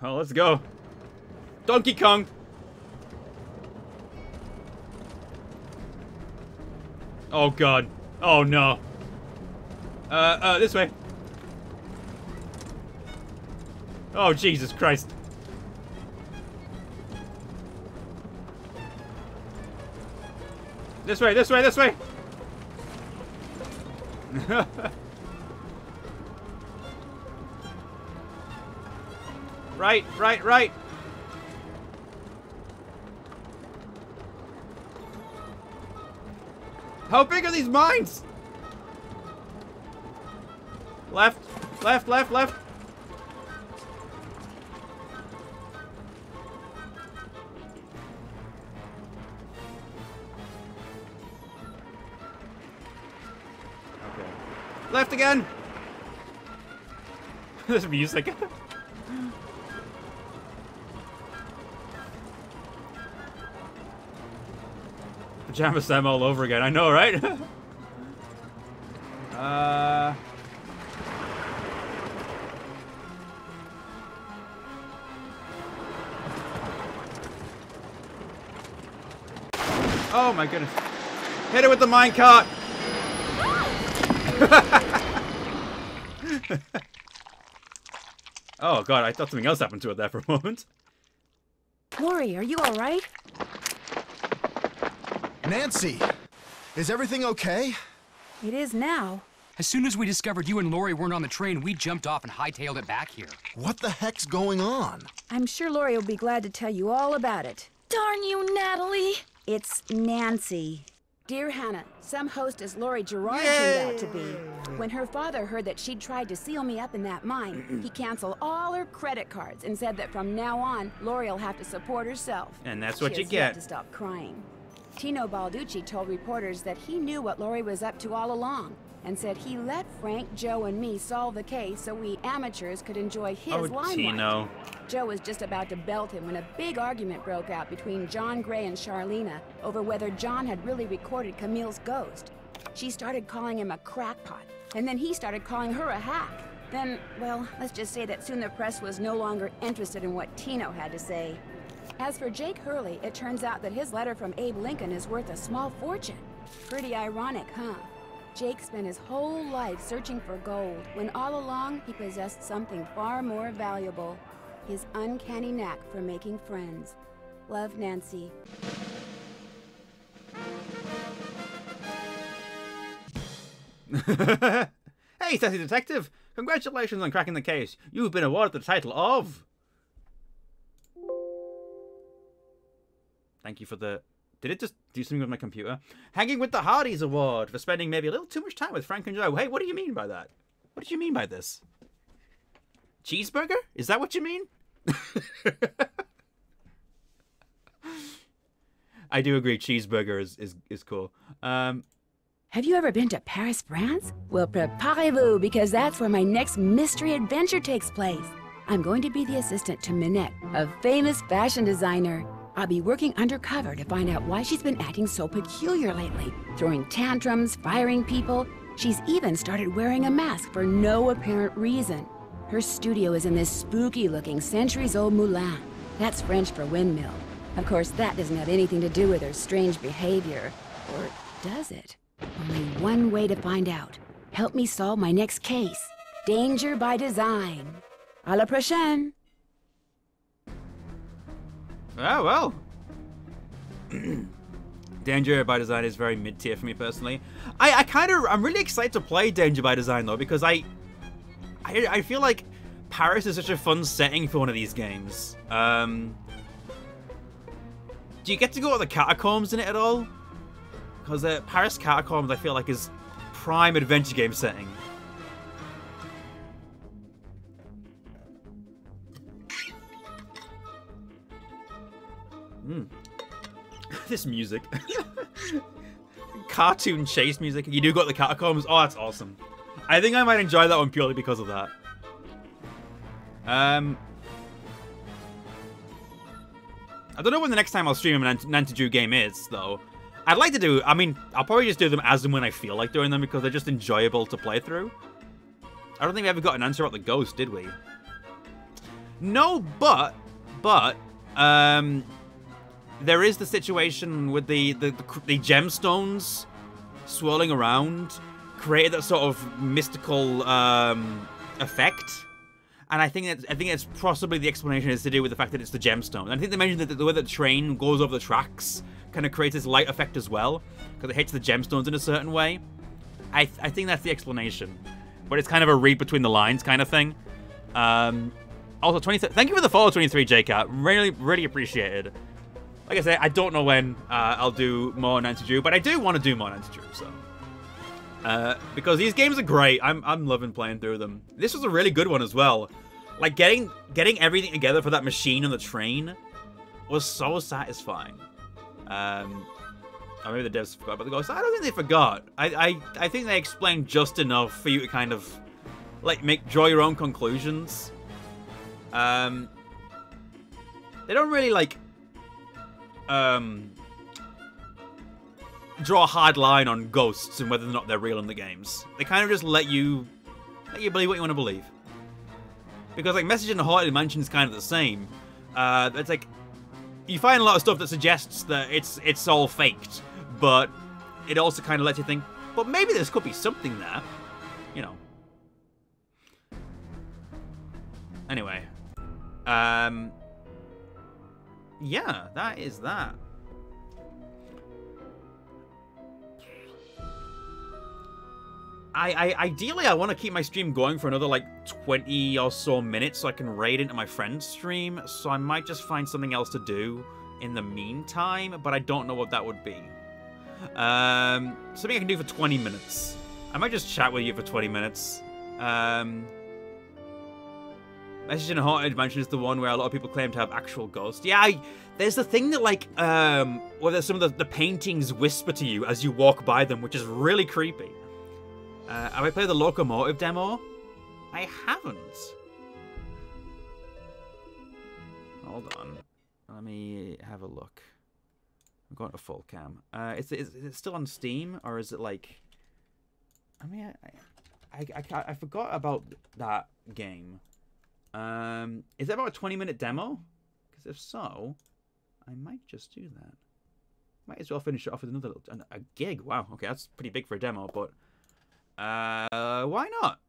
well, let's go. Donkey Kong. Oh god. Oh no. Uh, uh, this way. Oh Jesus Christ. This way, this way, this way. right, right, right. How big are these mines? Left, left, left, left. Okay. Left again. this music. Pajama Sam all over again. I know, right? uh. Oh my goodness. Hit it with the minecart! oh god, I thought something else happened to it there for a moment. Lori, are you all right? Nancy, is everything okay? It is now. As soon as we discovered you and Lori weren't on the train, we jumped off and hightailed it back here. What the heck's going on? I'm sure Lori will be glad to tell you all about it. Darn you, Natalie. It's Nancy. Dear Hannah, some hostess Lori Gerard turned out to be. When her father heard that she'd tried to seal me up in that mine, he canceled all her credit cards and said that from now on, Lori will have to support herself. And that's what She you has yet get. to stop crying. Tino Balducci told reporters that he knew what Lori was up to all along and said he let Frank, Joe, and me solve the case so we amateurs could enjoy his Oh, limelight. Tino. Joe was just about to belt him when a big argument broke out between John Gray and Charleena over whether John had really recorded Camille's ghost. She started calling him a crackpot, and then he started calling her a hack. Then, well, let's just say that soon the press was no longer interested in what Tino had to say. As for Jake Hurley, it turns out that his letter from Abe Lincoln is worth a small fortune. Pretty ironic, huh? Jake spent his whole life searching for gold, when all along he possessed something far more valuable his uncanny knack for making friends. Love, Nancy. hey, Sassy Detective! Congratulations on cracking the case. You've been awarded the title of. Thank you for the. Did it just do something with my computer? Hanging with the Hardys Award for spending maybe a little too much time with Frank and Joe. Hey, what do you mean by that? What did you mean by this? Cheeseburger? Is that what you mean? I do agree. Cheeseburger is is, is cool. Um, Have you ever been to Paris, France? Well, preparez-vous, because that's where my next mystery adventure takes place. I'm going to be the assistant to Minette, a famous fashion designer. I'll be working undercover to find out why she's been acting so peculiar lately, throwing tantrums, firing people. She's even started wearing a mask for no apparent reason. Her studio is in this spooky-looking centuries-old moulin. That's French for windmill. Of course, that doesn't have anything to do with her strange behavior. Or does it? Only one way to find out. Help me solve my next case. Danger by design. À la prochaine! Oh, well. Danger by Design is very mid-tier for me personally. I, I kind of, I'm really excited to play Danger by Design though, because I, I, I feel like Paris is such a fun setting for one of these games. Um, do you get to go to the catacombs in it at all? Because uh, Paris Catacombs, I feel like, is prime adventure game setting. Hmm. this music. Cartoon chase music. You do got the catacombs. Oh, that's awesome. I think I might enjoy that one purely because of that. Um, I don't know when the next time I'll stream a Nancy Drew game is, though. I'd like to do, I mean, I'll probably just do them as and when I feel like doing them because they're just enjoyable to play through. I don't think we ever got an answer about the ghost, did we? No, but, but, um, there is the situation with the, the, the, gemstones swirling around, created that sort of mystical um, effect. And I think that I think it's possibly the explanation is to do with the fact that it's the gemstone. And I think they mentioned that the way the train goes over the tracks kind of creates this light effect as well, because it hits the gemstones in a certain way. I, th I think that's the explanation. But it's kind of a read between the lines kind of thing. Um, also, 23, thank you for the follow, 23 JCat. Really, really appreciated. Like I said, I don't know when uh, I'll do more Nancy Drew, but I do want to do more Nancy Drew, so. Uh, because these games are great. I'm, I'm loving playing through them. This was a really good one as well. Like, getting getting everything together for that machine on the train was so satisfying. Um, or maybe the devs forgot about the ghost. I don't think they forgot. I, I, I think they explained just enough for you to kind of, like, make draw your own conclusions. Um, they don't really, like, um, draw a hard line on ghosts and whether or not they're real in the games. They kind of just let you let you believe what you want to believe. Because like Message in the Haunted Mansion is kind of the same. Uh, it's like you find a lot of stuff that suggests that it's it's all faked, but it also kind of lets you think, but maybe this could be something there, you know. Anyway, um, yeah, that is that. I, I ideally I want to keep my stream going for another like 20 or so minutes so I can raid into my friend's stream. So I might just find something else to do in the meantime, but I don't know what that would be. Um, something I can do for 20 minutes. I might just chat with you for 20 minutes. Um, Message in a Haunted Mansion is the one where a lot of people claim to have actual ghosts. Yeah, I, there's the thing that like, um, where some of the, the paintings whisper to you as you walk by them, which is really creepy. Uh, have I played the locomotive demo? I haven't. Hold on. Let me have a look. I'm going to full cam. Uh, is, it, is it still on Steam, or is it like... I mean, I, I, I, I forgot about that game. Um, is that about a 20 minute demo? Because if so, I might just do that. Might as well finish it off with another little, a gig. Wow, okay, that's pretty big for a demo, but uh, why not?